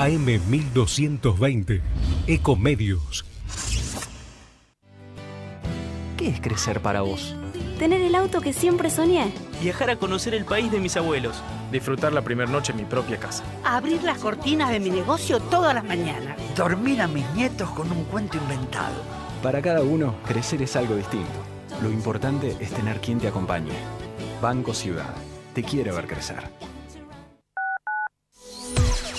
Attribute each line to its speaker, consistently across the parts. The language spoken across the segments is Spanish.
Speaker 1: AM 1220. Ecomedios.
Speaker 2: ¿Qué es crecer para vos?
Speaker 3: Tener el auto que siempre soñé.
Speaker 4: Viajar a conocer el país de mis abuelos. Disfrutar la primera noche en mi propia casa.
Speaker 5: Abrir las cortinas de mi negocio todas las mañanas.
Speaker 6: Dormir a mis nietos con un cuento inventado.
Speaker 2: Para cada uno, crecer es algo distinto. Lo importante es tener quien te acompañe. Banco Ciudad. Te quiere ver crecer.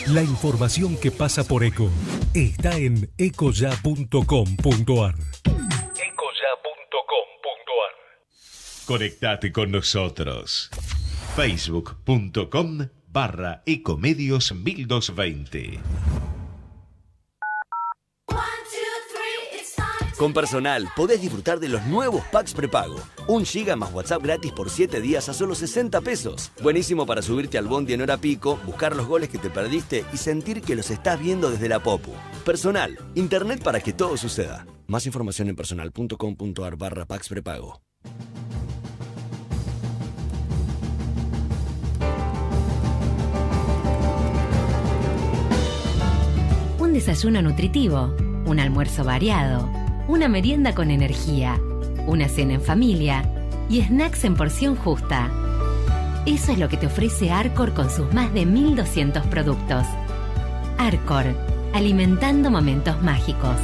Speaker 1: La información que pasa por ECO está en ecoya.com.ar.
Speaker 7: Conectate con nosotros. Facebook.com barra Ecomedios 1220.
Speaker 8: Con Personal podés disfrutar de los nuevos packs prepago. Un giga más WhatsApp gratis por 7 días a solo 60 pesos. Buenísimo para subirte al bondi en hora pico, buscar los goles que te perdiste y sentir que los estás viendo desde la Popu. Personal, internet para que todo suceda. Más información en personal.com.ar barra packs prepago.
Speaker 9: Un desayuno nutritivo, un almuerzo variado, una merienda con energía, una cena en familia y snacks en porción justa. Eso es lo que te ofrece Arcor con sus más de 1200 productos. Arcor, alimentando momentos mágicos.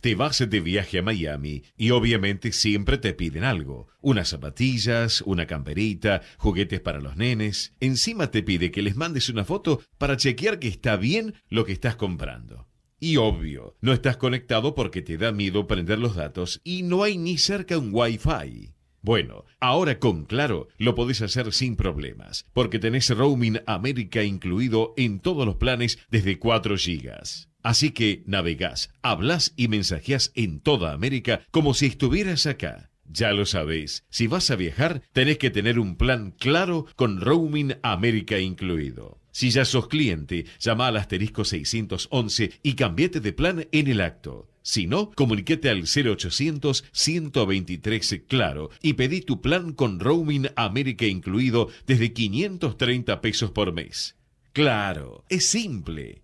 Speaker 7: Te vas de viaje a Miami y obviamente siempre te piden algo. Unas zapatillas, una camperita, juguetes para los nenes. Encima te pide que les mandes una foto para chequear que está bien lo que estás comprando. Y obvio, no estás conectado porque te da miedo prender los datos y no hay ni cerca un Wi-Fi. Bueno, ahora con Claro lo podés hacer sin problemas, porque tenés Roaming América incluido en todos los planes desde 4 gigas. Así que navegás, hablas y mensajeás en toda América como si estuvieras acá. Ya lo sabéis, si vas a viajar, tenés que tener un plan claro con Roaming América incluido. Si ya sos cliente, llama al asterisco 611 y cambiate de plan en el acto. Si no, comuníquete al 0800 123 Claro y pedí tu plan con Roaming América incluido desde 530 pesos por mes. Claro, es simple.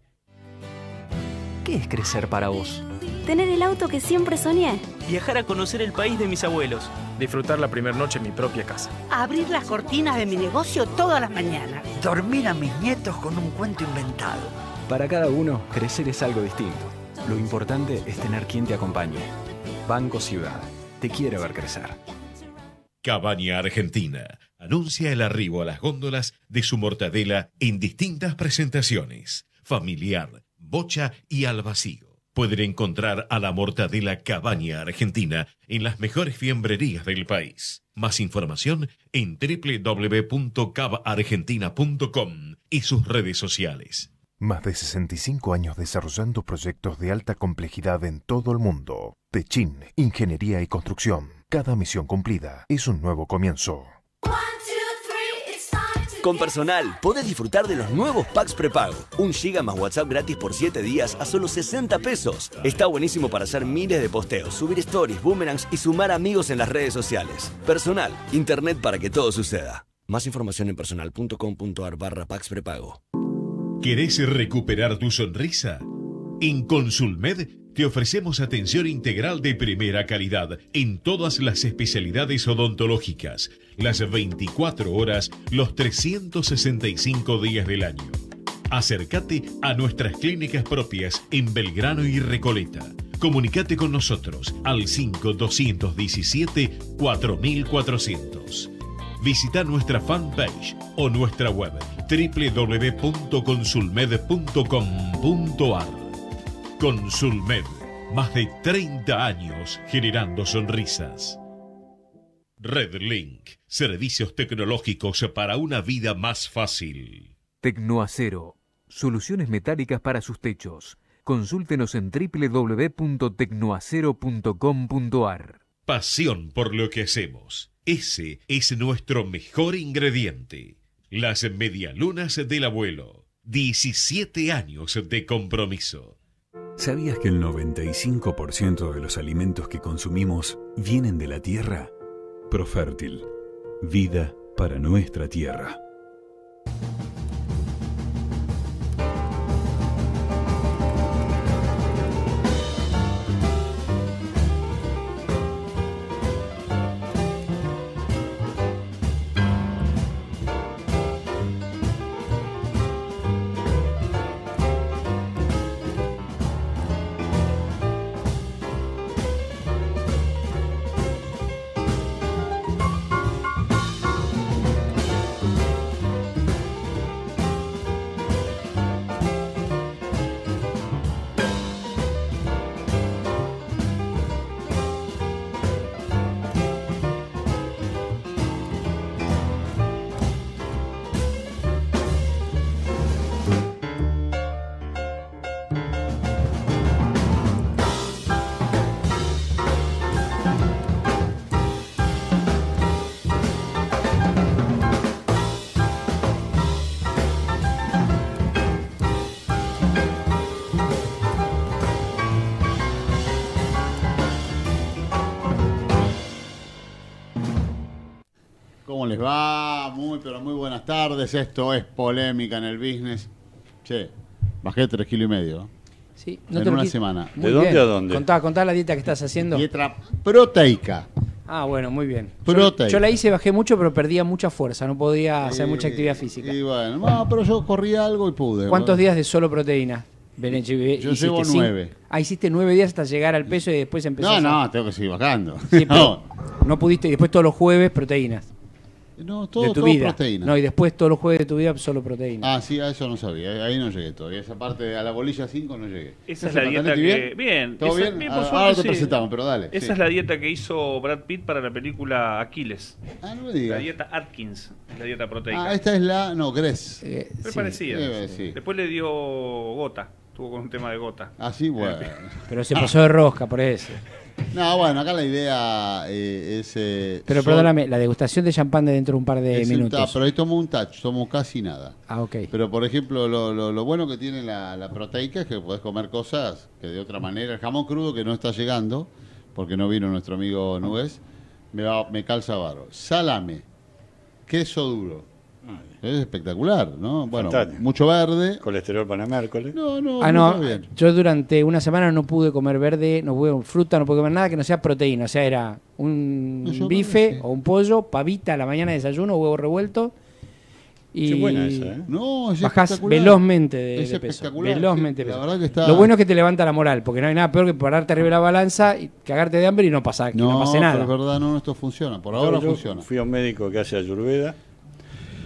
Speaker 2: ¿Qué es crecer para vos?
Speaker 3: Tener el auto que siempre soñé.
Speaker 4: Viajar a conocer el país de mis abuelos. Disfrutar la primera noche en mi propia casa.
Speaker 5: Abrir las cortinas de mi negocio todas las mañanas.
Speaker 6: Dormir a mis nietos con un cuento inventado.
Speaker 2: Para cada uno, crecer es algo distinto. Lo importante es tener quien te acompañe. Banco Ciudad. Te quiere ver crecer.
Speaker 7: Cabaña Argentina anuncia el arribo a las góndolas de su mortadela en distintas presentaciones. Familiar, bocha y al vacío. Pueden encontrar a la mortadela Cabaña Argentina en las mejores fiambrerías del país. Más información en www.cabargentina.com y sus redes sociales.
Speaker 10: Más de 65 años desarrollando proyectos de alta complejidad en todo el mundo. Techin, Ingeniería y Construcción. Cada misión cumplida es un nuevo comienzo.
Speaker 8: Con Personal podés disfrutar de los nuevos packs prepago. Un giga más WhatsApp gratis por 7 días a solo 60 pesos. Está buenísimo para hacer miles de posteos, subir stories, boomerangs y sumar amigos en las redes sociales. Personal, internet para que todo suceda. Más información en personal.com.ar barra packs prepago.
Speaker 7: ¿Querés recuperar tu sonrisa? En Consulmed te ofrecemos atención integral de primera calidad en todas las especialidades odontológicas, las 24 horas, los 365 días del año. Acércate a nuestras clínicas propias en Belgrano y Recoleta. Comunicate con nosotros al 5217 4400. Visita nuestra fanpage o nuestra web www.consulmed.com.ar. Consulmed, más de 30 años generando sonrisas. RedLink, servicios tecnológicos para una vida más fácil.
Speaker 11: Tecnoacero, soluciones metálicas para sus techos. Consúltenos en www.tecnoacero.com.ar.
Speaker 7: Pasión por lo que hacemos. Ese es nuestro mejor ingrediente. Las medialunas del abuelo. 17 años de compromiso.
Speaker 12: ¿Sabías que el 95% de los alimentos que consumimos vienen de la tierra? Profértil. Vida para nuestra tierra.
Speaker 13: Tardes. Esto es polémica en el business. Che, bajé tres kilos y medio.
Speaker 14: Sí,
Speaker 13: en
Speaker 14: te
Speaker 13: una
Speaker 14: quis-
Speaker 13: semana.
Speaker 14: Muy bien. Contá, contá la dieta que estás haciendo.
Speaker 13: Dieta proteica.
Speaker 14: Ah, bueno, muy bien. Yo-
Speaker 13: Proteica.
Speaker 14: Yo, la hice, bajé mucho, pero perdía mucha fuerza. No podía hacer mucha actividad física.
Speaker 13: Y bueno, no, pero yo corrí algo y pude.
Speaker 14: ¿Cuántos
Speaker 13: Bueno.
Speaker 14: días de solo proteína?
Speaker 13: Yo llevo nueve.
Speaker 14: Ah, hiciste nueve días hasta llegar al peso y después empezó
Speaker 13: No, no, tengo que seguir bajando.
Speaker 14: Sí,
Speaker 13: no,
Speaker 14: no pudiste. Y después todos los jueves proteínas.
Speaker 13: No, todo,
Speaker 14: de tu
Speaker 13: todo
Speaker 14: vida.
Speaker 13: proteína.
Speaker 14: No, y después todos los jueves de tu vida solo proteína.
Speaker 13: Ah, sí, a eso no sabía. Ahí no llegué todavía. Esa parte, a la bolilla 5 no llegué.
Speaker 4: Esa es
Speaker 13: ¿Qué
Speaker 4: la dieta que... Bien,
Speaker 13: ¿Todo
Speaker 4: esa-
Speaker 13: bien?
Speaker 4: por
Speaker 13: Ah, ahora te
Speaker 4: sí.
Speaker 13: presentamos, pero dale.
Speaker 4: Esa
Speaker 13: sí.
Speaker 4: es la dieta que hizo Brad Pitt para la película Aquiles.
Speaker 13: Ah, no me digas.
Speaker 4: La dieta Atkins, la dieta proteica.
Speaker 13: Ah, esta es la. No, Gress.
Speaker 4: Parecía.
Speaker 13: Eh, sí.
Speaker 4: Después le dio gota. Tuvo con un tema de gota.
Speaker 13: Así, bueno.
Speaker 14: Pero se pasó de rosca por eso.
Speaker 13: No, bueno, acá la idea eh, es. eh,
Speaker 14: Pero perdóname, la degustación de champán de dentro de un par de
Speaker 13: es un
Speaker 14: minutos.
Speaker 13: ta- pero ahí tomo un touch, tomo casi nada.
Speaker 14: Ah, ok.
Speaker 13: Pero, por ejemplo, lo, lo- lo bueno que tiene la, la proteica es que podés comer cosas que de otra manera. El jamón crudo que no está llegando, porque no vino nuestro amigo Nuez, me, va- me calza baro. Salame, queso duro. Es espectacular, ¿no? Bueno,
Speaker 15: Fantástico.
Speaker 13: mucho verde.
Speaker 15: Colesterol para miércoles.
Speaker 13: No, no,
Speaker 14: Ah, no,
Speaker 13: bien.
Speaker 14: yo durante una semana no pude comer verde, no pude fruta, no pude comer nada que no sea proteína. O sea, era un
Speaker 13: No,
Speaker 14: bife o un pollo, pavita a la mañana de desayuno, huevo revuelto. Y
Speaker 15: Qué buena esa, ¿eh?
Speaker 13: No, es
Speaker 14: bajás
Speaker 13: espectacular.
Speaker 14: velozmente de,
Speaker 13: Es
Speaker 14: de peso.
Speaker 13: espectacular,
Speaker 14: Velozmente
Speaker 13: sí,
Speaker 14: de
Speaker 13: la
Speaker 14: peso.
Speaker 13: verdad que está-
Speaker 14: Lo bueno es que te levanta la moral, porque no hay nada peor que pararte arriba de la balanza y cagarte de hambre y no pasa, que no,
Speaker 13: No,
Speaker 14: pase nada.
Speaker 13: es verdad, no, esto funciona. Por
Speaker 15: No,
Speaker 13: ahora
Speaker 15: yo
Speaker 13: funciona.
Speaker 15: Fui a un médico que hace ayurveda,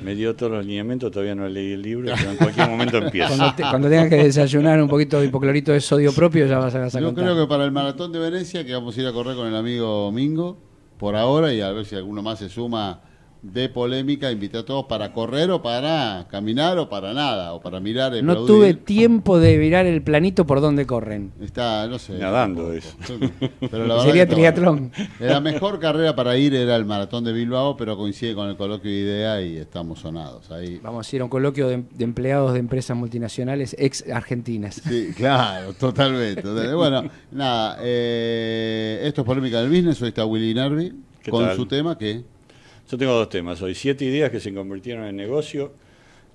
Speaker 15: me dio todos los lineamientos, todavía no leí el libro, pero en cualquier momento empiezo.
Speaker 14: Cuando, te- cuando tengas que desayunar un poquito de hipoclorito de sodio propio, ya vas a, vas a
Speaker 13: Yo creo que para el maratón de Venecia, que vamos a ir a correr con el amigo Mingo, por ahora, y a ver si alguno más se suma de polémica, invité a todos para correr o para caminar o para nada, o para mirar el
Speaker 14: No tuve tiempo de mirar el planito por donde corren.
Speaker 13: Está, no sé.
Speaker 15: Nadando eso.
Speaker 13: Pero la verdad
Speaker 14: Sería
Speaker 13: que
Speaker 14: triatlón.
Speaker 13: La mejor carrera para ir era el maratón de Bilbao, pero coincide con el coloquio de idea y estamos sonados. Ahí.
Speaker 14: Vamos a ir a un coloquio de, de empleados de empresas multinacionales ex argentinas.
Speaker 13: Sí, claro, totalmente. totalmente. Bueno, nada, eh, esto es Polémica del Business, hoy está Willy Nervi
Speaker 15: ¿Qué
Speaker 13: con
Speaker 15: tal?
Speaker 13: su tema que...
Speaker 15: Yo tengo dos temas hoy, siete ideas que se convirtieron en negocio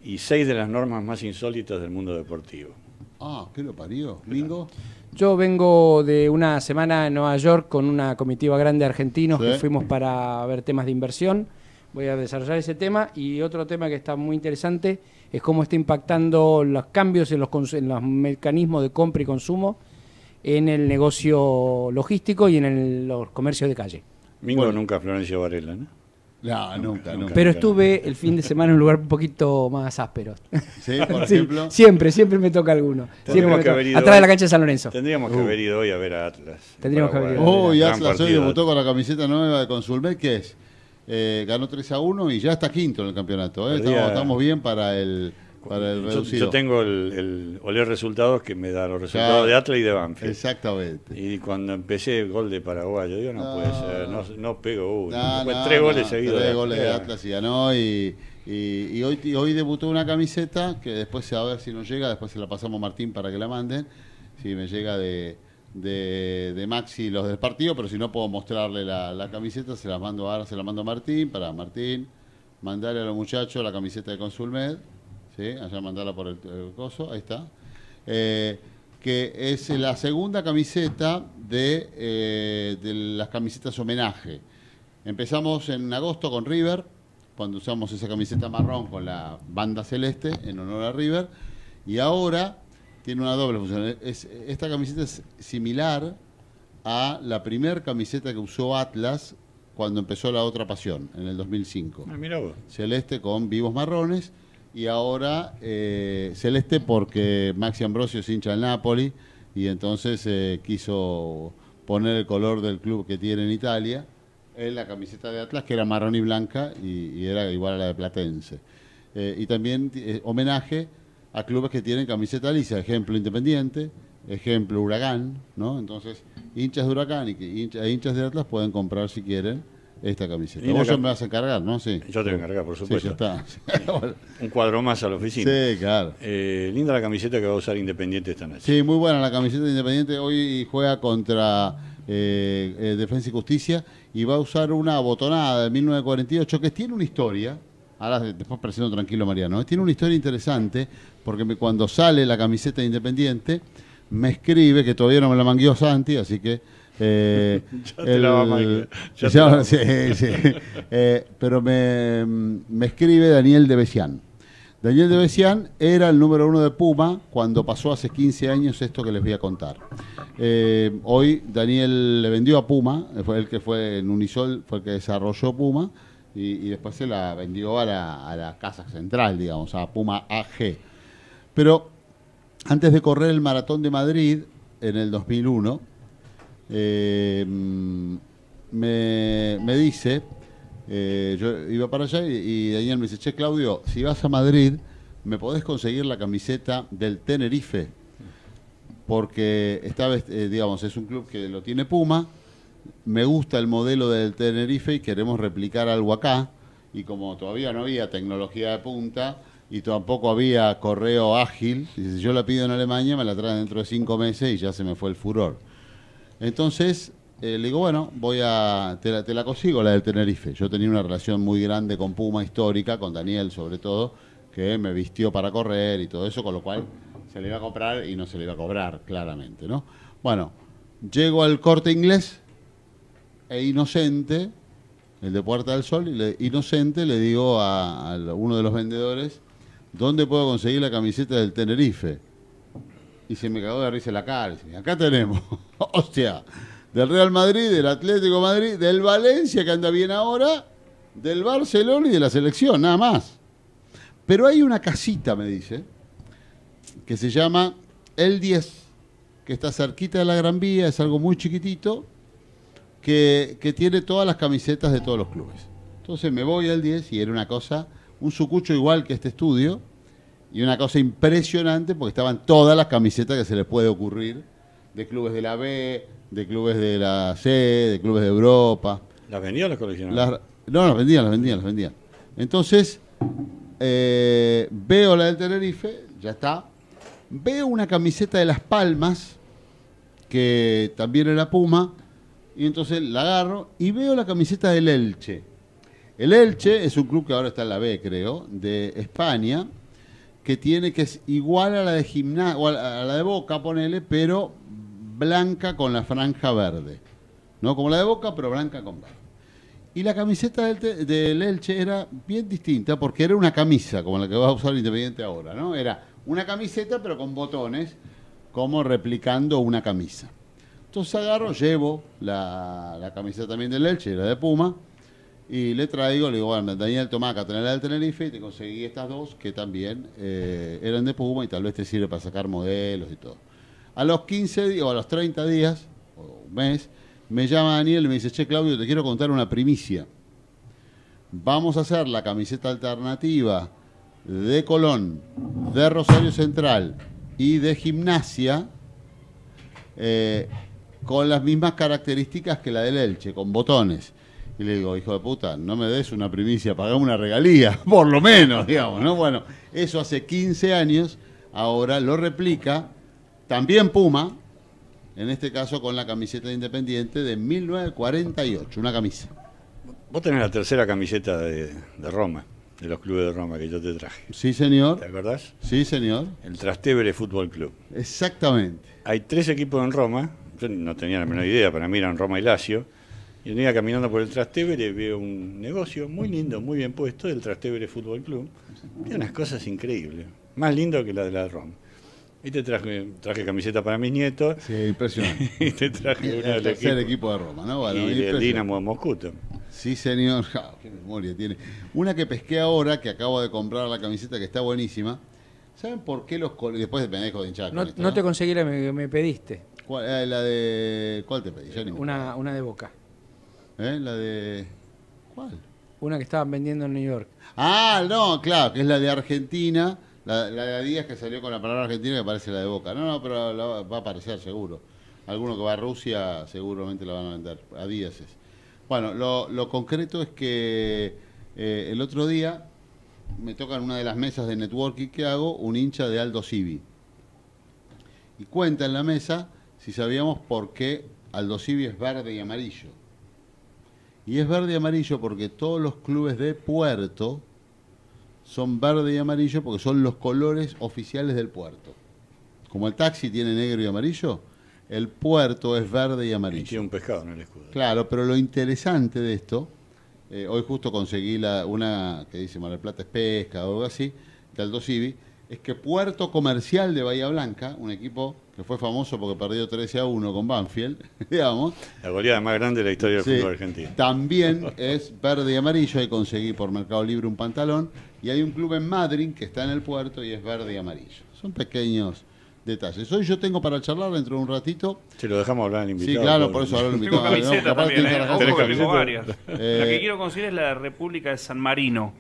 Speaker 15: y seis de las normas más insólitas del mundo deportivo.
Speaker 13: Ah, ¿qué lo parió? ¿Mingo?
Speaker 14: Yo vengo de una semana en Nueva York con una comitiva grande de argentinos
Speaker 13: Sí.
Speaker 14: que fuimos para ver temas de inversión. Voy a desarrollar ese tema y otro tema que está muy interesante es cómo está impactando los cambios en los, cons- en los mecanismos de compra y consumo en el negocio logístico y en el- los comercios de calle.
Speaker 15: Mingo nunca Florencio Varela, ¿no?
Speaker 13: No, nunca, nunca.
Speaker 14: Pero estuve el fin de semana en un lugar un poquito más áspero.
Speaker 13: Sí, por
Speaker 14: Sí,
Speaker 13: ejemplo.
Speaker 14: siempre, siempre me toca alguno. Siempre me
Speaker 15: que
Speaker 14: toca.
Speaker 15: haber ido
Speaker 14: Atrás de la
Speaker 15: hoy-
Speaker 14: cancha de San Lorenzo.
Speaker 15: Tendríamos que
Speaker 14: Uh.
Speaker 15: haber ido hoy a ver a Atlas.
Speaker 14: Tendríamos que haber ido.
Speaker 13: Oh, y
Speaker 15: Gran
Speaker 13: Atlas hoy debutó con la camiseta nueva de Consulmet, que es, eh, ganó 3 a 1 y ya está quinto en el campeonato. ¿eh? Estamos bien para el, para el
Speaker 15: Yo,
Speaker 13: reducido.
Speaker 15: yo tengo el, el oler resultados que me da los resultados
Speaker 13: Claro.
Speaker 15: de Atlas y de Banfield.
Speaker 13: Exactamente.
Speaker 15: Y cuando empecé el gol de Paraguay, yo digo, no,
Speaker 13: No.
Speaker 15: puede ser, no, no pego uno.
Speaker 13: No,
Speaker 15: tres goles seguidos.
Speaker 13: Tres goles de
Speaker 15: Atlas.
Speaker 13: Atlas y ganó. Y, y, y hoy, y hoy debutó una camiseta que después a ver si nos llega. Después se la pasamos a Martín para que la manden. Si me llega de, de, de Maxi los del partido, pero si no puedo mostrarle la, la camiseta, se la mando ahora, se la mando a Martín para Martín. Mandarle a los muchachos la camiseta de Consulmed. ¿Sí? Allá mandarla por el, el coso. Ahí está. Eh, que es la segunda camiseta de, eh, de las camisetas homenaje. Empezamos en agosto con River, cuando usamos esa camiseta marrón con la banda celeste en honor a River, y ahora tiene una doble función. Es, esta camiseta es similar a la primer camiseta que usó Atlas cuando empezó la otra pasión, en el 2005.
Speaker 15: Ah, mira vos.
Speaker 13: Celeste con vivos marrones y ahora eh, celeste porque Maxi Ambrosio es hincha del Napoli y entonces eh, quiso poner el color del club que tiene en Italia en la camiseta de Atlas que era marrón y blanca y, era igual a la de Platense. Eh, y también eh, homenaje a clubes que tienen camiseta lisa, ejemplo Independiente, ejemplo Huracán, ¿no? Entonces, hinchas de Huracán y hinchas, hinchas de Atlas pueden comprar si quieren esta camiseta. Vos ya
Speaker 15: cam-
Speaker 13: me vas a encargar, ¿no? Sí.
Speaker 15: Yo te voy a encargar, por
Speaker 13: Sí,
Speaker 15: supuesto.
Speaker 13: ya está.
Speaker 15: Un cuadro más a la oficina.
Speaker 13: Sí, claro.
Speaker 15: Eh, linda la camiseta que va a usar Independiente esta noche.
Speaker 13: Sí, muy buena la camiseta de Independiente. Hoy juega contra eh, eh, Defensa y Justicia, y va a usar una botonada de 1948 que tiene una historia. Ahora después presento tranquilo Mariano. Tiene una historia interesante porque me- cuando sale la camiseta de Independiente me escribe que todavía no me la mangueó Santi, así que eh,
Speaker 15: Ya te la va a manguear, ya te
Speaker 13: ya-
Speaker 15: la va a
Speaker 13: sí, sí. Eh, pero me, me escribe Daniel de Besián. Daniel de Besián era el número uno de Puma cuando pasó hace 15 años esto que les voy a contar. Eh, hoy Daniel le vendió a Puma, fue el que fue en Unisol, fue el que desarrolló Puma y, y después se la vendió a la, a la casa central, digamos, a Puma AG. Pero antes de correr el maratón de Madrid en el 2001, eh, me, me dice, eh, yo iba para allá y, Daniel me dice, che Claudio, si vas a Madrid, ¿me podés conseguir la camiseta del Tenerife? Porque esta vez, eh, digamos, es un club que lo tiene Puma, me gusta el modelo del Tenerife y queremos replicar algo acá, y como todavía no había tecnología de punta y tampoco había correo ágil, yo la pido en Alemania me la traen dentro de cinco meses y ya se me fue el furor. Entonces, eh, le digo, bueno, voy a, te la, consigo, la del Tenerife. Yo tenía una relación muy grande con Puma histórica, con Daniel sobre todo, que me vistió para correr y todo eso, con lo cual se le iba a comprar y no se le iba a cobrar, claramente, ¿no? Bueno, llego al corte inglés e inocente, el de Puerta del Sol, y inocente le digo a, a uno de los vendedores, ¿dónde puedo conseguir la camiseta del Tenerife? Y se me cagó de risa la cara. Acá tenemos, hostia, del Real Madrid, del Atlético Madrid, del Valencia, que anda bien ahora, del Barcelona y de la selección, nada más. Pero hay una casita, me dice, que se llama El 10, que está cerquita de la Gran Vía, es algo muy chiquitito, que, que tiene todas las camisetas de todos los clubes. Entonces me voy al 10 y era una cosa, un sucucho igual que este estudio, y una cosa impresionante porque estaban todas las camisetas que se les puede ocurrir de clubes de la B, de clubes de la C, de clubes de Europa.
Speaker 15: ¿Las vendía o las coleccionaba?
Speaker 13: Las- no, las vendían, las vendían, las vendían. Entonces, eh, veo la del Tenerife, ya está. Veo una camiseta de Las Palmas, que también era Puma, y entonces la agarro y veo la camiseta del Elche. El Elche es un club que ahora está en la B, creo, de España, que tiene que es igual a la de gimnasia, a la de Boca, ponele, pero blanca con la franja verde. No como la de Boca, pero blanca con verde. Y la camiseta del, del Elche era bien distinta porque era una camisa, como la que va a usar el Independiente ahora, ¿no? Era una camiseta pero con botones, como replicando una camisa. Entonces agarro, llevo la, la camiseta también del Elche, la de Puma, y le traigo, le digo, bueno, Daniel, toma acá, tenés la del Tenerife, y te conseguí estas dos que también eh, eran de Puma y tal vez te sirve para sacar modelos y todo. A los 15 días, o a los 30 días, o un mes, me llama Daniel y me dice, che, Claudio, te quiero contar una primicia. Vamos a hacer la camiseta alternativa de Colón, de Rosario Central y de Gimnasia eh, con las mismas características que la del Elche, con botones. Y le digo, hijo de puta, no me des una primicia, pagame una regalía, por lo menos, digamos, ¿no? Bueno, eso hace 15 años, ahora lo replica también Puma, en este caso con la camiseta de Independiente de 1948, una camisa.
Speaker 15: Vos tenés la tercera camiseta de, de Roma, de los clubes de Roma que yo te traje.
Speaker 13: Sí, señor.
Speaker 15: ¿Te acordás?
Speaker 13: Sí, señor.
Speaker 15: El Trastevere Fútbol Club.
Speaker 13: Exactamente.
Speaker 15: Hay tres equipos en Roma, yo no tenía la menor idea, para mí eran Roma y Lazio. Y un día caminando por el Trastevere veo un negocio muy lindo, muy bien puesto, del Trastevere Fútbol Club. Tiene unas cosas increíbles, más lindo que la de la de Roma. Y te traje, traje camiseta para mis nietos.
Speaker 13: Sí, impresionante.
Speaker 15: y te traje
Speaker 13: El
Speaker 15: una del
Speaker 13: tercer
Speaker 15: equipo,
Speaker 13: equipo de Roma, ¿no? Bueno,
Speaker 15: y del. Dinamo de Moscú.
Speaker 13: Sí, señor. Ja, qué memoria tiene. Una que pesqué ahora, que acabo de comprar la camiseta, que está buenísima. ¿Saben por qué los col- Después me dejo de hinchar.
Speaker 14: No, te conseguí la que me pediste.
Speaker 13: ¿Cuál, eh, la de... ¿Cuál te pedí? Me
Speaker 14: Una, una de Boca.
Speaker 13: ¿Eh? La de... ¿Cuál?
Speaker 14: Una que estaban vendiendo en New York.
Speaker 13: Ah, no, claro, que es la de Argentina. La, la de Díaz que salió con la palabra Argentina que parece la de Boca. No, no, pero la- va a aparecer seguro. Alguno que va a Rusia seguramente la van a vender. A Díaz es. Bueno, lo, lo concreto es que eh, el otro día me toca en una de las mesas de networking que hago un hincha de Aldo Civi. Y cuenta en la mesa si sabíamos por qué Aldo Civi es verde y amarillo. Y es verde y amarillo porque todos los clubes de puerto son verde y amarillo porque son los colores oficiales del puerto. Como el taxi tiene negro y amarillo, el puerto es verde y amarillo.
Speaker 15: Y tiene un pescado en el escudo.
Speaker 13: Claro, pero lo interesante de esto, eh, hoy justo conseguí la, una que dice Mar del Plata es pesca o algo así, de Aldo Civi, es que Puerto Comercial de Bahía Blanca, un equipo que fue famoso porque perdió 13 a 1 con Banfield, digamos.
Speaker 15: La goleada más grande de la historia del
Speaker 13: Sí,
Speaker 15: fútbol argentino.
Speaker 13: También es verde y amarillo, ahí conseguí por Mercado Libre un pantalón, y hay un club en Madrid que está en el puerto y es verde y amarillo. Son pequeños detalles. Hoy yo tengo para charlar dentro de un ratito.
Speaker 15: Se lo dejamos hablar al invitado.
Speaker 13: Sí, claro, por eso ahora lo
Speaker 16: Tengo
Speaker 13: invitaba.
Speaker 16: camiseta
Speaker 13: No,
Speaker 16: también, ¿eh? tengo varias.
Speaker 13: Eh,
Speaker 16: La que quiero conseguir es la República de San Marino.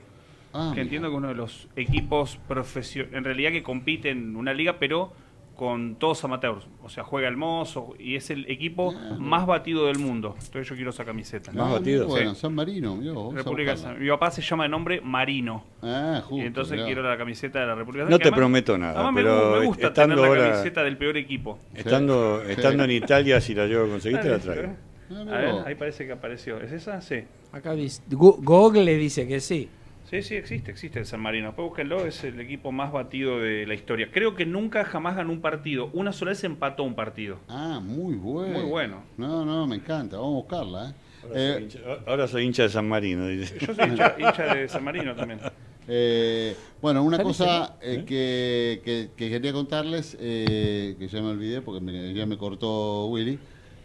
Speaker 13: Ah,
Speaker 16: que entiendo que uno de los equipos profesionales, en realidad que compite en una liga, pero con todos amateurs. O sea, juega el mozo y es el equipo más batido del mundo. Entonces yo quiero esa camiseta.
Speaker 13: Ah, muy Bueno, San Marino,
Speaker 16: República. San- Mi papá se llama de nombre Marino.
Speaker 13: Ah, justo,
Speaker 16: y entonces
Speaker 13: mirá.
Speaker 16: quiero la camiseta de la República de
Speaker 15: No te
Speaker 16: además-
Speaker 15: prometo nada,
Speaker 16: me
Speaker 15: pero
Speaker 16: me, gusta
Speaker 15: estando
Speaker 16: tener la
Speaker 15: ahora-
Speaker 16: camiseta del peor equipo.
Speaker 15: Estando,
Speaker 13: Sí.
Speaker 15: estando
Speaker 13: Sí.
Speaker 15: en Italia, si la llego a conseguir, te la traigo.
Speaker 16: A ver, ahí parece que apareció. ¿Es esa? Sí.
Speaker 14: Acá dice, Google dice que sí.
Speaker 16: Sí, sí, existe, existe el San Marino. Después búsquenlo, es el equipo más batido de la historia. Creo que nunca jamás ganó un partido. Una sola vez empató un partido.
Speaker 13: Ah, muy bueno.
Speaker 16: Muy bueno.
Speaker 13: No, no, me encanta. Vamos a buscarla. ¿eh?
Speaker 15: Ahora,
Speaker 13: Eh,
Speaker 15: soy hincha, ahora soy hincha de San Marino. dice.
Speaker 16: Yo soy hincha, hincha de San Marino también.
Speaker 13: Eh, bueno, una
Speaker 15: ¿Sabes
Speaker 13: cosa eh, que, que- que quería contarles, eh, que ya me olvidé porque me- ya me cortó Willy.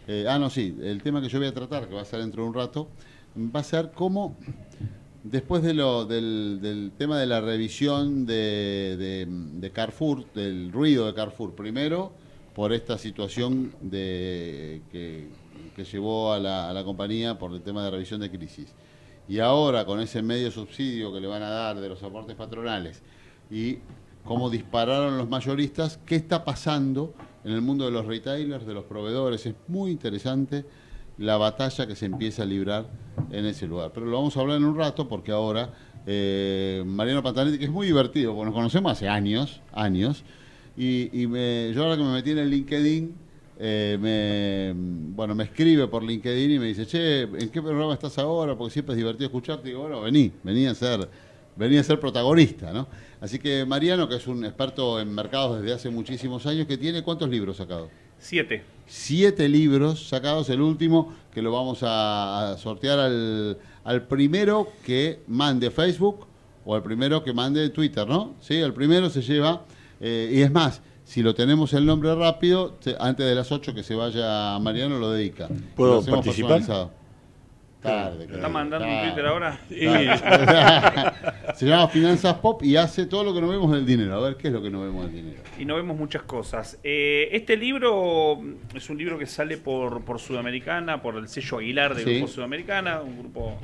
Speaker 13: Eh, ah, no, sí, el tema que yo voy a tratar, que va a ser dentro de un rato, va a ser cómo, después de lo, del, del tema de la revisión de, Carrefour, del ruido de Carrefour, primero por esta situación de, que, que llevó a la, a la compañía por el tema de revisión de crisis. Y ahora con ese medio subsidio que le van a dar de los aportes patronales y cómo dispararon los mayoristas, ¿qué está pasando en el mundo de los retailers, de los proveedores? Es muy interesante la batalla que se empieza a librar en ese lugar. Pero lo vamos a hablar en un rato porque ahora eh, Mariano Pantanetti, que es muy divertido, porque nos conocemos hace años, años, y, me- yo ahora que me metí en el LinkedIn, eh, me, bueno, me escribe por LinkedIn y me dice, che, ¿en qué programa estás ahora? Porque siempre es divertido escucharte. Y digo, bueno, vení, vení a ser, vení a ser protagonista, ¿no? Así que Mariano, que es un experto en mercados desde hace muchísimos años, que tiene cuántos libros sacados?
Speaker 16: Siete.
Speaker 13: Siete libros sacados, el último que lo vamos a, a sortear al, al primero que mande Facebook o al primero que mande Twitter, ¿no? Sí, el primero se lleva, eh, y es más, si lo tenemos el nombre rápido, antes de las 8 que se vaya Mariano lo dedica.
Speaker 15: ¿Puedo
Speaker 13: Lo
Speaker 15: participar?
Speaker 13: Tarde,
Speaker 16: ¿Está mandando un. Twitter ahora?
Speaker 13: Tarde. se llama Finanzas Pop y hace todo lo que no vemos del dinero. A ver, ¿qué es lo que no vemos del dinero?
Speaker 16: y no vemos muchas cosas. Eh, este libro es un libro que sale por, por Sudamericana, por el sello Aguilar de
Speaker 13: Sí.
Speaker 16: Grupo Sudamericana, un grupo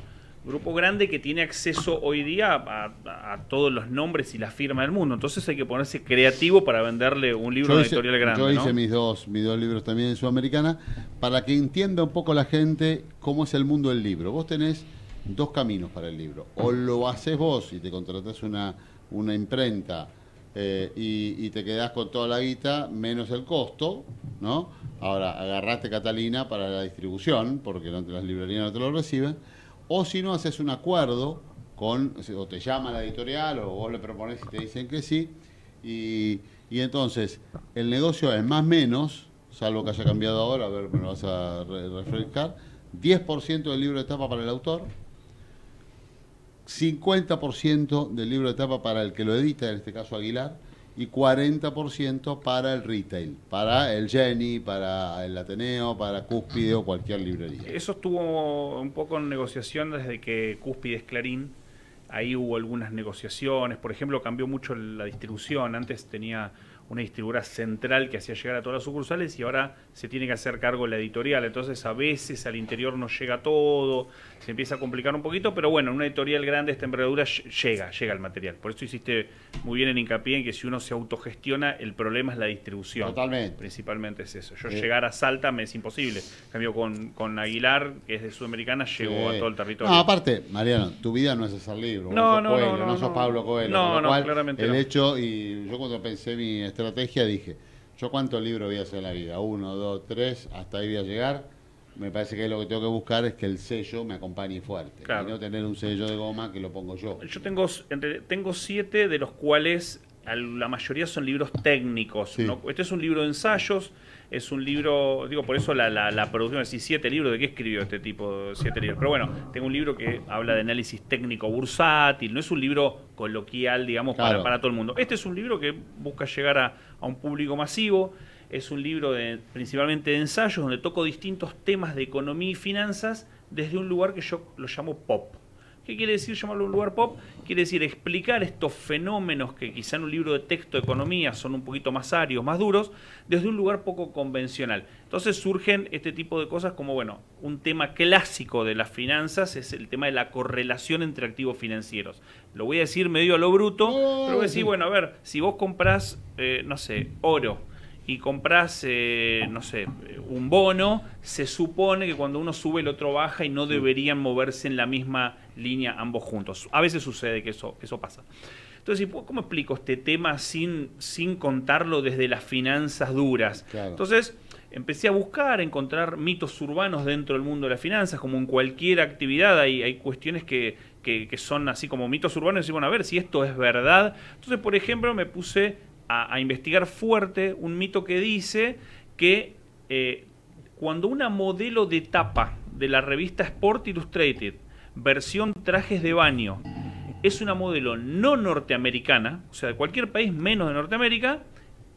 Speaker 16: grupo grande que tiene acceso hoy día a, a- a todos los nombres y las firmas del mundo. Entonces hay que ponerse creativo para venderle un libro a
Speaker 13: Yo
Speaker 16: una
Speaker 13: hice,
Speaker 16: editorial grande.
Speaker 13: yo
Speaker 16: ¿no?
Speaker 13: hice mis, dos, mis dos libros también en Sudamericana para que entienda un poco la gente cómo es el mundo del libro. Vos tenés dos caminos para el libro. O lo haces vos y te contratás una, una imprenta eh, y, y te quedás con toda la guita menos el costo, ¿no? Ahora, agarraste Catalina para la distribución, porque las librerías no te lo reciben. O si no, haces un acuerdo con, o te llama la editorial, o vos le propones y te dicen que sí, y, y entonces el negocio es más menos, salvo que haya cambiado ahora, a ver, me lo vas a re- refrescar, 10% del libro de tapa para el autor, 50% del libro de tapa para el que lo edita, en este caso Aguilar, y 40% para el retail, para el Jenny, para el Ateneo, para Cúspide o cualquier librería.
Speaker 16: Eso estuvo un poco en negociación desde que Cúspide es Clarín. Ahí hubo algunas negociaciones. Por ejemplo, cambió mucho la distribución. Antes tenía una distribuidora central que hacía llegar a todas las sucursales y ahora se tiene que hacer cargo la editorial. Entonces a veces al interior no llega todo, se empieza a complicar un poquito, pero bueno, en una editorial grande esta envergadura ll- llega, llega el material. Por eso hiciste muy bien en hincapié en que si uno se autogestiona, el problema es la distribución.
Speaker 13: Totalmente.
Speaker 16: Principalmente es eso. Yo
Speaker 13: Eh.
Speaker 16: llegar a Salta me es imposible. En cambio con, con Aguilar, que es de Sudamericana, llegó a todo el territorio.
Speaker 13: No, aparte, Mariano, tu vida no es hacer libros.
Speaker 16: No, no,
Speaker 13: Coelho,
Speaker 16: no, no,
Speaker 13: no sos. Pablo Coelho.
Speaker 16: No, no,
Speaker 13: cual,
Speaker 16: claramente
Speaker 13: El hecho, y yo cuando pensé mi estrategia dije, yo cuántos libros voy a hacer en la vida, uno, dos, tres, hasta ahí voy a llegar. Me parece que lo que tengo que buscar es que el sello me acompañe fuerte.
Speaker 16: Claro.
Speaker 13: Y no tener un sello de goma que lo pongo yo.
Speaker 16: Yo tengo, en realidad, tengo siete, de los cuales al- la mayoría son libros técnicos. ¿no? Este es un libro de ensayos, es un libro, digo, por eso la, la, la producción, es decir, siete libros, ¿de qué escribió este tipo? Siete libros. Pero bueno, tengo un libro que habla de análisis técnico bursátil, no es un libro coloquial, digamos, para, para todo el mundo. Este es un libro que busca llegar a, a un público masivo. Es un libro de, principalmente de ensayos donde toco distintos temas de economía y finanzas desde un lugar que yo lo llamo pop. ¿Qué quiere decir llamarlo un lugar pop? Quiere decir explicar estos fenómenos que quizá en un libro de texto de economía son un poquito más arios, más duros, desde un lugar poco convencional. Entonces surgen este tipo de cosas como, bueno, un tema clásico de las finanzas es el tema de la correlación entre activos financieros. Lo voy a decir medio a lo bruto, pero voy a decir, bueno, a ver, si vos comprás, eh, no sé, oro, y compras, eh, no sé, un bono, se supone que cuando uno sube el otro baja y no deberían moverse en la misma línea ambos juntos. A veces sucede que eso, que eso pasa. Entonces, ¿y ¿cómo explico este tema sin, sin contarlo desde las finanzas duras? Entonces, empecé a buscar, a encontrar mitos urbanos dentro del mundo de las finanzas, como en cualquier actividad hay, hay cuestiones que, que, que son así como mitos urbanos y bueno, a ver si esto es verdad. Entonces, por ejemplo, me puse a, investigar fuerte un mito que dice que eh, cuando una modelo de tapa de la revista Sport Illustrated, versión trajes de baño, es una modelo no norteamericana, o sea, de cualquier país menos de Norteamérica,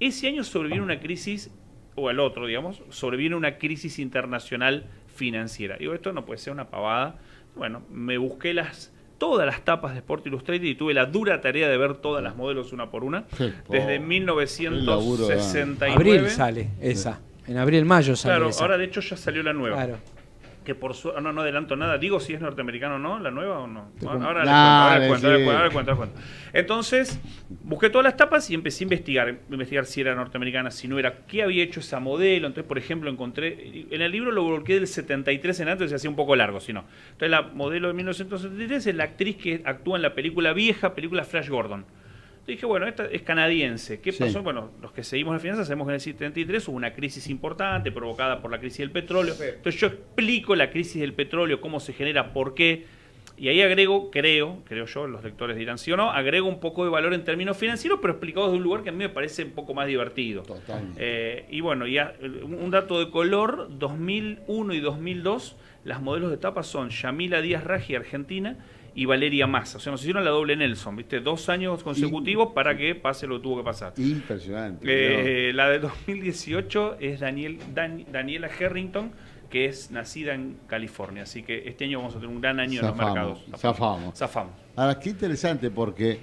Speaker 16: ese año sobreviene una crisis, o el otro, digamos, sobreviene una crisis internacional financiera. Digo, esto no puede ser una pavada. Bueno, me busqué las todas las tapas de Sport Illustrated y tuve la dura tarea de ver todas las modelos una por una. Desde
Speaker 14: Oh,
Speaker 16: 1969.
Speaker 14: Abril sale esa. En abril, mayo sale
Speaker 16: Claro,
Speaker 14: esa.
Speaker 16: ahora de hecho ya salió la nueva.
Speaker 14: Claro.
Speaker 16: Que por su... no, no adelanto nada. Digo si es norteamericano o no, la nueva o no. Ahora,
Speaker 14: com-
Speaker 16: ahora
Speaker 14: Dale,
Speaker 16: le cuento, ahora le
Speaker 14: sí.
Speaker 16: cuento, ahora le cuento, ahora le cuento. Entonces, busqué todas las tapas y empecé a investigar. Investigar si era norteamericana, si no era, qué había hecho esa modelo. Entonces, por ejemplo, encontré. En el libro lo bloqueé del 73 en antes, se hacía un poco largo, si no. Entonces, la modelo de 1973 es la actriz que actúa en la película vieja, película Flash Gordon. Dije, bueno, esta es canadiense. ¿Qué
Speaker 13: Sí.
Speaker 16: pasó? Bueno, los que seguimos las finanzas sabemos que en el 73 hubo una crisis importante provocada por la crisis del petróleo. Entonces yo explico la crisis del petróleo, cómo se genera, por qué. Y ahí agrego, creo, creo yo, los lectores dirán sí o no, agrego un poco de valor en términos financieros, pero explicado desde un lugar que a mí me parece un poco más divertido. Eh, y bueno, ya, eh, un dato de color, 2001 y 2002, las modelos de tapa son Yamila Díaz Raji, Argentina, y Valeria Massa. O sea, nos hicieron la doble Nelson, ¿viste? Dos años consecutivos para que pase lo que tuvo que pasar.
Speaker 13: Impresionante.
Speaker 16: Eh, la de 2018 es Daniel, Dan- Daniela Harrington, que es nacida en California. Así que este año vamos a tener un gran año en los mercados.
Speaker 13: Zafamos, zafamos.
Speaker 16: Zafamos.
Speaker 13: Ahora, qué interesante porque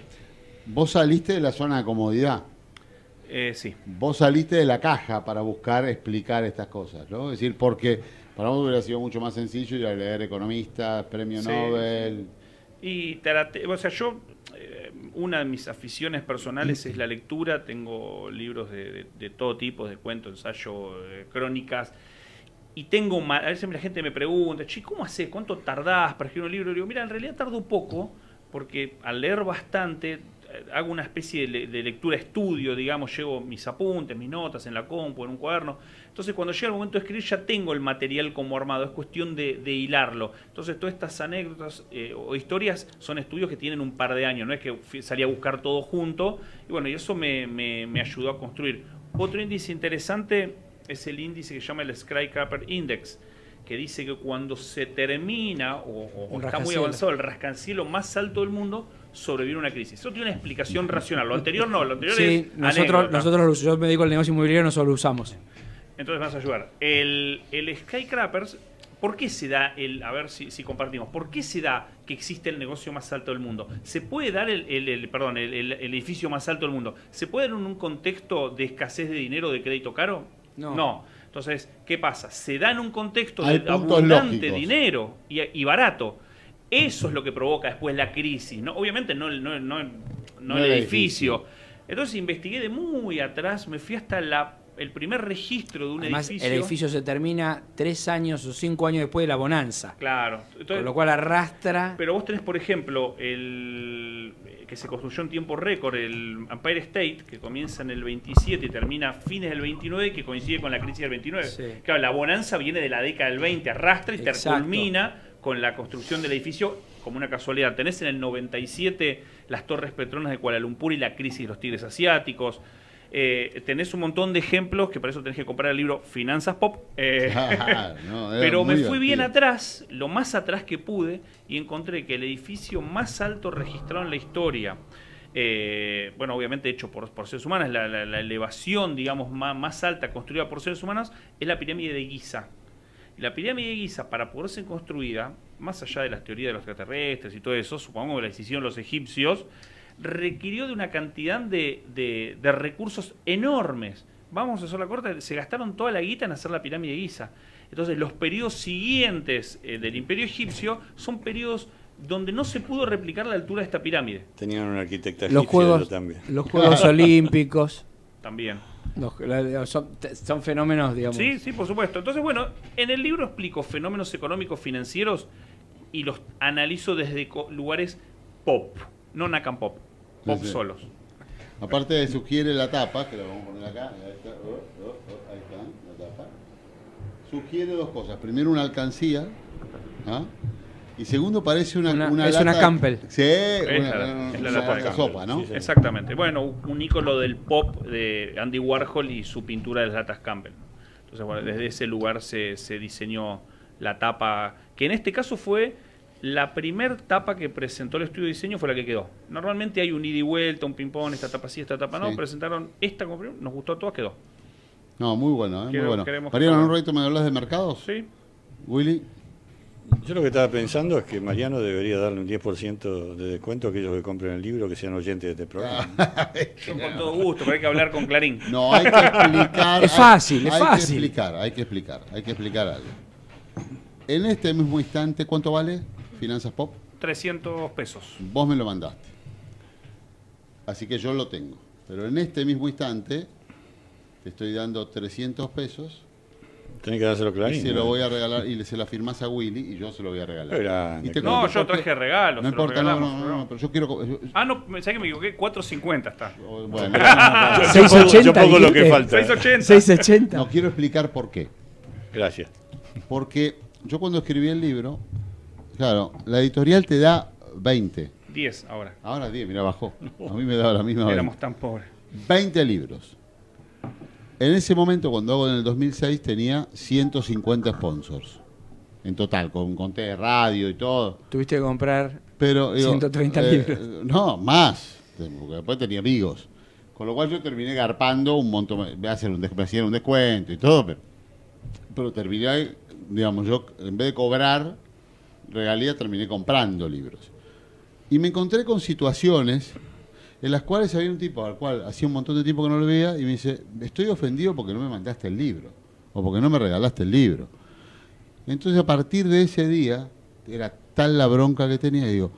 Speaker 13: vos saliste de la zona de comodidad.
Speaker 16: Eh, sí.
Speaker 13: Vos saliste de la caja para buscar explicar estas cosas, ¿no? Es decir, porque para vos hubiera sido mucho más sencillo ir a leer economistas, premio
Speaker 16: Sí,
Speaker 13: Nobel.
Speaker 16: Y traté- o sea, yo, eh, una de mis aficiones personales es la lectura, tengo libros de, todo tipo, de cuentos, ensayo, eh, crónicas, y tengo, a veces la gente me pregunta, che, ¿cómo haces? ¿Cuánto tardás para escribir un libro? Y digo, mira, en realidad tardo poco, porque al leer bastante, hago una especie de, de lectura estudio, digamos, llevo mis apuntes, mis notas en la compu, en un cuaderno. Entonces, cuando llega el momento de escribir, ya tengo el material como armado, es cuestión de, de hilarlo. Entonces, todas estas anécdotas eh, o historias son estudios que tienen un par de años, no es que salí a buscar todo junto. Y bueno, y eso me, me- me ayudó a construir. Otro índice interesante es el índice que se llama el Skyscraper Index, que dice que cuando se termina o, o está muy avanzado el rascancielo más alto del mundo, sobreviene una crisis. Eso tiene una explicación racional. Lo anterior no, lo anterior
Speaker 14: Sí,
Speaker 16: es
Speaker 14: nosotros, nosotros, yo me dedico al negocio inmobiliario, nosotros lo usamos.
Speaker 16: Entonces vas a ayudar. El, el Skycrappers, ¿por qué se da el, a ver si, si compartimos, ¿por qué se da que existe el negocio más alto del mundo? ¿Se puede dar el, el- el- perdón, el, el- el edificio más alto del mundo? ¿Se puede dar en un contexto de escasez de dinero, de crédito caro?
Speaker 14: No.
Speaker 16: Entonces, ¿qué pasa? Se da en un contexto
Speaker 13: Hay
Speaker 16: de abundante
Speaker 13: lógicos.
Speaker 16: dinero y, y barato. Eso es lo que provoca después la crisis, ¿no? Obviamente no, el- no, no, no edificio. Entonces investigué de muy atrás, me fui hasta la el primer registro de un
Speaker 14: Además,
Speaker 16: edificio.
Speaker 14: el edificio se termina tres años o cinco años después de la bonanza.
Speaker 16: Claro. Entonces-
Speaker 14: Con lo cual arrastra.
Speaker 16: Pero vos tenés, por ejemplo, el que se construyó en tiempo récord, el Empire State, que comienza en el 27 y termina a fines del 29, que coincide con la crisis del 29.
Speaker 14: Sí.
Speaker 16: Claro, la bonanza viene de la década del 20, arrastra y te
Speaker 14: Exacto.
Speaker 16: culmina con la construcción del edificio como una casualidad. Tenés en el 97 las Torres Petronas de Kuala Lumpur y la crisis de los tigres asiáticos. Eh, tenés un montón de ejemplos que para eso tenés que comprar el libro Finanzas Pop. Eh,
Speaker 13: no, era
Speaker 16: pero me fui bien atrás, lo más atrás que pude, y encontré que el edificio más alto registrado en la historia, eh, bueno, obviamente hecho por, por seres humanos, la, la- la elevación, digamos, más, más alta construida por seres humanos, es la pirámide de Giza. La pirámide de Giza, para poder ser construida, más allá de las teorías de los extraterrestres y todo eso, supongo que la hicieron los egipcios, requirió de una cantidad de, de- de recursos enormes. Vamos a hacer la corta, se gastaron toda la guita en hacer la pirámide de Giza. Entonces, los periodos siguientes eh, del imperio egipcio son periodos donde no se pudo replicar la altura de esta pirámide.
Speaker 15: Tenían un arquitecta
Speaker 14: Los Juegos,
Speaker 15: también.
Speaker 14: los Juegos Olímpicos.
Speaker 16: También.
Speaker 14: Los- son, son fenómenos, digamos.
Speaker 16: Sí, sí, por supuesto. Entonces, bueno, en el libro explico fenómenos económicos financieros y los analizo desde lugares pop, no Nakam Pop, pop
Speaker 13: Sí, sí.
Speaker 16: solos.
Speaker 13: Aparte sugiere la tapa, que la vamos a poner acá, ahí está, oh, oh, oh, ahí está, la tapa. Sugiere dos cosas. Primero una alcancía, ¿ah? Y segundo parece una,
Speaker 14: Una- es
Speaker 13: lata
Speaker 14: una Campbell.
Speaker 13: Sí,
Speaker 16: Es
Speaker 13: una,
Speaker 16: la-
Speaker 13: una-
Speaker 16: es la
Speaker 13: una
Speaker 16: lata de Campbell.
Speaker 13: sopa, ¿no?
Speaker 16: Exactamente. Bueno, un ícono del pop de Andy Warhol y su pintura de las latas Campbell. Entonces, bueno, desde ese lugar se, se diseñó la tapa, que en este caso fue la primer tapa que presentó el estudio de diseño, fue la que quedó. Normalmente hay un ida y vuelta, un ping-pong, esta tapa sí, esta tapa no.
Speaker 13: Sí.
Speaker 16: Presentaron esta como primero, nos gustó a todos, quedó.
Speaker 13: No, muy bueno, ¿eh? muy bueno. Mariano,
Speaker 16: que-
Speaker 13: ¿en un ratito me hablas de mercados?
Speaker 16: Sí.
Speaker 13: Willy.
Speaker 15: Yo lo que estaba pensando es que Mariano debería darle un 10% de descuento a aquellos que compren el libro que sean oyentes de este programa.
Speaker 16: Yo con todo gusto, pero hay que hablar con Clarín.
Speaker 13: No, hay que explicar.
Speaker 14: Es
Speaker 13: hay-
Speaker 14: fácil, es
Speaker 13: hay
Speaker 14: fácil.
Speaker 13: que explicar, hay que explicar, hay que explicar algo. En este mismo instante, ¿cuánto vale Finanzas Pop?
Speaker 16: 300 pesos.
Speaker 13: Vos me lo mandaste. Así que yo lo tengo. Pero en este mismo instante, te estoy dando 300 pesos.
Speaker 15: Tenés que dárselo Clarín,
Speaker 13: Y se lo voy a regalar, y le- se la firmás a Willy, y yo se lo voy a regalar.
Speaker 15: Grande,
Speaker 13: Y te
Speaker 16: No, yo traje regalos.
Speaker 13: No importa, no, no, no, no, pero yo quiero... yo-
Speaker 16: Ah, no, ¿sabes que me equivoqué? 4.50 está.
Speaker 13: Bueno,
Speaker 15: Yo- yo
Speaker 14: 680,
Speaker 15: pongo- yo pongo lo que falta.
Speaker 16: 680.
Speaker 14: 680.
Speaker 13: No, quiero explicar por qué.
Speaker 15: Gracias.
Speaker 13: Porque yo cuando escribí el libro, claro, la editorial te da 20.
Speaker 16: 10 ahora.
Speaker 13: Ahora 10, mira, bajó. A mí me daba la misma 20.
Speaker 16: Éramos tan pobres.
Speaker 13: 20 libros. En ese momento, cuando hago en el 2006, tenía 150 sponsors. En total, con conté de radio y todo.
Speaker 14: Tuviste que comprar
Speaker 13: Pero, digo,
Speaker 14: 130
Speaker 13: eh,
Speaker 14: libros.
Speaker 13: No, más. Porque después tenía amigos. Con lo cual yo terminé garpando un montón. Me hacían un, des- me hacían un descuento y todo, pero, pero terminé, digamos, yo en vez de cobrar regalía, terminé comprando libros. Y me encontré con situaciones en las cuales había un tipo al cual hacía un montón de tiempo que no lo veía y me dice, estoy ofendido porque no me mandaste el libro o porque no me regalaste el libro. Entonces a partir de ese día, era tal la bronca que tenía, digo,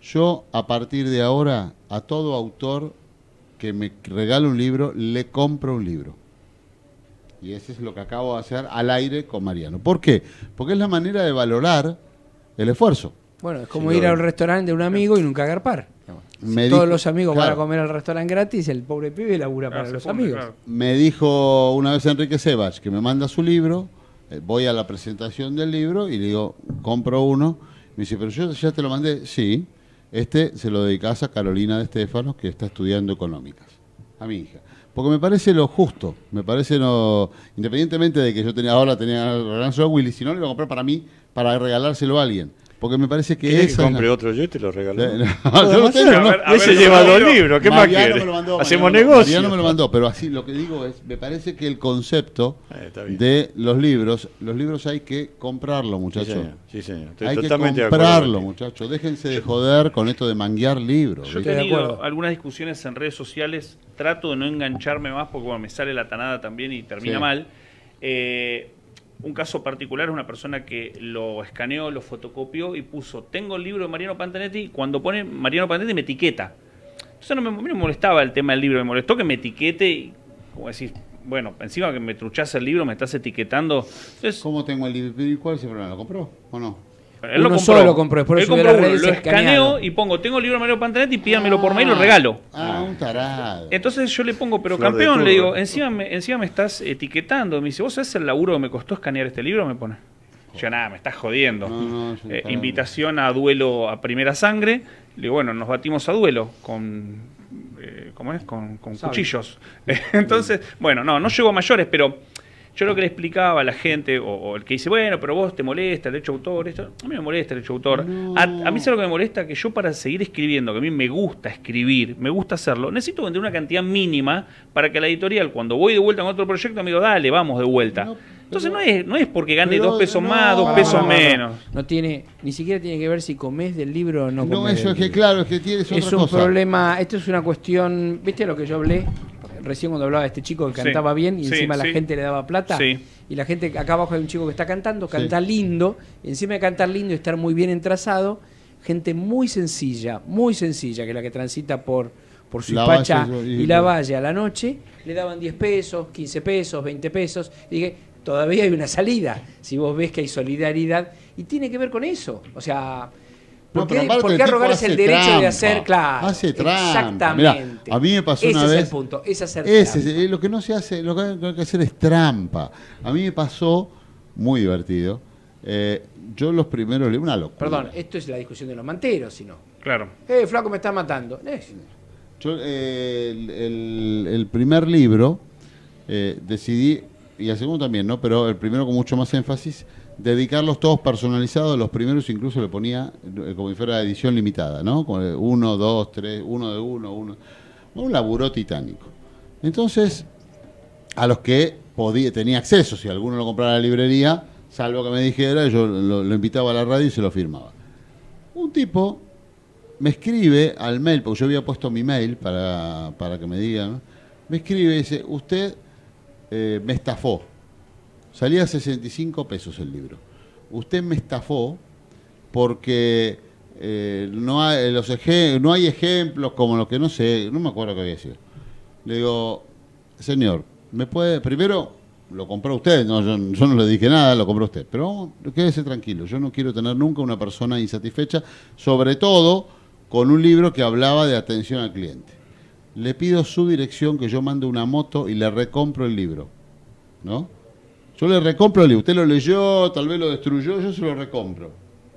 Speaker 13: yo a partir de ahora a todo autor que me regale un libro, le compro un libro. Y ese es lo que acabo de hacer al aire con Mariano. ¿Por qué? Porque es la manera de valorar el esfuerzo.
Speaker 14: Bueno, es como ir
Speaker 13: duda.
Speaker 14: al restaurante de un amigo y nunca agarpar. Si
Speaker 13: Me
Speaker 14: todos
Speaker 13: dijo-
Speaker 14: los amigos van a comer al restaurante gratis, el pobre pibe labura para
Speaker 16: se
Speaker 14: los amigos.
Speaker 16: claro.
Speaker 13: Me dijo una vez Enrique Sebach que me manda su libro, eh, voy a la presentación del libro y le digo, compro uno. Me dice, pero yo ya te lo mandé. Sí, este se lo dedicas a Carolina de Estéfanos, que está estudiando económicas, a mi hija. Porque me parece lo justo, me parece lo. Independientemente de que yo tenía ahora tenía a Willy, si no le iba a comprar para mí, para regalárselo a alguien. Porque me parece que
Speaker 15: ¿Querés
Speaker 13: esa
Speaker 15: que
Speaker 13: es
Speaker 15: compre
Speaker 13: la-
Speaker 15: otro yo y te lo regalo?
Speaker 13: Eh, no, yo lo tengo,
Speaker 16: A
Speaker 13: ¿no?
Speaker 16: ver, a
Speaker 15: Ese
Speaker 16: ver,
Speaker 15: lleva
Speaker 16: no,
Speaker 15: dos
Speaker 16: no,
Speaker 15: libros, ¿qué más
Speaker 13: Mariano
Speaker 15: quiere?
Speaker 13: me lo mandó,
Speaker 15: Hacemos
Speaker 13: Mariano-
Speaker 15: negocio.
Speaker 13: Mariano me lo mandó, pero así lo que digo es, me parece que el concepto
Speaker 15: Eh,
Speaker 13: de los libros, los libros hay que comprarlo,
Speaker 15: Sí,
Speaker 13: muchachos.
Speaker 15: señor. Sí, señor. Estoy
Speaker 13: hay que
Speaker 15: totalmente de acuerdo
Speaker 13: comprarlo, muchachos. Déjense de joder con esto de manguear libros.
Speaker 16: Yo he tenido
Speaker 14: acuerdo.
Speaker 16: algunas discusiones en redes sociales, trato de no engancharme más porque bueno, me sale la tanada también y termina
Speaker 13: Sí.
Speaker 16: mal. Eh, un caso particular es una persona que lo escaneó, lo fotocopió y puso, tengo el libro de Mariano Pantanetti, cuando pone Mariano Pantanetti me etiqueta. Entonces no me, me molestaba el tema del libro, me molestó que me etiquete y, como decís, bueno, encima que me truchás el libro, me estás etiquetando. Entonces,
Speaker 13: ¿Cómo tengo el libro? ¿Y cuál es el problema? ¿Lo compró o no?
Speaker 16: Él lo
Speaker 14: Uno
Speaker 16: compró.
Speaker 14: solo lo compró, después lo
Speaker 16: Él compró
Speaker 14: las
Speaker 16: uno,
Speaker 14: redes
Speaker 16: lo escaneo y pongo, tengo el libro de Mario Pantanetti, pídamelo por mail y lo regalo.
Speaker 13: Ah, un tarado.
Speaker 16: Entonces yo le pongo, pero
Speaker 15: Flor
Speaker 16: campeón, le digo, encima me, encima me estás etiquetando. Me dice, ¿vos sabés el laburo que me costó escanear este libro? Me pone. Yo, nada, me estás jodiendo.
Speaker 13: No, no,
Speaker 16: Eh, invitación a duelo a primera sangre. Le digo, bueno, nos batimos a duelo con. eh, ¿Cómo es? Con, cuchillos. Entonces, bueno, no, no llego a mayores, pero yo lo que le explicaba a la gente, o, o el que dice, bueno, pero vos te molesta el derecho de autor, esto, a mí me molesta el derecho de autor. A, a mí es lo que me molesta que yo para seguir escribiendo, que a mí me gusta escribir, me gusta hacerlo, necesito vender una cantidad mínima para que la editorial, cuando voy de vuelta con otro proyecto, me diga, dale, vamos de vuelta. Entonces no es, no es porque gane
Speaker 13: pero
Speaker 16: dos pesos
Speaker 13: no,
Speaker 16: más, dos
Speaker 13: no,
Speaker 16: pesos
Speaker 13: no, no,
Speaker 16: menos.
Speaker 14: No tiene, ni siquiera tiene que ver si comes del libro o no
Speaker 13: No,
Speaker 14: comes
Speaker 13: eso es que
Speaker 14: libro.
Speaker 13: claro, es que tienes
Speaker 14: Es
Speaker 13: otra
Speaker 14: un
Speaker 13: cosa.
Speaker 14: problema, esto es una cuestión, ¿viste lo que yo hablé? Recién cuando hablaba de este chico que
Speaker 16: Sí.
Speaker 14: cantaba bien y
Speaker 16: Sí,
Speaker 14: encima la gente le daba plata.
Speaker 16: Sí.
Speaker 14: Y la gente, acá abajo hay un chico que está cantando,
Speaker 13: Sí.
Speaker 14: canta lindo, encima de cantar lindo y estar muy bien entrazado, gente muy sencilla, muy sencilla, que es la que transita por, por su
Speaker 13: La
Speaker 14: pacha
Speaker 13: Valle,
Speaker 14: y la valle a la noche, le daban 10 pesos, 15 pesos, 20 pesos. Y dije, todavía hay una salida, si vos ves que hay solidaridad, y tiene que ver con eso. O sea, ¿por qué,
Speaker 13: aparte
Speaker 14: por
Speaker 13: el
Speaker 14: qué derecho de hacer, claro?
Speaker 13: Hace trampa.
Speaker 14: Exactamente.
Speaker 13: Mirá, a mí me pasó
Speaker 14: Ese
Speaker 13: una
Speaker 14: es
Speaker 13: vez.
Speaker 14: el punto, es hacer
Speaker 13: Ese,
Speaker 14: trampa.
Speaker 13: eh, lo que no se hace, lo que hay que hacer es trampa. A mí me pasó, muy divertido. eh, yo los primeros libros, una locura.
Speaker 14: Perdón, esto es la discusión de los manteros, si no.
Speaker 16: Claro.
Speaker 14: Eh, flaco, me está matando. Eh,
Speaker 13: Yo, eh, el, el- el primer libro eh, decidí, y el segundo también, ¿no? Pero el primero con mucho más énfasis, dedicarlos todos personalizados. Los primeros incluso le ponía eh, como si fuera edición limitada, ¿no? De uno, dos, tres, uno de uno, uno. Un laburo titánico. Entonces, a los que podía, tenía acceso, si alguno lo compraba en la librería, salvo que me dijera, yo lo, invitaba a la radio y se lo firmaba. Un tipo me escribe al mail, porque yo había puesto mi mail para, para que me digan, me escribe y dice, usted eh, me estafó. Salía a 65 pesos el libro. Usted me estafó porque eh, no, hay, los eje- no hay ejemplos como los que no sé, no me acuerdo qué había sido. Le digo, señor, ¿me puede, primero lo compró usted, no, yo, no le dije nada, lo compró usted, pero quédese tranquilo, yo no quiero tener nunca una persona insatisfecha, sobre todo con un libro que hablaba de atención al cliente. Le pido su dirección, que yo mando una moto y le recompro el libro, ¿no? Yo le recompro el libro, usted lo leyó, tal vez lo destruyó, yo se lo recompro.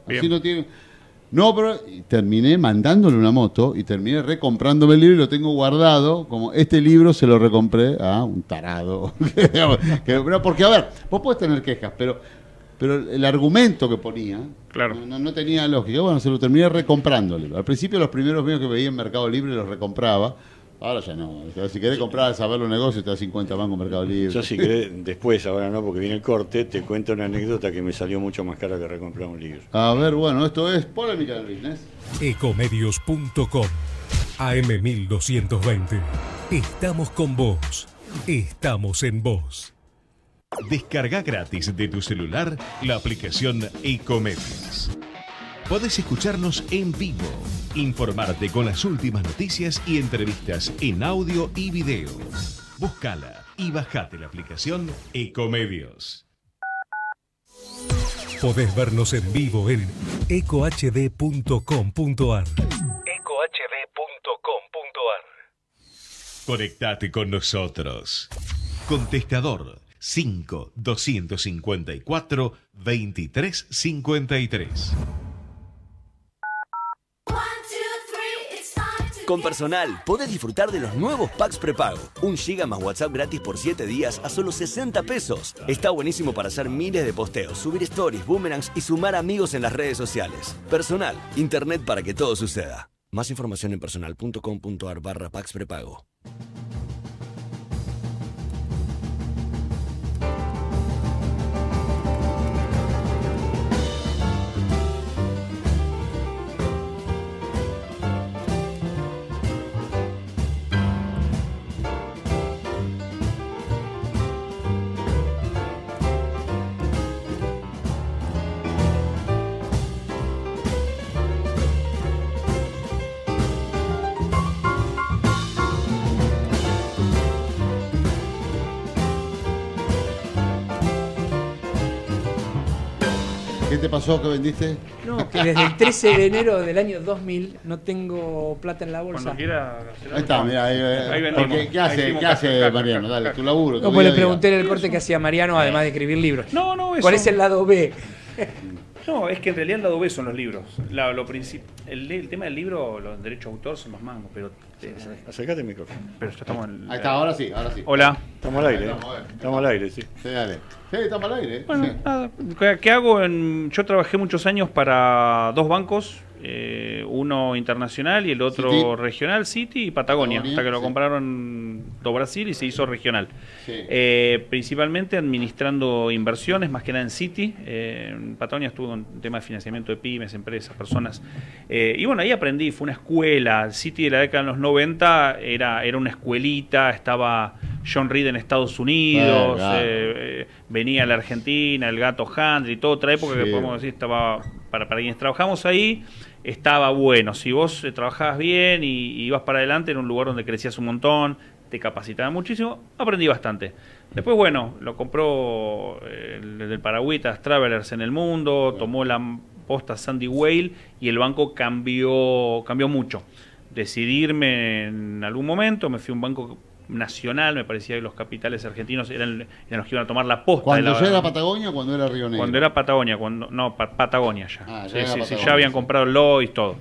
Speaker 13: Así no tiene... No, pero y terminé mandándole una moto y terminé recomprándome el libro y lo tengo guardado como este libro se lo recompré a un tarado. Porque, a ver, vos podés tener quejas, pero, pero el argumento que ponía
Speaker 16: Claro.
Speaker 13: no, no- tenía lógica. Bueno, se lo terminé recomprándole. Al principio los primeros míos que veía en Mercado Libre los recompraba. Ahora ya no. Si querés comprar, saber los negocios, te da 50 bancos Mercado Libre.
Speaker 15: Yo si querés, después, ahora no, porque viene el corte, te cuento una anécdota que me salió mucho más cara que recomprar un libro.
Speaker 13: A ver, bueno, esto es polémica del business.
Speaker 1: Ecomedios.com AM1220. Estamos con vos. Estamos en vos.
Speaker 7: Descarga gratis de tu celular la aplicación Ecomedios. Podés escucharnos en vivo, informarte con las últimas noticias y entrevistas en audio y video. Búscala y bajate la aplicación Ecomedios.
Speaker 1: Podés vernos en vivo en ecohd.com.ar.
Speaker 7: Conectate con nosotros. Contestador 5 254 2353.
Speaker 8: Con Personal podés disfrutar de los nuevos packs prepago. Un giga más WhatsApp gratis por 7 días a solo 60 pesos. Está buenísimo para hacer miles de posteos, subir stories, boomerangs y sumar amigos en las redes sociales. Personal, internet para que todo suceda. Más información en personal.com.ar barra packs prepago.
Speaker 13: Pasó? ¿Qué vendiste?
Speaker 14: No, que desde el 13 de enero del año 2000 no tengo plata en la bolsa.
Speaker 16: Cuando quiera.
Speaker 13: Ahí está, mira, ahí,
Speaker 16: Ahí vendimos.
Speaker 13: porque, ¿Qué
Speaker 16: Ahí
Speaker 13: hace,
Speaker 16: hicimos
Speaker 13: ¿qué hace Mariano? Dale, tu laburo. tu
Speaker 14: No, pues le pregunté en el corte que hacía Mariano, además de escribir libros.
Speaker 16: No, no, eso.
Speaker 14: ¿Cuál es el lado B?
Speaker 16: No, es que en realidad el lado B son los libros. La- lo el, el tema del libro, los derechos de autor son los mangos, pero. eh,
Speaker 15: Acércate el micrófono.
Speaker 16: Pero ya estamos en.
Speaker 13: Ahí está, ahora sí, ahora sí.
Speaker 16: Hola.
Speaker 15: Estamos al aire.
Speaker 13: Ahí
Speaker 15: ¿eh?
Speaker 13: estamos,
Speaker 15: al aire, sí.
Speaker 13: Sí, dale. Sí, estamos al aire.
Speaker 16: Bueno,
Speaker 13: sí.
Speaker 16: nada, ¿qué, qué hago? En, yo trabajé muchos años para dos bancos, eh, uno internacional y el otro regional, City y Patagonia,
Speaker 13: Patagonia,
Speaker 16: hasta que lo
Speaker 13: sí.
Speaker 16: compraron do Brasil y se hizo regional.
Speaker 13: Sí.
Speaker 16: Eh, principalmente administrando inversiones, más que nada en City. Eh, en Patagonia estuve con tema de financiamiento de pymes, empresas, personas. Eh, y bueno, ahí aprendí, fue una escuela. City de la década de los 90 era, era una escuelita, estaba John Reed en Estados Unidos,
Speaker 13: Ah, claro.
Speaker 16: eh, venía la Argentina, el gato Handry, toda otra época que podemos decir estaba, para, para quienes trabajamos ahí, estaba bueno. Si vos eh, trabajabas bien y, y ibas para adelante, era un lugar donde crecías un montón, te capacitaba muchísimo, aprendí bastante. Después, bueno, lo compró eh, el del Paragüitas Travelers en el mundo, tomó la posta Sandy Whale y el banco cambió, cambió mucho. Decidirme en algún momento, me fui a un banco nacional, me parecía que los capitales argentinos eran, eran los que iban a tomar la posta. de
Speaker 13: ¿Cuando
Speaker 16: la-
Speaker 13: ya era Patagonia o cuando era Río Negro?
Speaker 16: cuando era Patagonia, cuando no, Pa- Patagonia ya.
Speaker 13: Ah, ya
Speaker 16: Sí,
Speaker 13: era
Speaker 16: sí, sí,
Speaker 13: Patagonia,
Speaker 16: ya habían comprado el Lois, todo.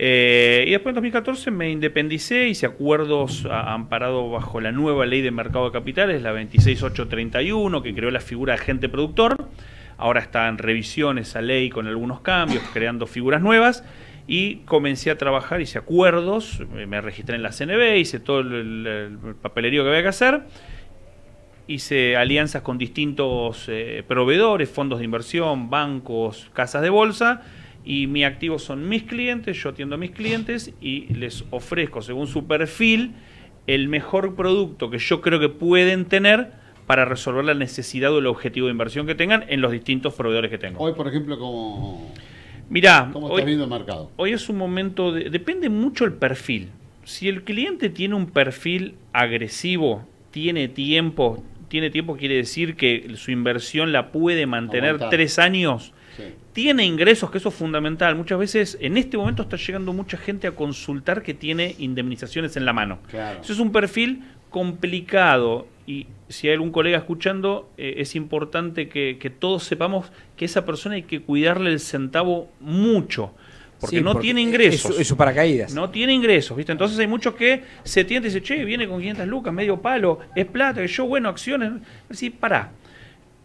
Speaker 16: Eh, y después en 2014 me independicé, hice acuerdos a- amparados bajo la nueva ley de mercado de capitales, la 26831, que creó la figura de agente productor. Ahora está en revisión esa ley con algunos cambios, creando figuras nuevas. Y comencé a trabajar, hice acuerdos, eh, me registré en la CNB, hice todo el, el- el papelerío que había que hacer hice alianzas con distintos eh, proveedores, fondos de inversión, bancos, casas de bolsa, y mi activo son mis clientes, yo atiendo a mis clientes y les ofrezco, según su perfil, el mejor producto que yo creo que pueden tener para resolver la necesidad o el objetivo de inversión que tengan en los distintos proveedores que tengo.
Speaker 13: Hoy, por ejemplo, ¿cómo,
Speaker 16: Mirá,
Speaker 13: cómo
Speaker 16: hoy-
Speaker 13: estás viendo el mercado?
Speaker 16: Hoy es un momento, de- depende mucho el perfil. Si el cliente tiene un perfil agresivo, tiene tiempo, tiene tiempo quiere decir que su inversión la puede mantener tres años,
Speaker 13: Sí.
Speaker 16: tiene ingresos, que eso es fundamental. Muchas veces, en este momento está llegando mucha gente a consultar que tiene indemnizaciones en la mano.
Speaker 13: Claro.
Speaker 16: Eso es un perfil complicado y si hay algún colega escuchando, eh, es importante que, que todos sepamos que esa persona hay que cuidarle el centavo mucho. Porque
Speaker 14: Sí,
Speaker 16: no
Speaker 14: porque
Speaker 16: tiene ingresos.
Speaker 14: es su- es su paracaídas.
Speaker 16: No tiene ingresos, ¿viste? Entonces hay muchos que se tientan y dicen, che, viene con 500 lucas, medio palo, es plata, que yo, bueno, acciones. Sí, pará.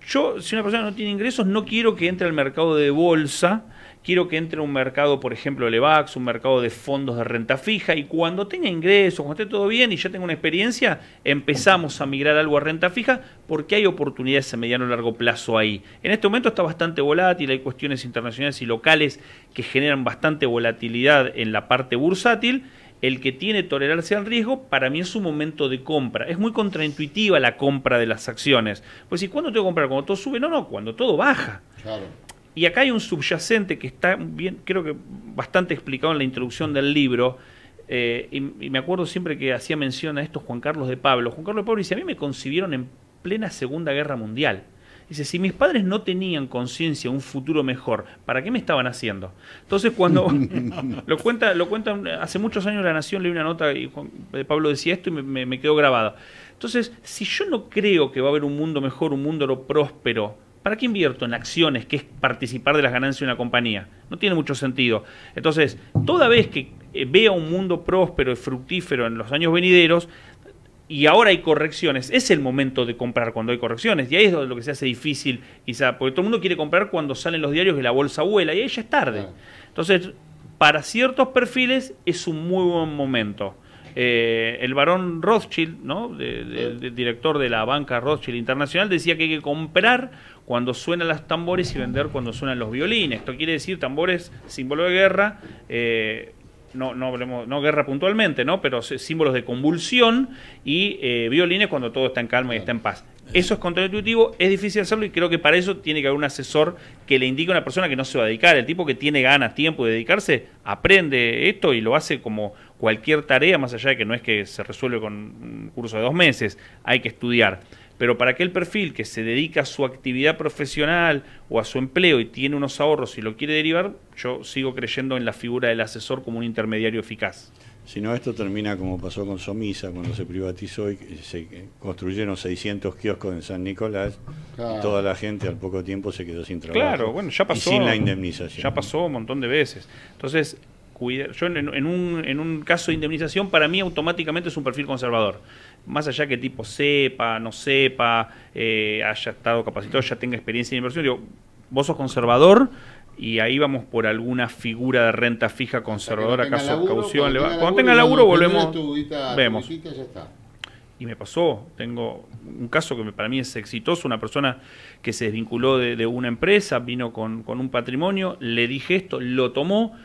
Speaker 16: Yo, si una persona no tiene ingresos, no quiero que entre al mercado de bolsa, quiero que entre un mercado, por ejemplo, Levax, un mercado de fondos de renta fija, y cuando tenga ingresos, cuando esté todo bien y ya tenga una experiencia, empezamos a migrar algo a renta fija, porque hay oportunidades a mediano y largo plazo ahí. En este momento está bastante volátil, hay cuestiones internacionales y locales que generan bastante volatilidad en la parte bursátil, el que tiene tolerancia al riesgo, para mí es un momento de compra. Es muy contraintuitiva la compra de las acciones. Pues si cuando tengo que comprar, cuando todo sube, no, no, cuando todo baja.
Speaker 13: Claro.
Speaker 16: Y acá hay un subyacente que está bien, creo que bastante explicado en la introducción del libro. eh, y, y me acuerdo siempre que hacía mención a esto Juan Carlos de Pablo. Juan Carlos de Pablo dice, a mí me concibieron en plena Segunda Guerra Mundial. Dice, si mis padres no tenían conciencia de un futuro mejor, ¿para qué me estaban haciendo? Entonces cuando lo cuenta, lo cuenta hace muchos años La Nación leí una nota y Juan de Pablo decía esto y me, me- me quedó grabado. Entonces, si yo no creo que va a haber un mundo mejor, un mundo lo próspero, ¿para qué invierto en acciones, que es participar de las ganancias de una compañía? No tiene mucho sentido. Entonces, toda vez que eh, vea un mundo próspero y fructífero en los años venideros, y ahora hay correcciones, es el momento de comprar cuando hay correcciones, y ahí es donde lo que se hace difícil, quizá, porque todo el mundo quiere comprar cuando salen los diarios que la bolsa vuela, y ahí ya es tarde. Entonces, para ciertos perfiles es un muy buen momento. Eh, el varón Rothschild, ¿no? De- de- de- director de la banca Rothschild Internacional, decía que hay que comprar cuando suenan las tambores y vender cuando suenan los violines. Esto quiere decir tambores, símbolo de guerra, eh, no, no, hablemos- no guerra puntualmente, ¿no? pero sí- símbolos de convulsión y eh, violines cuando todo está en calma y está en paz. Eso es contraintuitivo, es difícil hacerlo y creo que para eso tiene que haber un asesor que le indique a una persona que no se va a dedicar. El tipo que tiene ganas, tiempo de dedicarse, aprende esto y lo hace como cualquier tarea, más allá de que no es que se resuelve con un curso de dos meses, hay que estudiar. Pero para aquel perfil que se dedica a su actividad profesional o a su empleo y tiene unos ahorros y lo quiere derivar, yo sigo creyendo en la figura del asesor como un intermediario eficaz.
Speaker 15: Si no, esto termina como pasó con Somisa cuando se privatizó y se construyeron 600 kioscos en San Nicolás
Speaker 13: Claro.
Speaker 15: y toda la gente al poco tiempo se quedó sin trabajo.
Speaker 16: Claro, bueno, ya pasó.
Speaker 15: Y sin la indemnización.
Speaker 16: Ya pasó un montón de veces. Entonces, cuida- yo en, en un, en un caso de indemnización, para mí automáticamente es un perfil conservador. Más allá que tipo sepa, no sepa, eh, haya estado capacitado, ya tenga experiencia en inversión, digo, vos sos conservador y ahí vamos por alguna figura de renta fija conservadora, caso
Speaker 13: laburo,
Speaker 16: caución.
Speaker 13: cuando
Speaker 16: le va-
Speaker 13: tenga
Speaker 16: Cuando tenga
Speaker 13: laburo,
Speaker 16: volvemos,
Speaker 13: generes tu guita
Speaker 16: vemos.
Speaker 13: ya está.
Speaker 16: Y me pasó, tengo un caso que para mí es exitoso, una persona que se desvinculó de, de una empresa, vino con, con un patrimonio, le dije esto, lo tomó,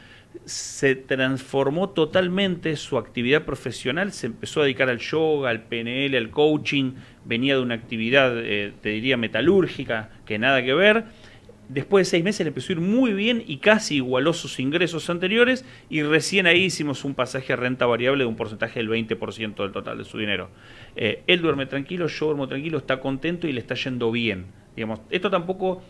Speaker 16: se transformó totalmente su actividad profesional, se empezó a dedicar al yoga, al PNL, al coaching, venía de una actividad, eh, te diría, metalúrgica, que nada que ver. Después de seis meses le empezó a ir muy bien y casi igualó sus ingresos anteriores y recién ahí hicimos un pasaje a renta variable de un porcentaje del 20% del total de su dinero. Eh, él duerme tranquilo, yo duermo tranquilo, está contento y le está yendo bien. Digamos, esto tampoco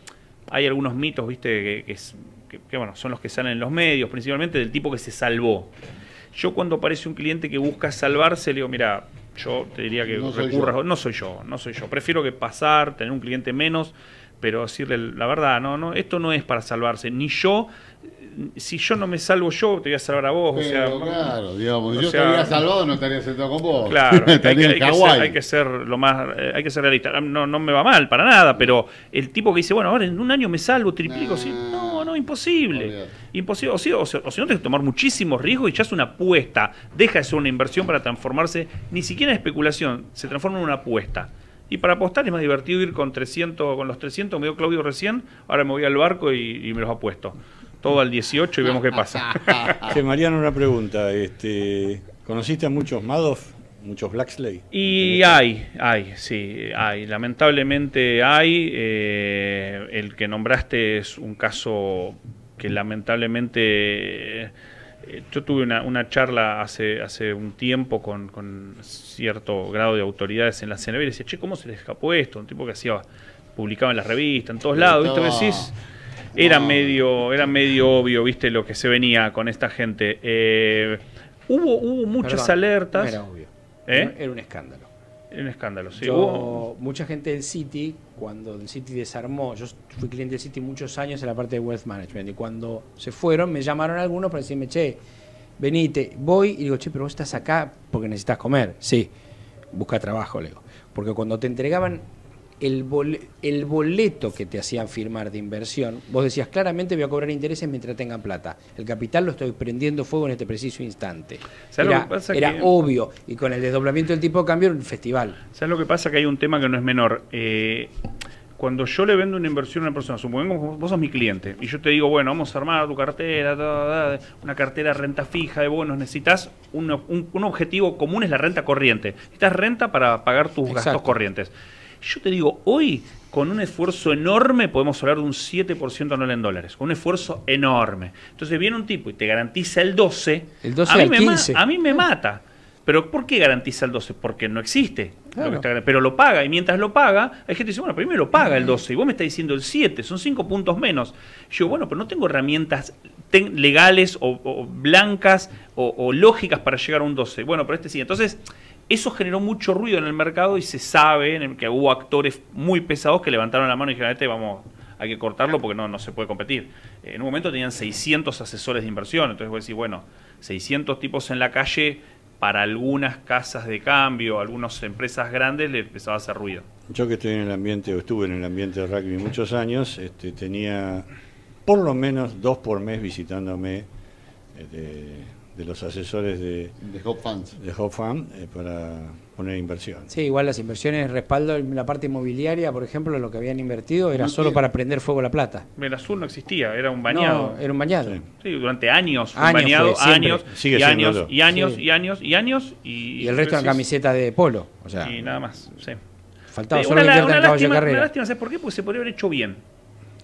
Speaker 16: hay algunos mitos, viste, que, que es- que- que, bueno, son los que salen en los medios, principalmente del tipo que se salvó. Yo cuando aparece un cliente que busca salvarse, le digo, mira, yo te diría que
Speaker 13: No soy
Speaker 16: recurras,
Speaker 13: yo.
Speaker 16: no soy yo, no soy yo. Prefiero que pasar, tener un cliente menos, pero decirle la verdad, no, no, esto no es para salvarse, ni yo, si yo no me salvo yo, te voy a salvar a vos, o sea,
Speaker 13: Pero claro, digamos,
Speaker 16: o
Speaker 13: yo
Speaker 16: sea,
Speaker 13: te hubiera salvado, no estaría sentado con vos.
Speaker 16: Claro, hay que, hay que ser, hay que ser lo más, eh, hay que ser realista. No, no me va mal para nada, pero el tipo que dice, bueno, ahora en un año me salvo, triplico, sí, no, imposible. Imposible. O si, o, si- o si no, tienes que tomar muchísimos riesgos y ya es una apuesta. Deja de ser una inversión para transformarse, ni siquiera en especulación, se transforma en una apuesta. Y para apostar es más divertido ir con 300, con los 300, me dio Claudio recién, ahora me voy al barco y, y me los apuesto. Todo al 18 y vemos qué pasa.
Speaker 15: Che, Mariano, una pregunta. Este, ¿Conociste a muchos Madoff, muchos Blacksley?
Speaker 16: Y hay, hay, sí, hay. Lamentablemente hay. eh, el que nombraste es un caso que lamentablemente... eh, yo tuve una, una charla hace, hace un tiempo con, con cierto grado de autoridades en la CNB y decía, che, ¿cómo se les escapó esto? Un tipo que hacía, publicaba en las revistas, en todos
Speaker 13: Pero
Speaker 16: lados, ¿viste? Decís, era
Speaker 13: No.
Speaker 16: medio, era medio obvio, viste, lo que se venía con esta gente. Eh, hubo, hubo muchas
Speaker 14: Perdón,
Speaker 16: alertas.
Speaker 14: no era obvio.
Speaker 16: ¿Eh?
Speaker 14: Era un escándalo.
Speaker 16: Era un escándalo, sí.
Speaker 14: Yo-
Speaker 16: Hubo-
Speaker 14: mucha gente del City, cuando el City desarmó, yo fui cliente del City muchos años en la parte de Wealth Management, y cuando se fueron me llamaron algunos para decirme, che, venite, voy, y digo, che, pero vos estás acá porque necesitas comer. Sí, busca trabajo, le digo. Porque cuando te entregaban el, bol- el boleto que te hacían firmar de inversión, vos decías, claramente voy a cobrar intereses mientras tengan plata. El capital lo estoy prendiendo fuego en este preciso instante.
Speaker 16: ¿Sabes lo
Speaker 14: Era, era
Speaker 16: Que-
Speaker 14: obvio, y con el desdoblamiento del tipo de cambio era un festival.
Speaker 16: ¿Sabes lo que pasa? Que hay un tema que no es menor. Eh, cuando yo le vendo una inversión a una persona, supongamos que vos sos mi cliente, y yo te digo, bueno, vamos a armar tu cartera, una cartera renta fija de bonos, necesitas un, un- un objetivo común, es la renta corriente. Necesitas renta para pagar tus gastos corrientes. Yo te digo, hoy, con un esfuerzo enorme, podemos hablar de un 7% anual en dólares, con un esfuerzo enorme. Entonces viene un tipo y te garantiza el 12,
Speaker 14: El 12
Speaker 16: a, mí
Speaker 14: al
Speaker 16: me ma-
Speaker 14: 15.
Speaker 16: a mí me mata. Pero ¿por qué garantiza el 12? Porque no existe.
Speaker 14: Claro.
Speaker 16: Lo que está- pero lo paga, y mientras lo paga, hay gente que dice, bueno, primero lo paga el 12, y vos me estás diciendo el 7, son 5 puntos menos. Yo, bueno, pero no tengo herramientas legales o, o blancas o, o lógicas para llegar a un 12. Bueno, pero este sí. Entonces, eso generó mucho ruido en el mercado y se sabe en el que hubo actores muy pesados que levantaron la mano y dijeron, este vamos, hay que cortarlo porque no, no se puede competir. Eh, En un momento tenían 600 asesores de inversión, entonces vos decís, bueno, 600 tipos en la calle para algunas casas de cambio, algunas empresas grandes le empezaba a hacer ruido.
Speaker 15: Yo que estoy en el ambiente, o estuve en el ambiente de rugby muchos años, este, tenía por lo menos dos por mes visitándome eh, de, los asesores de,
Speaker 13: De Hope Funds.
Speaker 15: de Hope Fund eh, para poner inversión.
Speaker 14: Sí, igual las inversiones, respaldo en la parte inmobiliaria, por ejemplo, lo que habían invertido era
Speaker 13: No
Speaker 14: solo para prender fuego a la plata.
Speaker 16: El azul no existía, era un bañado.
Speaker 14: No, era un bañado.
Speaker 15: Sí.
Speaker 16: Sí, durante años,
Speaker 14: Años
Speaker 16: un bañado,
Speaker 14: fue,
Speaker 16: años,
Speaker 15: Sigue
Speaker 16: y años, y años,
Speaker 14: Sí.
Speaker 16: y años, y años, y,
Speaker 14: Y el resto eran camisetas de polo. O sea,
Speaker 16: Y nada más, sí.
Speaker 14: faltaba
Speaker 16: Eh,
Speaker 14: solo
Speaker 16: una, una lástima, una lástima, ¿sabes por qué? Porque se podría haber hecho bien.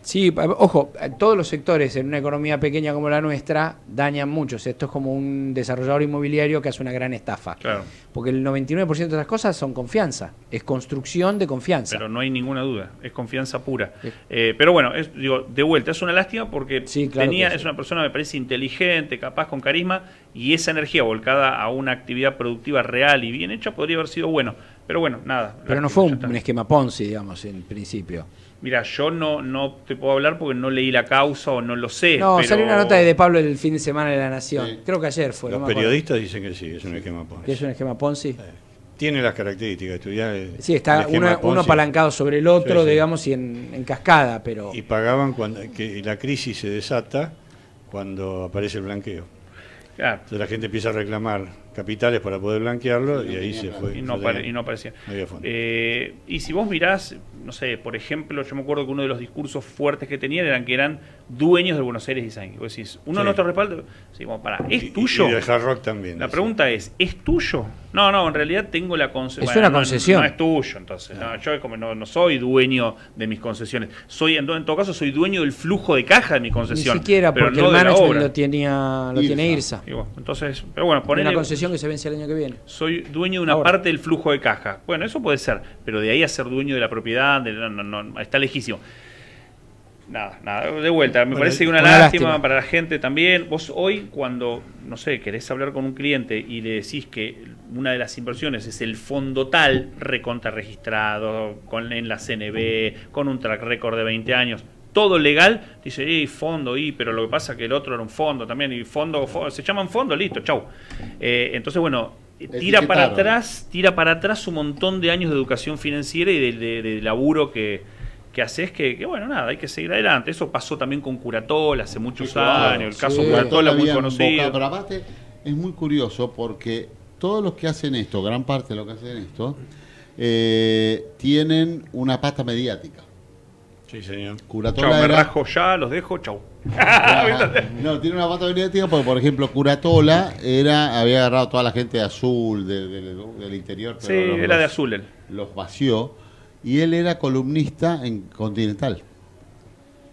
Speaker 14: Sí, ojo, todos los sectores en una economía pequeña como la nuestra dañan mucho. O sea, Esto es como un desarrollador inmobiliario que hace una gran estafa.
Speaker 16: Claro.
Speaker 14: Porque el 99% de las cosas son confianza. Es construcción de confianza.
Speaker 16: Pero no hay ninguna duda, es confianza pura. Eh, pero bueno, es, digo, de vuelta, es una lástima porque
Speaker 14: claro
Speaker 16: tenía,
Speaker 14: sí.
Speaker 16: es una persona, me parece, inteligente, capaz, con carisma, y esa energía volcada a una actividad productiva real y bien hecha podría haber sido bueno. Pero bueno, nada.
Speaker 14: Pero no fue un, un esquema Ponzi, digamos, en principio.
Speaker 16: Mira, yo no, no te puedo hablar porque no leí la causa o no lo sé.
Speaker 14: No,
Speaker 16: pero-
Speaker 14: salió una nota de, de Pablo el fin de semana de La Nación. Creo que ayer fue.
Speaker 15: Los
Speaker 14: no
Speaker 15: periodistas dicen que sí, es un esquema Ponzi.
Speaker 14: ¿Que es un esquema Ponzi?
Speaker 15: Tiene las características, estudiar el-
Speaker 14: Sí, está
Speaker 15: el
Speaker 14: uno, apalancado sobre el otro,
Speaker 15: Sí, sí.
Speaker 14: digamos, y en, en cascada, pero...
Speaker 15: Y pagaban cuando que la crisis se desata cuando aparece el blanqueo.
Speaker 16: Claro.
Speaker 15: Entonces la gente empieza a reclamar capitales para poder blanquearlo y ahí se fue.
Speaker 16: Y no,
Speaker 15: tenía-
Speaker 16: y no aparecía.
Speaker 15: no había fondo.
Speaker 16: Eh, y si vos mirás, no sé, por ejemplo, yo me acuerdo que uno de los discursos fuertes que tenían eran que eran dueños del Buenos Aires Design. Y vos decís, uno de nuestros respaldos, sí, bueno, para, ¿es
Speaker 15: Y-
Speaker 16: tuyo?
Speaker 15: Y del hard rock también.
Speaker 16: La pregunta es, ¿es tuyo? No, no, en realidad tengo la concesión.
Speaker 14: Es una concesión.
Speaker 16: No, es tuyo, entonces. No, yo como no, no soy dueño de mis concesiones. Soy, en, to- en todo caso, soy dueño del flujo de caja de mi
Speaker 14: Ni
Speaker 16: concesión.
Speaker 14: siquiera
Speaker 16: pero
Speaker 14: porque
Speaker 16: no
Speaker 14: el
Speaker 16: de
Speaker 14: management lo, tenía, lo tiene IRSA.
Speaker 16: Y bueno, entonces, pero bueno,
Speaker 14: Hay
Speaker 16: ponele,
Speaker 14: una concesión que se vence el año que viene.
Speaker 16: soy dueño de una
Speaker 14: Ahora.
Speaker 16: parte del flujo de caja. Bueno, eso puede ser, pero de ahí a ser dueño de la propiedad, de- no, no, no, está lejísimo. Nada, nada, de vuelta, me
Speaker 15: Bueno,
Speaker 16: parece que una,
Speaker 15: una
Speaker 16: lástima,
Speaker 15: lástima.
Speaker 16: para la gente también. Vos hoy cuando, no sé, querés hablar con un cliente y le decís que una de las inversiones es el fondo tal, recontra registrado, con, en la CNB, con un track record de 20 años, todo legal, dice, y fondo, y, pero lo que pasa es que el otro era un fondo también, y fondo, fo- se llaman fondo, listo, chau. Eh, entonces, bueno, tira para atrás, tira para atrás un montón de años de educación financiera y de, de- de laburo que, que haces que, que, bueno, nada, hay que seguir adelante. Eso pasó también con Curatola hace muchos
Speaker 13: Claro,
Speaker 16: años, el caso
Speaker 13: sí.
Speaker 16: Curatola muy conocido.
Speaker 13: Pero aparte es muy curioso porque todos los que hacen esto, gran parte de los que hacen esto, eh, tienen una pata mediática.
Speaker 15: Sí, señor.
Speaker 13: Curatola
Speaker 16: Chau, me
Speaker 13: era-
Speaker 16: rajo ya, los dejo, chau.
Speaker 13: no, tiene una pata mediática porque, por ejemplo, Curatola era, había agarrado a toda la gente de azul, de- de- del interior.
Speaker 16: Sí,
Speaker 13: pero los-
Speaker 16: era de azul él.
Speaker 13: Los vació y él era columnista en Continental.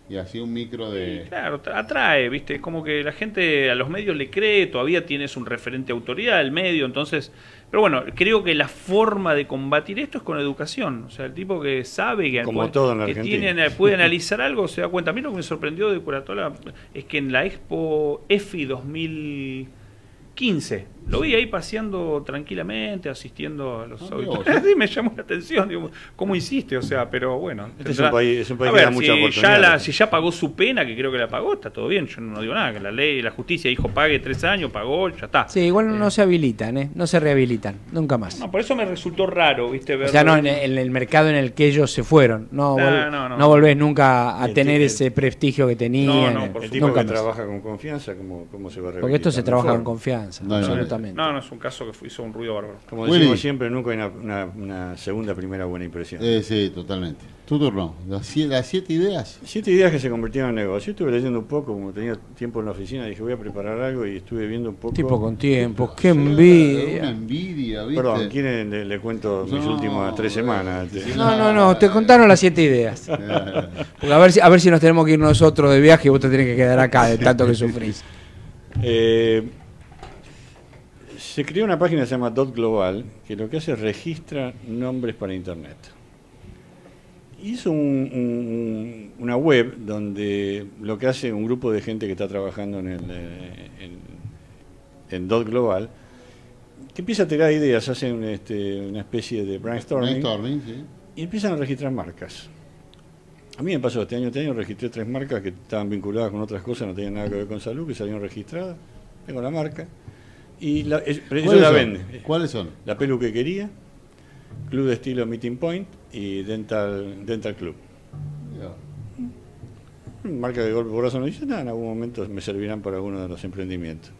Speaker 13: Y hacía un micro de...
Speaker 16: Claro, tra- atrae, ¿viste? Es como que la gente a los medios le cree, todavía tienes un referente de autoridad, el medio, entonces... Pero bueno, creo que la forma de combatir esto es con educación. O sea, el tipo que sabe que,
Speaker 15: Como
Speaker 16: puede,
Speaker 15: todo en la
Speaker 16: que tiene- puede analizar algo, se da cuenta. A mí lo que me sorprendió de Curatola es que en la Expo EFI 2015, lo vi ahí paseando tranquilamente, asistiendo a los
Speaker 15: Ah,
Speaker 16: auditorios.
Speaker 15: ¿eh?
Speaker 16: Sí, me llamó la atención, digo, ¿cómo hiciste? O sea, pero bueno.
Speaker 15: Este es un país- es un país que
Speaker 16: ver,
Speaker 15: da mucha
Speaker 16: si ya,
Speaker 15: oportunidad.
Speaker 16: la, si ya pagó su pena, que creo que la pagó, está todo bien. Yo no digo nada, que la ley, la justicia dijo pague tres años, pagó, ya está.
Speaker 14: Sí, igual no se habilitan, ¿eh? No se rehabilitan, nunca más.
Speaker 16: No, por eso me resultó raro, ¿viste?
Speaker 14: O
Speaker 16: Verlo.
Speaker 14: sea, no en el, en el mercado en el que ellos se fueron. No,
Speaker 16: No,
Speaker 14: vol-
Speaker 16: no, no.
Speaker 14: no volvés nunca a
Speaker 15: El
Speaker 14: tener
Speaker 15: tipo-
Speaker 14: ese prestigio que tenían. eh,
Speaker 15: el tipo
Speaker 14: nunca
Speaker 15: que
Speaker 14: más.
Speaker 15: trabaja con confianza, ¿cómo, cómo se va a
Speaker 14: Porque esto se
Speaker 15: rehabilitar
Speaker 14: trabaja
Speaker 15: mejor?
Speaker 14: con confianza,
Speaker 15: No, no,
Speaker 14: absolutamente.
Speaker 16: No, no, es un caso que fue- hizo un ruido bárbaro.
Speaker 15: Como
Speaker 13: Willy.
Speaker 15: decimos siempre, nunca hay una, una- una segunda, primera buena impresión.
Speaker 13: Eh, sí, totalmente. Tu turno. Las, sie- las siete ideas.
Speaker 15: Siete ideas que se convirtieron en negocio. Estuve leyendo un poco, como tenía tiempo en la oficina, dije voy a preparar algo y estuve viendo un poco.
Speaker 14: Tipo con tiempo, qué
Speaker 13: Una
Speaker 14: envidia.
Speaker 13: envidia, ¿viste?
Speaker 15: Perdón, ¿quieren le, le cuento mis
Speaker 13: No,
Speaker 15: últimas tres semanas?
Speaker 14: No, no, no, te contaron las siete ideas. Porque a ver, si, a ver si nos tenemos que ir nosotros de viaje y vos te tenés que quedar acá de tanto que sufrís.
Speaker 15: Eh, se creó una página que se llama Dot Global, que lo que hace es registra nombres para Internet. Hizo un- un- una web donde lo que hace un grupo de gente que está trabajando en, el, eh, en, en Dot Global, que empieza a tirar ideas, hacen este, una especie de brainstorming,
Speaker 13: Brainstorming, sí.
Speaker 15: y empiezan a registrar marcas. A mí me pasó este año, este año registré tres marcas que estaban vinculadas con otras cosas, no tenían nada que ver con salud, que salieron registradas. Tengo la marca. Y la, ellos
Speaker 13: ¿Cuáles
Speaker 15: la
Speaker 13: son?
Speaker 15: venden.
Speaker 13: ¿Cuáles son?
Speaker 15: La Peluquería, Club de Estilo Meeting Point y Dental, Dental Club. Marca de golpe por no dice nada, en algún momento me servirán para alguno de los emprendimientos.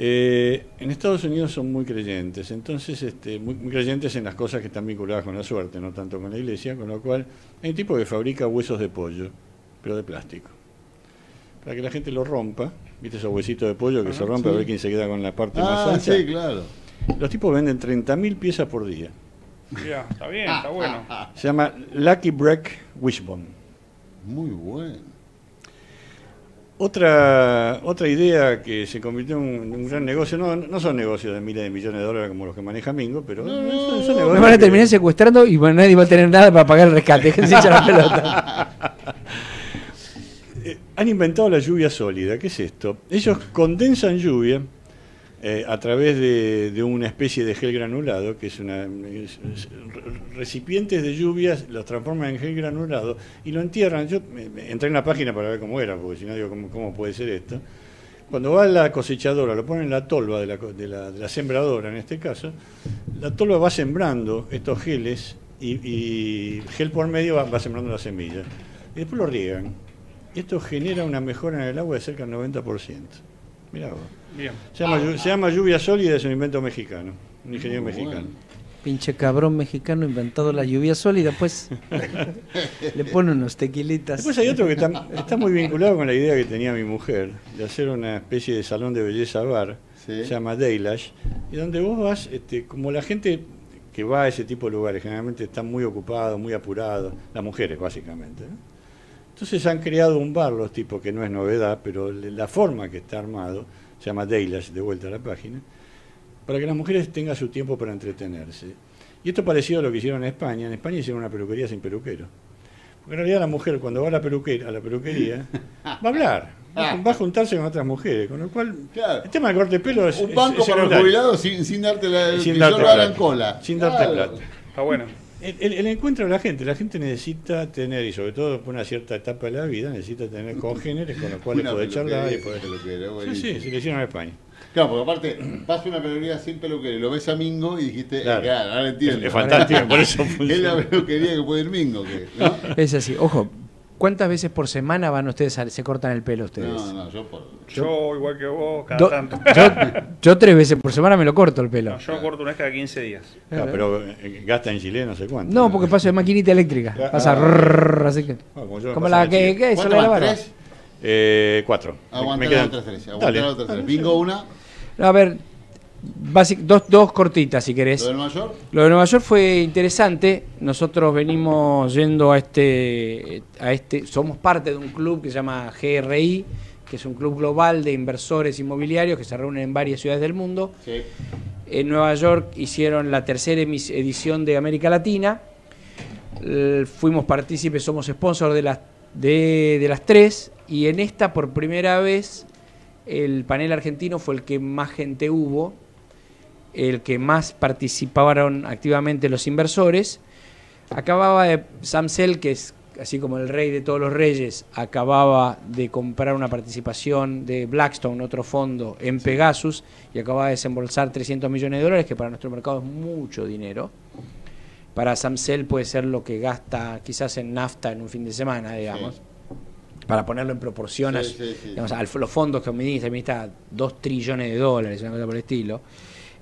Speaker 15: Eh, en Estados Unidos son muy creyentes, entonces este, muy, muy creyentes en las cosas que están vinculadas con la suerte, no tanto con la iglesia, con lo cual hay un tipo que fabrica huesos de pollo, pero de plástico. Para que la gente lo rompa, ¿viste esos huesitos de pollo que
Speaker 13: Ajá,
Speaker 15: se rompen a ver quién se queda con la parte
Speaker 13: Ah,
Speaker 15: más ancha?
Speaker 13: sí, claro.
Speaker 15: Los tipos venden 30.000 piezas por día.
Speaker 16: Ya, está bien, está bueno.
Speaker 15: Se llama Lucky Break Wishbone.
Speaker 13: Muy bueno.
Speaker 15: Otra, otra idea que se convirtió en un, un gran negocio, no, no son negocios de miles de millones de dólares como los que maneja Mingo, pero son, negocios
Speaker 14: van a
Speaker 15: que-
Speaker 14: terminar secuestrando y bueno, nadie va a tener nada para pagar el rescate. Que se echa la pelota.
Speaker 15: Han inventado la lluvia sólida. ¿Qué es esto? Ellos condensan lluvia eh, a través de, una especie de gel granulado, que es una es- es- re- recipientes de lluvias, los transforman en gel granulado y lo entierran. Yo me- entré en la página para ver cómo era, porque si no digo cómo, puede ser esto. Cuando va la cosechadora, lo pone en la tolva de la, de la, de la sembradora en este caso, la tolva va sembrando estos geles y, y gel por medio va, va sembrando las semillas. Y después lo riegan. Esto genera una mejora en el agua de cerca del 90%. Mirá vos.
Speaker 16: Bien.
Speaker 15: Se llama, llu- se llama lluvia sólida, es un invento mexicano, un ingeniero mexicano.
Speaker 14: Pinche cabrón mexicano inventado la lluvia sólida, pues. Le pone unos tequilitas.
Speaker 15: Después hay otro que está, está muy vinculado con la idea que tenía mi mujer de hacer una especie de salón de belleza bar, se llama Daylash, y donde vos vas, este, como la gente que va a ese tipo de lugares, generalmente están muy ocupados, muy apurados, las mujeres básicamente. ¿no? Entonces han creado un bar los tipos que no es novedad, pero le- la forma que está armado, se llama Daylash, de vuelta a la página, para que las mujeres tengan su tiempo para entretenerse. Y esto parecido a lo que hicieron en España. En España hicieron una peluquería sin peluquero. Porque en realidad la mujer cuando va a la, peluquera, a la peluquería va a hablar, va a- juntarse con otras mujeres, con lo cual el tema del corte de pelo es
Speaker 13: Un banco
Speaker 15: es
Speaker 13: para los jubilados sin, sin darte la,
Speaker 15: Sin darte plata.
Speaker 13: cola.
Speaker 15: Sin darte
Speaker 13: Claro.
Speaker 15: plata.
Speaker 16: Está bueno.
Speaker 15: El, el- el encuentro de la gente, la gente necesita tener, y sobre todo por una cierta etapa de la vida, necesita tener congéneres con los cuales poder charlar y poder... Sí, sí, se le hicieron en España.
Speaker 13: Claro, porque aparte vas a una peluquería sin peluquero lo ves a Mingo y dijiste,
Speaker 15: Claro.
Speaker 13: eh, claro, ahora entiendo.
Speaker 15: Es- es fantástico, por eso
Speaker 13: Es
Speaker 15: funciona.
Speaker 13: la peluquería que puede ir Mingo. Que, ¿no?
Speaker 14: Es así. Ojo, ¿cuántas veces por semana van ustedes a, se cortan el pelo ustedes?
Speaker 13: No, no, yo por...
Speaker 16: Yo, igual que vos, cada
Speaker 14: Do-
Speaker 16: tanto.
Speaker 14: yo, yo tres veces por semana me lo corto el pelo.
Speaker 16: No, yo corto una vez cada 15 días.
Speaker 15: Ah, pero eh, gasta en chile no sé cuánto.
Speaker 14: No, porque paso de maquinita eléctrica.
Speaker 15: Ah,
Speaker 14: Pasa
Speaker 15: ah.
Speaker 14: así que.
Speaker 15: Ah, como me
Speaker 14: la que, que eso
Speaker 13: ¿Cuánto
Speaker 14: la barba.
Speaker 13: ¿Tres?
Speaker 15: Eh, cuatro. Me-
Speaker 13: Aguanta
Speaker 15: me
Speaker 13: la
Speaker 15: quedan-
Speaker 13: otra tres. Aguanta
Speaker 15: Dale.
Speaker 13: la otra tres. Bingo una.
Speaker 14: No, a ver, basic- dos, dos cortitas si querés.
Speaker 13: ¿Lo de Nueva York?
Speaker 14: Lo de Nueva York fue interesante. Nosotros venimos yendo a este, a este, somos parte de un club que se llama GRI, que es un club global de inversores inmobiliarios que se reúnen en varias ciudades del mundo.
Speaker 13: Sí.
Speaker 14: En Nueva York hicieron la tercera edición de América Latina. Fuimos partícipes, somos sponsor de las, de, de las tres. Y en esta, por primera vez, el panel argentino fue el que más gente hubo, el que más participaron activamente los inversores. Acababa de Samsel, que es así como el rey de todos los reyes, acababa de comprar una participación de Blackstone, otro fondo, en Pegasus, y acaba de desembolsar 300 millones de dólares, que para nuestro mercado es mucho dinero. Para Samsel puede ser lo que gasta quizás en nafta en un fin de semana, digamos. Para ponerlo en proporción
Speaker 13: Sí,
Speaker 14: a los fondos que administra, administra 2 trillones de dólares, una cosa por el estilo.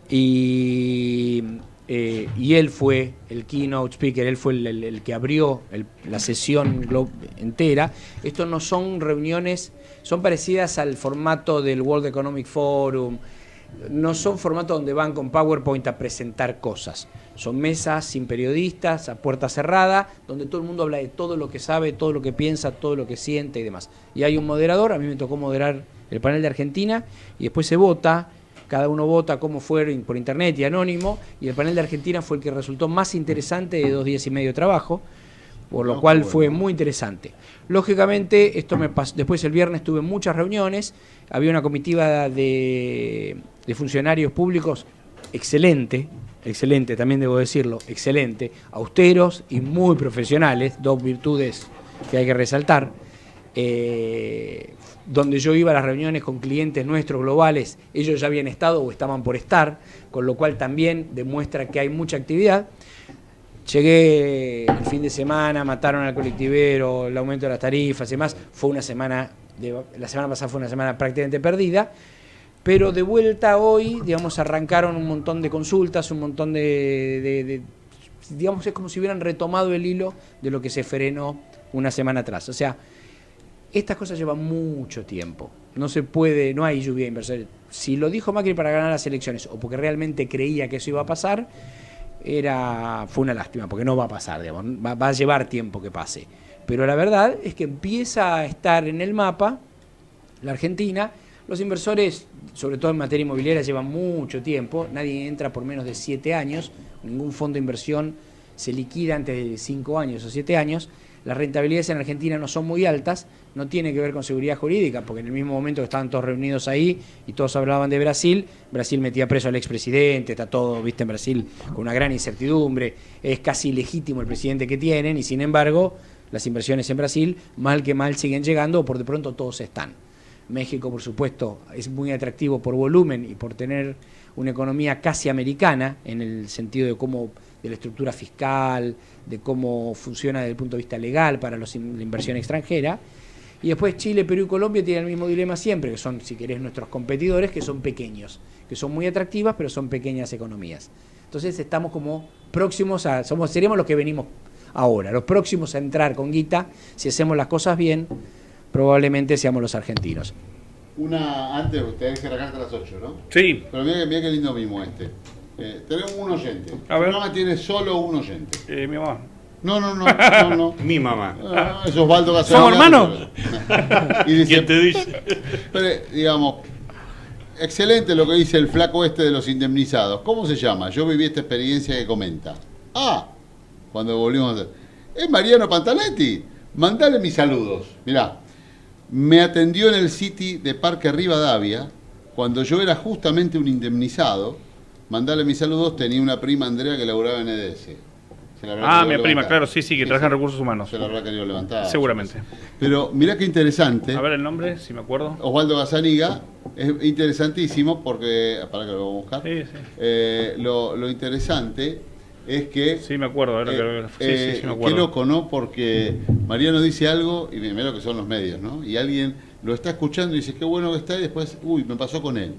Speaker 14: Y, eh, y él fue el keynote speaker, él fue el, que abrió la sesión entera. Estos no son reuniones, son parecidas al formato del World Economic Forum, no son formatos donde van con PowerPoint a presentar cosas. Son mesas sin periodistas, a puerta cerrada, donde todo el mundo habla de todo lo que sabe, todo lo que piensa, todo lo que siente y demás. Y hay un moderador, a mí me tocó moderar el panel de Argentina, y después se vota, cada uno vota cómo fue por internet y anónimo, y el panel de Argentina fue el que resultó más interesante de dos días y medio de trabajo, por lo
Speaker 13: No,
Speaker 14: cual
Speaker 13: bueno.
Speaker 14: fue muy interesante. Lógicamente, esto me pasó, después el viernes tuve muchas reuniones, había una comitiva de, de funcionarios públicos excelente, excelente, también debo decirlo, excelente, austeros y muy profesionales, dos virtudes que hay que resaltar. Eh, donde yo iba a las reuniones con clientes nuestros globales, ellos ya habían estado o estaban por estar, con lo cual también demuestra que hay mucha actividad. Llegué el fin de semana, mataron al colectivero, el aumento de las tarifas y demás. Fue una semana, de- la semana pasada fue una semana prácticamente perdida. Pero de vuelta hoy, digamos, arrancaron un montón de consultas, un montón de, de- de- digamos, es como si hubieran retomado el hilo de lo que se frenó una semana atrás. O sea, estas cosas llevan mucho tiempo. No se puede, no hay lluvia de inversores. Si lo dijo Macri para ganar las elecciones o porque realmente creía que eso iba a pasar, era, fue una lástima, porque no va a pasar, digamos, va, va a llevar tiempo que pase. Pero la verdad es que empieza a estar en el mapa la Argentina. Los inversores, sobre todo en materia inmobiliaria, llevan mucho tiempo. Nadie entra por menos de siete años. Ningún fondo de inversión se liquida antes de cinco años o siete años. Las rentabilidades en Argentina no son muy altas, no tiene que ver con seguridad jurídica, porque en el mismo momento que estaban todos reunidos ahí y todos hablaban de Brasil, Brasil metía preso al expresidente, está todo, viste, en Brasil con una gran incertidumbre, es casi ilegítimo el presidente que tienen y sin embargo las inversiones en Brasil, mal que mal, siguen llegando o por de pronto todos están. México, por supuesto, es muy atractivo por volumen y por tener una economía casi americana en el sentido de cómo de la estructura fiscal, de cómo funciona desde el punto de vista legal para los, la inversión extranjera. Y después Chile, Perú y Colombia tienen el mismo dilema siempre, que son, si querés, nuestros competidores, que son pequeños, que son muy atractivas, pero son pequeñas economías. Entonces estamos como próximos a, somos, seríamos los que venimos ahora, los próximos a entrar con guita, si hacemos las cosas bien, probablemente seamos los argentinos.
Speaker 13: Una, antes, tenés que arrancarte a las 8, ¿no?
Speaker 16: Sí.
Speaker 13: Pero mira, mira qué lindo mismo este. Eh, tenemos un oyente.
Speaker 16: A ver.
Speaker 13: Mi mamá tiene solo un oyente.
Speaker 16: Eh, mi mamá.
Speaker 13: No, no, no, no, no.
Speaker 15: Mi mamá.
Speaker 13: Ah, es Osvaldo Casanova.
Speaker 16: ¿Somos hermanos?
Speaker 13: Y dice,
Speaker 15: ¿Quién te dice?
Speaker 13: pero, digamos, excelente lo que dice el flaco este de los indemnizados. ¿Cómo se llama? Yo viví esta experiencia que comenta. Ah, cuando volvimos a hacer. Es Mariano Pantanetti. Mandale mis saludos. Mirá, me atendió en el City de Parque Rivadavia cuando yo era justamente un indemnizado. Mandale mis saludos, tenía una prima Andrea que laburaba en EDS. Se la
Speaker 16: Ah, mi prima,
Speaker 13: levantar.
Speaker 16: claro, sí, sí, que trabaja en recursos humanos.
Speaker 13: Se la habrá querido levantar.
Speaker 16: Seguramente.
Speaker 13: Pero mirá qué interesante.
Speaker 16: A ver el nombre, si me acuerdo.
Speaker 13: Osvaldo Gazaniga es interesantísimo porque. Para que lo vamos a buscar.
Speaker 16: Sí, sí.
Speaker 13: Eh, lo, lo interesante es que.
Speaker 16: Sí, me acuerdo. ahora que- sí,
Speaker 13: eh,
Speaker 16: sí, sí, me
Speaker 13: qué
Speaker 16: acuerdo.
Speaker 13: loco, ¿no? Porque Mariano dice algo y lo que son los medios, ¿no? Y alguien lo está escuchando y dice qué bueno que está y después, uy, me pasó con él.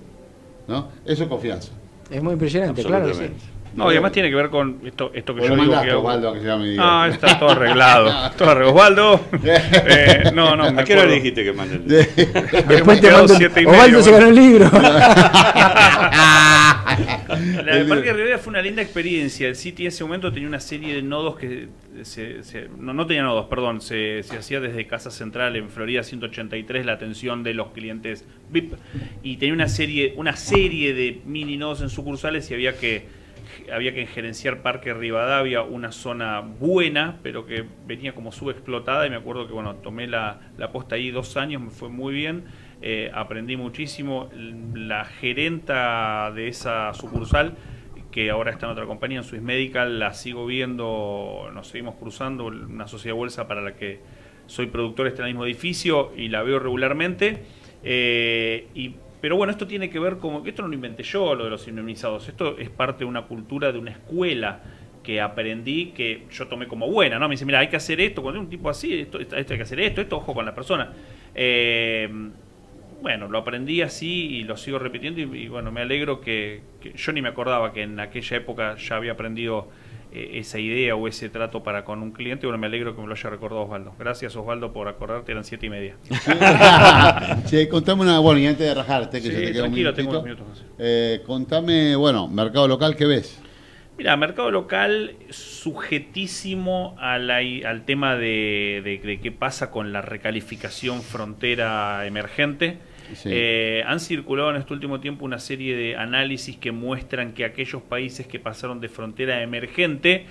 Speaker 13: ¿no? Eso es confianza.
Speaker 14: Es muy impresionante, claro. sí.
Speaker 16: No, y además tiene que ver con esto, esto que yo digo
Speaker 13: mandaste,
Speaker 16: que hago.
Speaker 13: Osvaldo, que se llame.
Speaker 16: Ah, está todo arreglado. todo arreglado. Osvaldo. Eh, no, no, me
Speaker 15: ¿A qué hora
Speaker 16: acuerdo.
Speaker 15: dijiste que mande el
Speaker 14: Después te
Speaker 16: quedado
Speaker 14: mando.
Speaker 16: siete y
Speaker 14: Osvaldo
Speaker 16: medio,
Speaker 14: se ganó el libro.
Speaker 16: La de Parque Rivera fue una linda experiencia. El City en ese momento tenía una serie de nodos que no, no tenía nodos, perdón, se, se hacía desde Casa Central en Florida 183 la atención de los clientes VIP y tenía una serie una serie de mini nodos en sucursales y había que había que gerenciar Parque Rivadavia, una zona buena, pero que venía como subexplotada. Y me acuerdo que bueno, tomé la, la posta ahí dos años, me fue muy bien, eh, aprendí muchísimo, la gerenta de esa sucursal que ahora está en otra compañía, en Swiss Medical, la sigo viendo, nos seguimos cruzando, una sociedad de bolsa para la que soy productor, está en el mismo edificio y la veo regularmente. Eh, pero bueno, esto tiene que ver como, esto no lo inventé yo, lo de los indemnizados, esto es parte de una cultura, de una escuela que aprendí, que yo tomé como buena, ¿no? Me dice, mira, hay que hacer esto, cuando es un tipo así, esto, esto hay que hacer esto, esto, ojo con la persona. Eh, bueno, lo aprendí así y lo sigo repitiendo y, y bueno, me alegro que, que yo ni me acordaba que en aquella época ya había aprendido eh, esa idea o ese trato para con un cliente. Bueno, me alegro que me lo haya recordado Osvaldo. Gracias Osvaldo por acordarte, eran siete y media.
Speaker 13: che, contame una. Bueno, y antes de rajarte, que
Speaker 16: Sí,
Speaker 13: se te queda un
Speaker 16: tranquilo, tengo
Speaker 13: minutito.
Speaker 16: unos minutos.
Speaker 13: Eh, contame, bueno, mercado local, ¿qué ves?
Speaker 16: Mira, mercado local sujetísimo a la- al tema de, de- de qué pasa con la recalificación frontera emergente.
Speaker 13: Sí.
Speaker 16: Eh, han circulado en este último tiempo una serie de análisis que muestran que aquellos países que pasaron de frontera emergente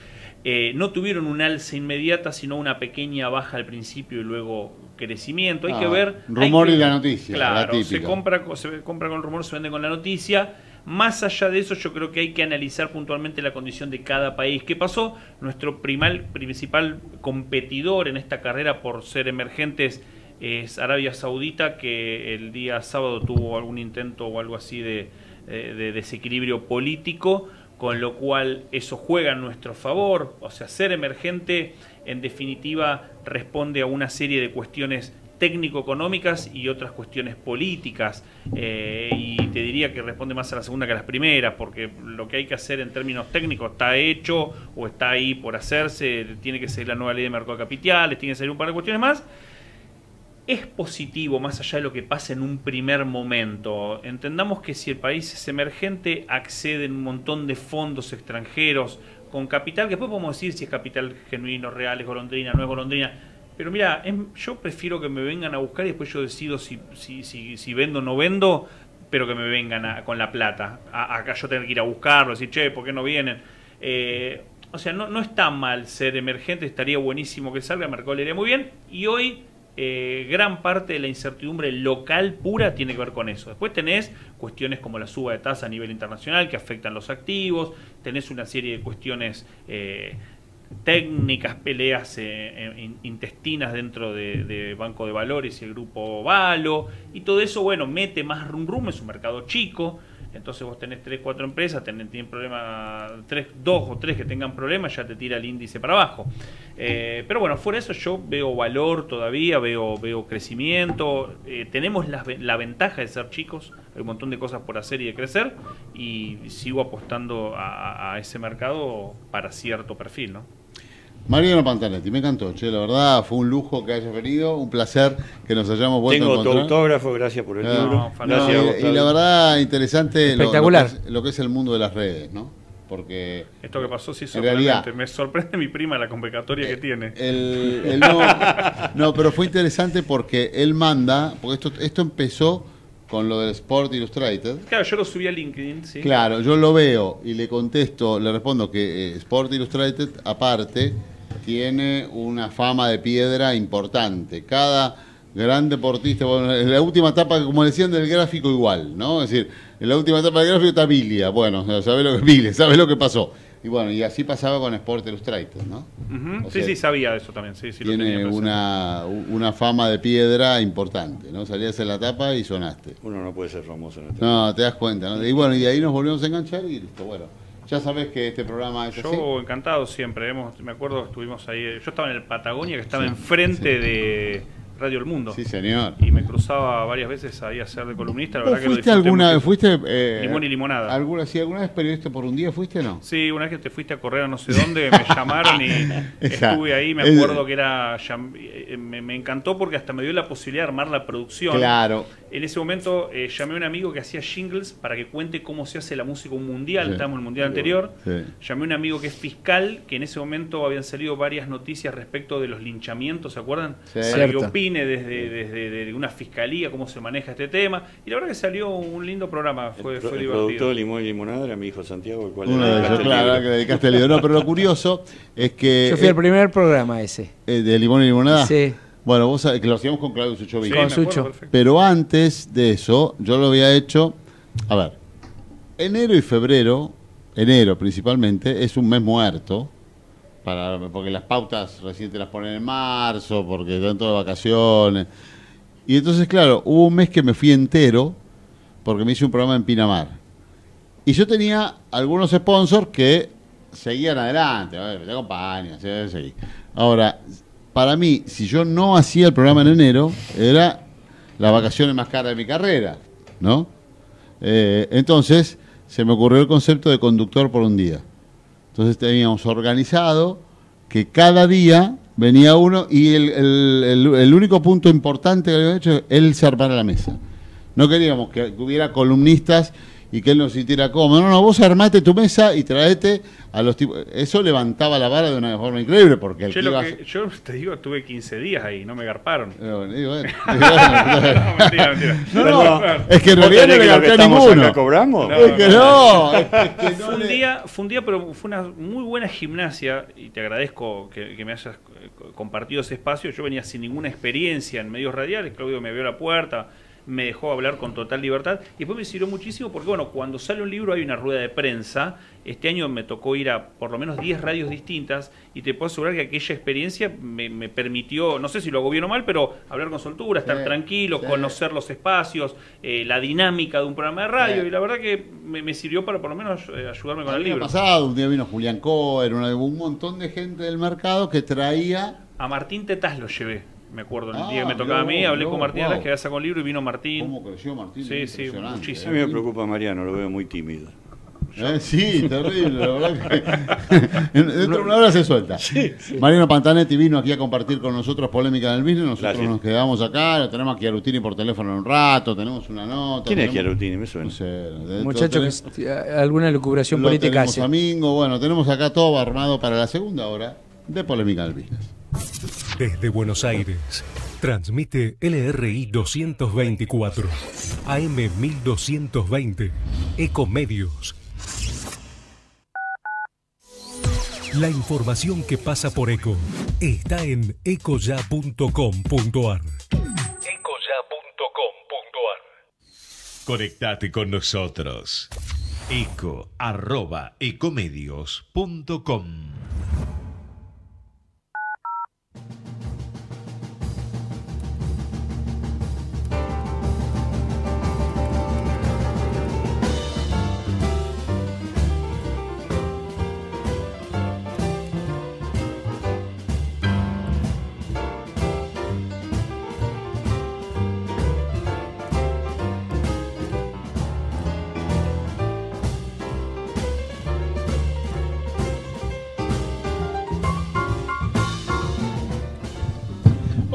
Speaker 16: eh, no tuvieron un alza inmediata, sino una pequeña baja al principio y luego crecimiento. Hay
Speaker 13: Ah,
Speaker 16: que ver. hay
Speaker 13: rumor
Speaker 16: que-
Speaker 13: y la noticia, la
Speaker 16: Claro, se compra, co- se compra con rumor, se vende con la noticia. Más allá de eso, yo creo que hay que analizar puntualmente la condición de cada país. ¿Qué pasó? Nuestro primal- principal competidor en esta carrera por ser emergentes es Arabia Saudita, que el día sábado tuvo algún intento o algo así de, eh, de desequilibrio político, con lo cual eso juega en nuestro favor. O sea, ser emergente, en definitiva, responde a una serie de cuestiones técnico-económicas y otras cuestiones políticas. Eh, y te diría que responde más a la segunda que a las primeras, porque lo que hay que hacer en términos técnicos está hecho o está ahí por hacerse, tiene que ser la nueva ley de mercado de capitales, tiene que ser un par de cuestiones más. Es positivo más allá de lo que pasa en un primer momento. Entendamos que si el país es emergente, acceden un montón de fondos extranjeros, con capital, que después podemos decir si es capital genuino, real, es golondrina, no es golondrina. Pero mira, yo prefiero que me vengan a buscar y después yo decido si, si, si, vendo o no vendo, pero que me vengan a- con la plata. Acá yo tener que ir a buscarlo, decir, che, ¿por qué no vienen? Eh, o sea, no, no está mal ser emergente, estaría buenísimo que salga, Mercado le iría muy bien. Y hoy eh, gran parte de la incertidumbre local pura tiene que ver con eso. Después tenés cuestiones como la suba de tasa a nivel internacional que afectan los activos, tenés una serie de cuestiones eh, técnicas, peleas eh, in- intestinas dentro de, de Banco de Valores y el grupo Valo, y todo eso, bueno, mete más rum rum, es un mercado chico, entonces vos tenés tres, cuatro empresas, tenés, tienen problema, tres, dos o tres que tengan problemas, ya te tira el índice para abajo. Eh, pero bueno, fuera de eso yo veo valor todavía, veo, veo crecimiento, eh, tenemos la, la ventaja de ser chicos, hay un montón de cosas por hacer y de crecer, y sigo apostando a ese mercado para cierto perfil, ¿no?
Speaker 13: Mariano Pantanetti, me encantó, che, la verdad fue un lujo que hayas venido, un placer que nos hayamos vuelto
Speaker 15: Tengo
Speaker 13: a
Speaker 15: tu
Speaker 13: encontrar.
Speaker 15: autógrafo, gracias por el libro.
Speaker 13: no,
Speaker 15: Gracias,
Speaker 13: y- la verdad interesante lo-
Speaker 14: Espectacular.
Speaker 13: Lo, que es, lo que es el mundo de las redes, ¿no? Porque
Speaker 16: Esto que pasó sí es
Speaker 13: En realidad-
Speaker 16: sorprendente. Me sorprende mi prima la convocatoria que tiene.
Speaker 13: el, el no, no, pero fue interesante porque él manda, porque esto, esto empezó con lo del Sport Illustrated.
Speaker 16: Claro, yo lo subí a LinkedIn, sí.
Speaker 13: Claro, yo lo veo y le contesto, le respondo que eh, Sport Illustrated, aparte, tiene una fama de piedra importante. Cada gran deportista, bueno, en la última etapa, como decían del gráfico, igual, ¿no? Es decir, en la última etapa del gráfico está Bilia. Bueno, sabe lo que Bilia, sabe lo que pasó. Y bueno, y así pasaba con Sport Illustrated, ¿no?
Speaker 16: Ujú,
Speaker 13: O
Speaker 16: Sí,
Speaker 13: sea,
Speaker 16: sí, sabía de eso también. Sí, sí, lo tenía
Speaker 13: Tiene
Speaker 16: presente.
Speaker 13: una, una fama de piedra importante, ¿no? Salías en la tapa y sonaste.
Speaker 15: Uno no puede ser famoso en este
Speaker 13: No, te das cuenta, ¿no? Y bueno, y de ahí nos volvemos a enganchar y listo, bueno. Ya sabes que este programa es así.
Speaker 16: Yo encantado siempre. Hemos, me acuerdo que estuvimos ahí. Yo estaba en el Patagonia, que estaba
Speaker 13: Sí,
Speaker 16: enfrente de Radio El Mundo.
Speaker 13: Sí, señor.
Speaker 16: Y me cruzaba varias veces ahí a ser de columnista. La
Speaker 13: ¿Vos
Speaker 16: verdad que lo
Speaker 13: fuiste alguna vez, fuiste... eh,
Speaker 16: Limón y limonada.
Speaker 13: Alguna, sí, alguna vez periodista por un día fuiste o no?
Speaker 16: Sí, una vez que te fuiste a correr a no sé dónde, me llamaron y estuve ahí. Me acuerdo que era. eh, Me, me encantó porque hasta me dio la posibilidad de armar la producción.
Speaker 13: Claro.
Speaker 16: En ese momento eh, llamé a un amigo que hacía jingles para que cuente cómo se hace la música un mundial.
Speaker 13: Sí.
Speaker 16: Estamos en el mundial anterior.
Speaker 13: Sí.
Speaker 16: Llamé a un amigo que es fiscal, que en ese momento habían salido varias noticias respecto de los linchamientos, ¿se acuerdan?
Speaker 13: Sí.
Speaker 16: Para
Speaker 13: Cierto.
Speaker 16: que opine desde, desde de una fiscalía cómo se maneja este tema. Y la verdad que salió un lindo programa, fue,
Speaker 15: El,
Speaker 16: fue
Speaker 15: el
Speaker 16: divertido.
Speaker 15: productor de Limón y Limonada era mi hijo Santiago, el cual
Speaker 13: Uno de ellos,
Speaker 15: el
Speaker 13: claro, que le dedicaste el libro. No, pero lo curioso es que...
Speaker 14: Yo fui
Speaker 13: eh,
Speaker 14: al primer programa ese.
Speaker 13: eh, ¿De Limón y Limonada?
Speaker 14: Sí.
Speaker 13: Bueno, vos sabés que lo hacíamos con Claudio Suchovich.
Speaker 14: Sí, Con me Sucho. perfecto.
Speaker 13: Pero antes de eso, yo lo había hecho... A ver, enero y febrero, enero principalmente, es un mes muerto. Para, porque las pautas recién te las ponen en marzo, porque están todas de vacaciones. Y entonces, claro, hubo un mes que me fui entero, porque me hice un programa en Pinamar. Y yo tenía algunos sponsors que seguían adelante, a ver, te acompañan, seguí. Ahora, para mí, si yo no hacía el programa en enero, era las vacaciones más caras de mi carrera, ¿no? Eh, entonces, se me ocurrió el concepto de conductor por un día. Entonces teníamos organizado que cada día venía uno y el, único punto importante que habíamos hecho es él se armara la mesa. No queríamos que, que hubiera columnistas y que él nos sintiera cómodo. No, no, vos armate tu mesa y traete a los tipos. Eso levantaba la vara de una forma increíble porque el
Speaker 16: Che,
Speaker 13: que
Speaker 16: lo que- yo te digo, tuve 15 días ahí, no me garparon.
Speaker 13: bueno, y bueno,
Speaker 16: no, mentira, mentira.
Speaker 13: No, no, es que en
Speaker 15: ¿Vos
Speaker 13: realidad no le garpé a ninguno.
Speaker 15: acá cobramos?
Speaker 13: Es que no, es que
Speaker 16: fue, un día, fue un día, pero fue una muy buena gimnasia y te agradezco que, que me hayas eh, compartido ese espacio. Yo venía sin ninguna experiencia en medios radiales, Claudio me abrió la puerta, me dejó hablar con total libertad y después me sirvió muchísimo porque, bueno, cuando sale un libro hay una rueda de prensa. Este año me tocó ir a por lo menos 10 radios distintas y te puedo asegurar que aquella experiencia me, me permitió, no sé si lo hago bien o mal, pero hablar con soltura, estar
Speaker 13: Sí,
Speaker 16: tranquilo,
Speaker 13: sí.
Speaker 16: conocer los espacios, eh, la dinámica de un programa de radio
Speaker 13: Sí.
Speaker 16: y la verdad que me, me sirvió para por lo menos eh, ayudarme con
Speaker 13: El
Speaker 16: el libro.
Speaker 13: pasado, un día vino Julián Coher, una- un montón de gente del mercado que traía.
Speaker 16: A Martín Tetaz lo llevé, me acuerdo. El
Speaker 13: Ah,
Speaker 16: día que me tocaba a mí, hablé
Speaker 13: mirá
Speaker 16: con Martín
Speaker 13: wow.
Speaker 16: Que había sacado un libro y vino Martín.
Speaker 13: ¿Cómo creció Martín?
Speaker 16: Sí, sí,
Speaker 13: Impresionante,
Speaker 15: A
Speaker 16: muchísimo.
Speaker 15: mí me preocupa Mariano, lo veo muy tímido.
Speaker 13: Eh, Sí, terrible. La verdad que dentro de una hora se suelta. Mariano Pantanetti vino aquí a compartir con nosotros polémica del business. Nosotros
Speaker 15: Gracias.
Speaker 13: nos quedamos acá. lo Tenemos a Chiarutini por teléfono en un rato. Tenemos una nota.
Speaker 15: ¿Quién es
Speaker 13: tenemos-
Speaker 15: Chiarutini? Me suena.
Speaker 13: No sé.
Speaker 14: Muchacho que es- alguna lucubración
Speaker 13: lo
Speaker 14: política
Speaker 13: tenemos
Speaker 14: hace.
Speaker 13: a Mingo. Bueno, tenemos acá todo armado para la segunda hora de polémica del business.
Speaker 1: Desde Buenos Aires, transmite LRI 224, AM 1220, Ecomedios. La información que pasa por Eco está en ecoya.com.ar.
Speaker 7: Conectate con nosotros. Eco arroba ecomedios.com.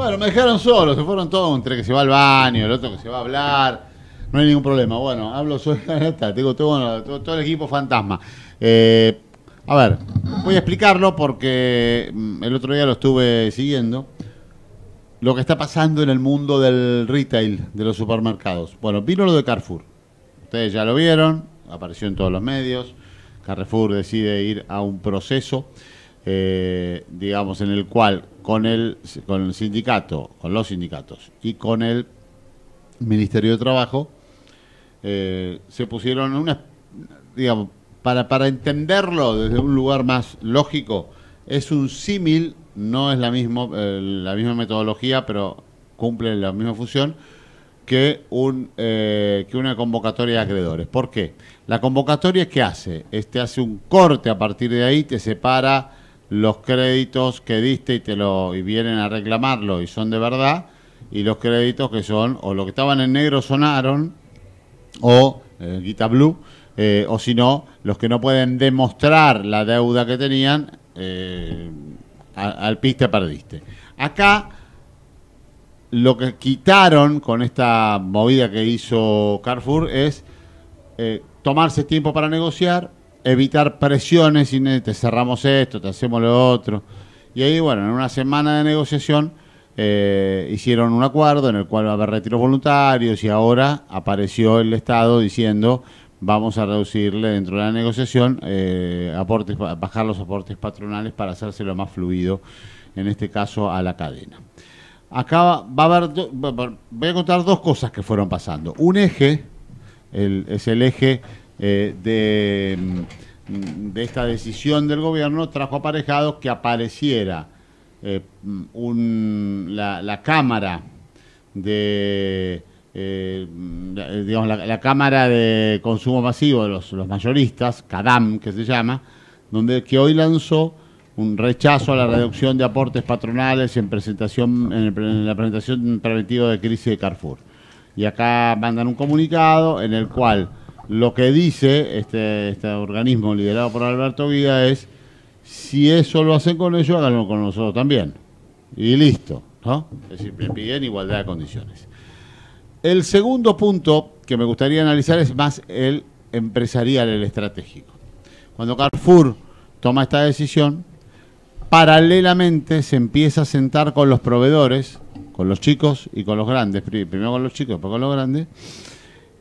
Speaker 13: Bueno, me dejaron solo, se fueron todos, entre que se va al baño, el otro que se va a hablar. No hay ningún problema. Bueno, hablo solo, tengo todo, todo, todo el equipo fantasma. Eh, a ver, voy a explicarlo porque mm, el otro día lo estuve siguiendo. Lo que está pasando en el mundo del retail, de los supermercados. Bueno, vino lo de Carrefour. Ustedes ya lo vieron, apareció en todos los medios. Carrefour decide ir a un proceso, eh, digamos, en el cual con el, con el sindicato, con los sindicatos y con el Ministerio de Trabajo, eh, se pusieron una, digamos, para, para entenderlo desde un lugar más lógico, es un símil, no es la, mismo, eh, la misma metodología, pero cumple la misma función que, un, eh, que una convocatoria de acreedores. ¿Por qué? La convocatoria, ¿qué hace? Este hace un corte a partir de ahí, te separa los créditos que diste y te lo y vienen a reclamarlo y son de verdad, y los créditos que son, o lo que estaban en negro sonaron, o eh, Guita Blue, eh, o si no, los que no pueden demostrar la deuda que tenían, eh, al piste perdiste. Acá lo que quitaron con esta movida que hizo Carrefour es tomarse tiempo para negociar, evitar presiones y te cerramos esto, te hacemos lo otro. Y ahí, bueno, en una semana de negociación eh, hicieron un acuerdo en el cual va a haber retiros voluntarios y ahora apareció el Estado diciendo vamos a reducirle dentro de la negociación eh, aportes, bajar los aportes patronales para hacérselo más fluido, en este caso a la cadena. Acá va a haber, voy a contar dos cosas que fueron pasando. Un eje es el eje eh, de, mm, de esta decisión del gobierno, trajo aparejado que apareciera eh, mm, la, Cámara de, eh, la- Cámara de Consumo Masivo de los, mayoristas, CADAM, que se llama, donde que hoy lanzó un rechazo a la reducción de aportes patronales en presentación en, en la presentación preventiva de crisis de Carrefour. Y acá mandan un comunicado en el cual lo que dice este, este organismo liderado por Alberto Guida es si eso lo hacen con ellos, háganlo con nosotros también. Y listo, ¿no? Es decir, piden igualdad de condiciones. El segundo punto que me gustaría analizar es más el empresarial, el estratégico. Cuando Carrefour toma esta decisión, paralelamente se empieza a sentar con los proveedores, con los chicos y con los grandes, pri- primero con los chicos, después con los grandes,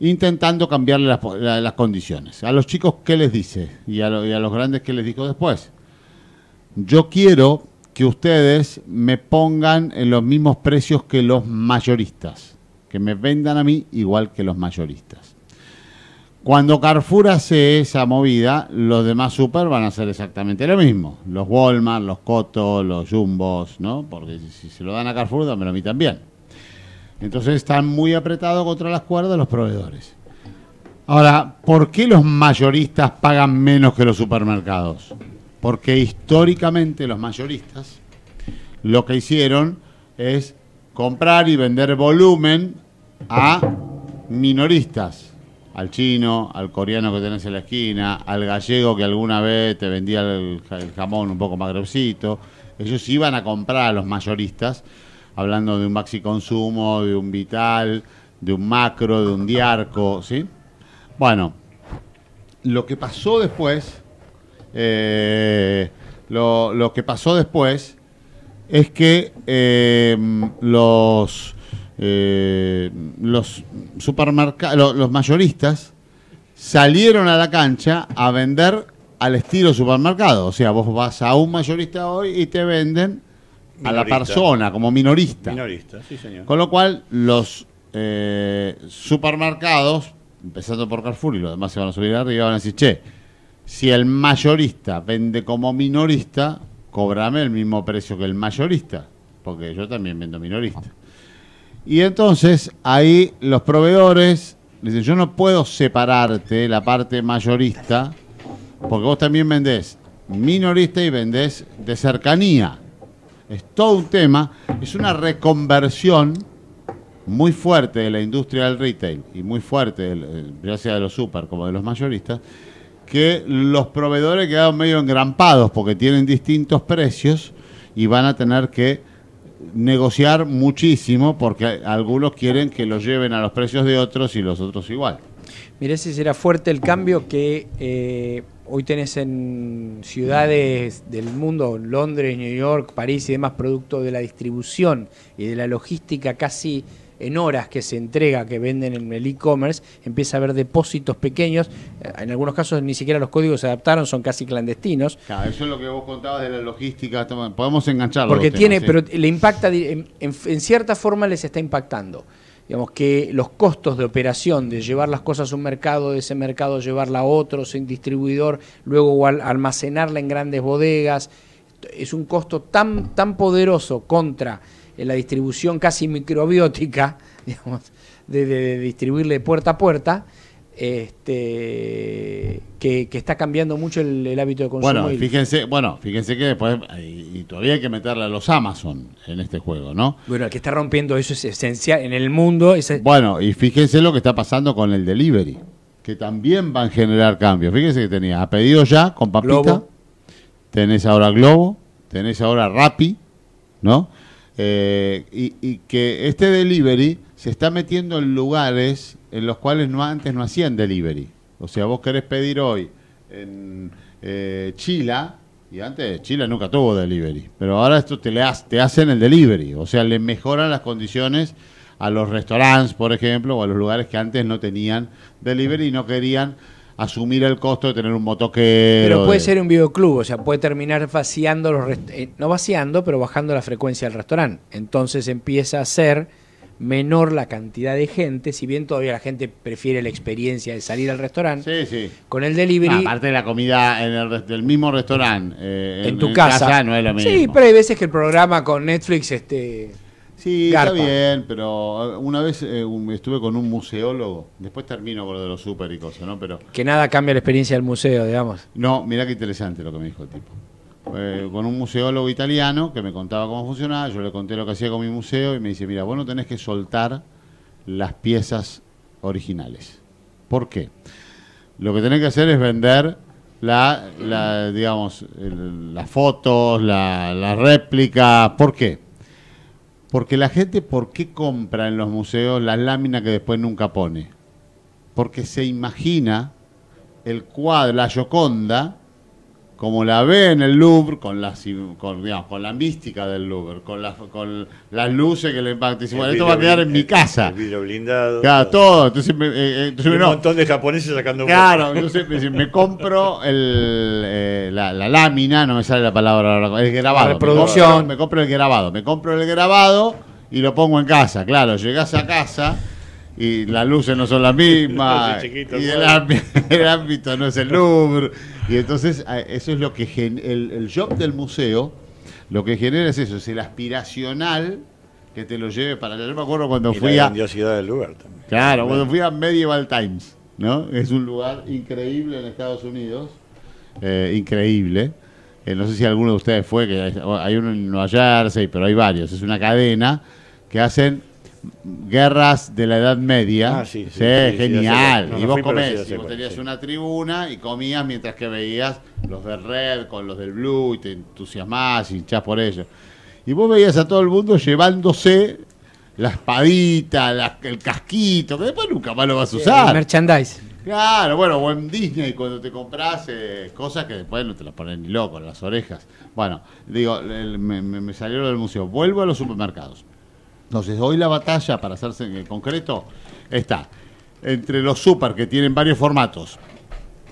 Speaker 13: intentando cambiarle las, la- condiciones. A los chicos, ¿qué les dice? Y a, y a los grandes, ¿qué les dijo después? Yo quiero que ustedes me pongan en los mismos precios que los mayoristas, que me vendan a mí igual que los mayoristas. Cuando Carrefour hace esa movida, los demás super van a hacer exactamente lo mismo. Los Walmart, los Coto, los Jumbos, ¿no? Porque si- si se lo dan a Carrefour, dámelo a mí también. Entonces están muy apretados contra las cuerdas los proveedores. Ahora, ¿por qué los mayoristas pagan menos que los supermercados? Porque históricamente los mayoristas lo que hicieron es comprar y vender volumen a minoristas. al chino, al coreano que tenés en la esquina, al gallego que alguna vez te vendía el, jamón un poco más gruesito. Ellos iban a comprar a los mayoristas, hablando de un maxi consumo, de un vital, de un macro, de un diarco, ¿sí? Bueno, lo que pasó después, eh, lo, lo que pasó después es que eh, los eh, los supermercados, los mayoristas salieron a la cancha a vender al estilo supermercado. O sea, vos vas a un mayorista hoy y te venden a la persona como minorista.
Speaker 15: Minorista, sí, señor.
Speaker 13: Con lo cual, los eh, supermercados, empezando por Carrefour y los demás se van a subir arriba, van a decir, che, si el mayorista vende como minorista, cobrame el mismo precio que el mayorista, porque yo también vendo minorista. Y entonces ahí los proveedores dicen, yo no puedo separarte la parte mayorista, porque vos también vendés minorista y vendés de cercanía. Es todo un tema, es una reconversión muy fuerte de la industria del retail y muy fuerte, ya sea de los super como de los mayoristas, que los proveedores quedaron medio engrampados porque tienen distintos precios y van a tener que negociar muchísimo porque algunos quieren que los lleven a los precios de otros y los otros igual.
Speaker 14: Mirá si será fuerte el cambio que eh, hoy tenés en ciudades del mundo, Londres, New York, París y demás, producto de la distribución y de la logística casi en horas que se entrega, que venden en el e-commerce, empieza a haber depósitos pequeños. Eh, En algunos casos ni siquiera los códigos se adaptaron, son casi clandestinos.
Speaker 13: Claro, eso es lo que vos contabas de la logística. Podemos engancharlo.
Speaker 14: Porque tiene,
Speaker 13: temas,
Speaker 14: pero le impacta, en, en- en cierta forma les está impactando. Digamos que los costos de operación, de llevar las cosas a un mercado, de ese mercado llevarla a otro, sin distribuidor, luego al- almacenarla en grandes bodegas, es un costo tan, tan poderoso contra eh, la distribución casi microbiótica, digamos, de, distribuirle puerta a puerta, este, que, que está cambiando mucho el, el hábito de consumo.
Speaker 13: Bueno,
Speaker 14: y-
Speaker 13: fíjense, bueno, fíjense que después y, y todavía hay que meterle a los Amazon en este juego, ¿no?
Speaker 14: Bueno, el que está rompiendo eso es esencial en el mundo. Es,
Speaker 13: Bueno, y fíjense lo que está pasando con el delivery, que también van a generar cambios. Fíjense que tenía a pedido ya con papita,
Speaker 14: Globo.
Speaker 13: tenés ahora Globo, tenés ahora Rappi, ¿no? Eh, y, y que este delivery se está metiendo en lugares en los cuales no antes no hacían delivery. O sea, vos querés pedir hoy en eh, Chila, y antes Chile nunca tuvo delivery, pero ahora esto te, le ha- te hacen el delivery, o sea, le mejoran las condiciones a los restaurantes, por ejemplo, o a los lugares que antes no tenían delivery y no querían asumir el costo de tener un motoquero.
Speaker 14: Pero puede
Speaker 13: de-
Speaker 14: ser un videoclub, o sea, puede terminar vaciando los rest- eh, no vaciando, pero bajando la frecuencia del restaurante. Entonces empieza a ser menor la cantidad de gente, si bien todavía la gente prefiere la experiencia de salir al restaurante.
Speaker 13: Sí, sí.
Speaker 14: Con el delivery
Speaker 13: Ah, aparte de la comida en el del mismo restaurante, eh,
Speaker 14: en tu casa.
Speaker 13: no es lo mismo.
Speaker 14: Sí, pero hay veces que el programa con Netflix este
Speaker 13: Sí,
Speaker 14: garpa.
Speaker 13: está bien, pero eh, una vez eh, un- estuve con un museólogo, después termino con lo de los super y cosas, ¿no? Pero
Speaker 14: que nada cambia la experiencia del museo, digamos.
Speaker 13: No, mirá qué interesante lo que me dijo el tipo. Eh, con un museólogo italiano que me contaba cómo funcionaba, yo le conté lo que hacía con mi museo y me dice, mira, vos no tenés que soltar las piezas originales. ¿Por qué? Lo que tenés que hacer es vender la, la, digamos, las fotos, la, las réplicas. ¿Por qué? Porque la gente, ¿por qué compra en los museos las láminas que después nunca pone? Porque se imagina el cuadro, la Gioconda, como la ve en el Louvre, con la, sim- con, digamos, con la mística del Louvre, con, las con las luces que le impactan. Dice,
Speaker 15: El
Speaker 13: bueno, esto va a quedar en mi casa.
Speaker 15: El vidrio blindado.
Speaker 13: Claro, todo. Entonces, me, eh, eh, entonces
Speaker 15: un
Speaker 13: no.
Speaker 15: montón de japoneses sacando
Speaker 13: Claro, entonces me, dice, me compro el, eh, la, la lámina, no me sale la palabra ahora, el grabado.
Speaker 14: La reproducción.
Speaker 13: Me compro, me compro el grabado. Me compro el grabado y lo pongo en casa. Claro, llegás a casa y las luces no son las mismas. Y el, ámbito, el ámbito no es el Louvre. Y entonces eh, eso es lo que el, el job del museo, lo que genera es eso, es el aspiracional que te lo lleve para allá. Yo me acuerdo cuando
Speaker 15: Y
Speaker 13: fui
Speaker 15: la
Speaker 13: a...
Speaker 15: grandiosidad del lugar también.
Speaker 13: Claro, cuando fui a Medieval Times, ¿no? Es un lugar increíble en Estados Unidos, eh, increíble. Eh, no sé si alguno de ustedes fue, que hay- hay uno en Nueva Jersey, pero hay varios. Es una cadena que hacen guerras de la Edad Media.
Speaker 15: Ah, sí, sí,
Speaker 13: Sí,
Speaker 15: sí, sí,
Speaker 13: genial.
Speaker 15: No,
Speaker 13: y vos comés, y vos tenías
Speaker 15: sí.
Speaker 13: una tribuna y comías mientras que veías los del red con los del blue y te entusiasmás y hinchás por ellos. Y vos veías a todo el mundo llevándose la espadita, la- el casquito, que después nunca más lo vas a
Speaker 14: El
Speaker 13: usar.
Speaker 14: merchandise.
Speaker 13: Claro, bueno, o en Disney cuando te compras eh, cosas que después no te las ponen ni loco, en las orejas. Bueno, digo, el- me, me- me salió lo del museo. Vuelvo a los supermercados. Entonces, hoy la batalla, para hacerse en concreto, está entre los super que tienen varios formatos.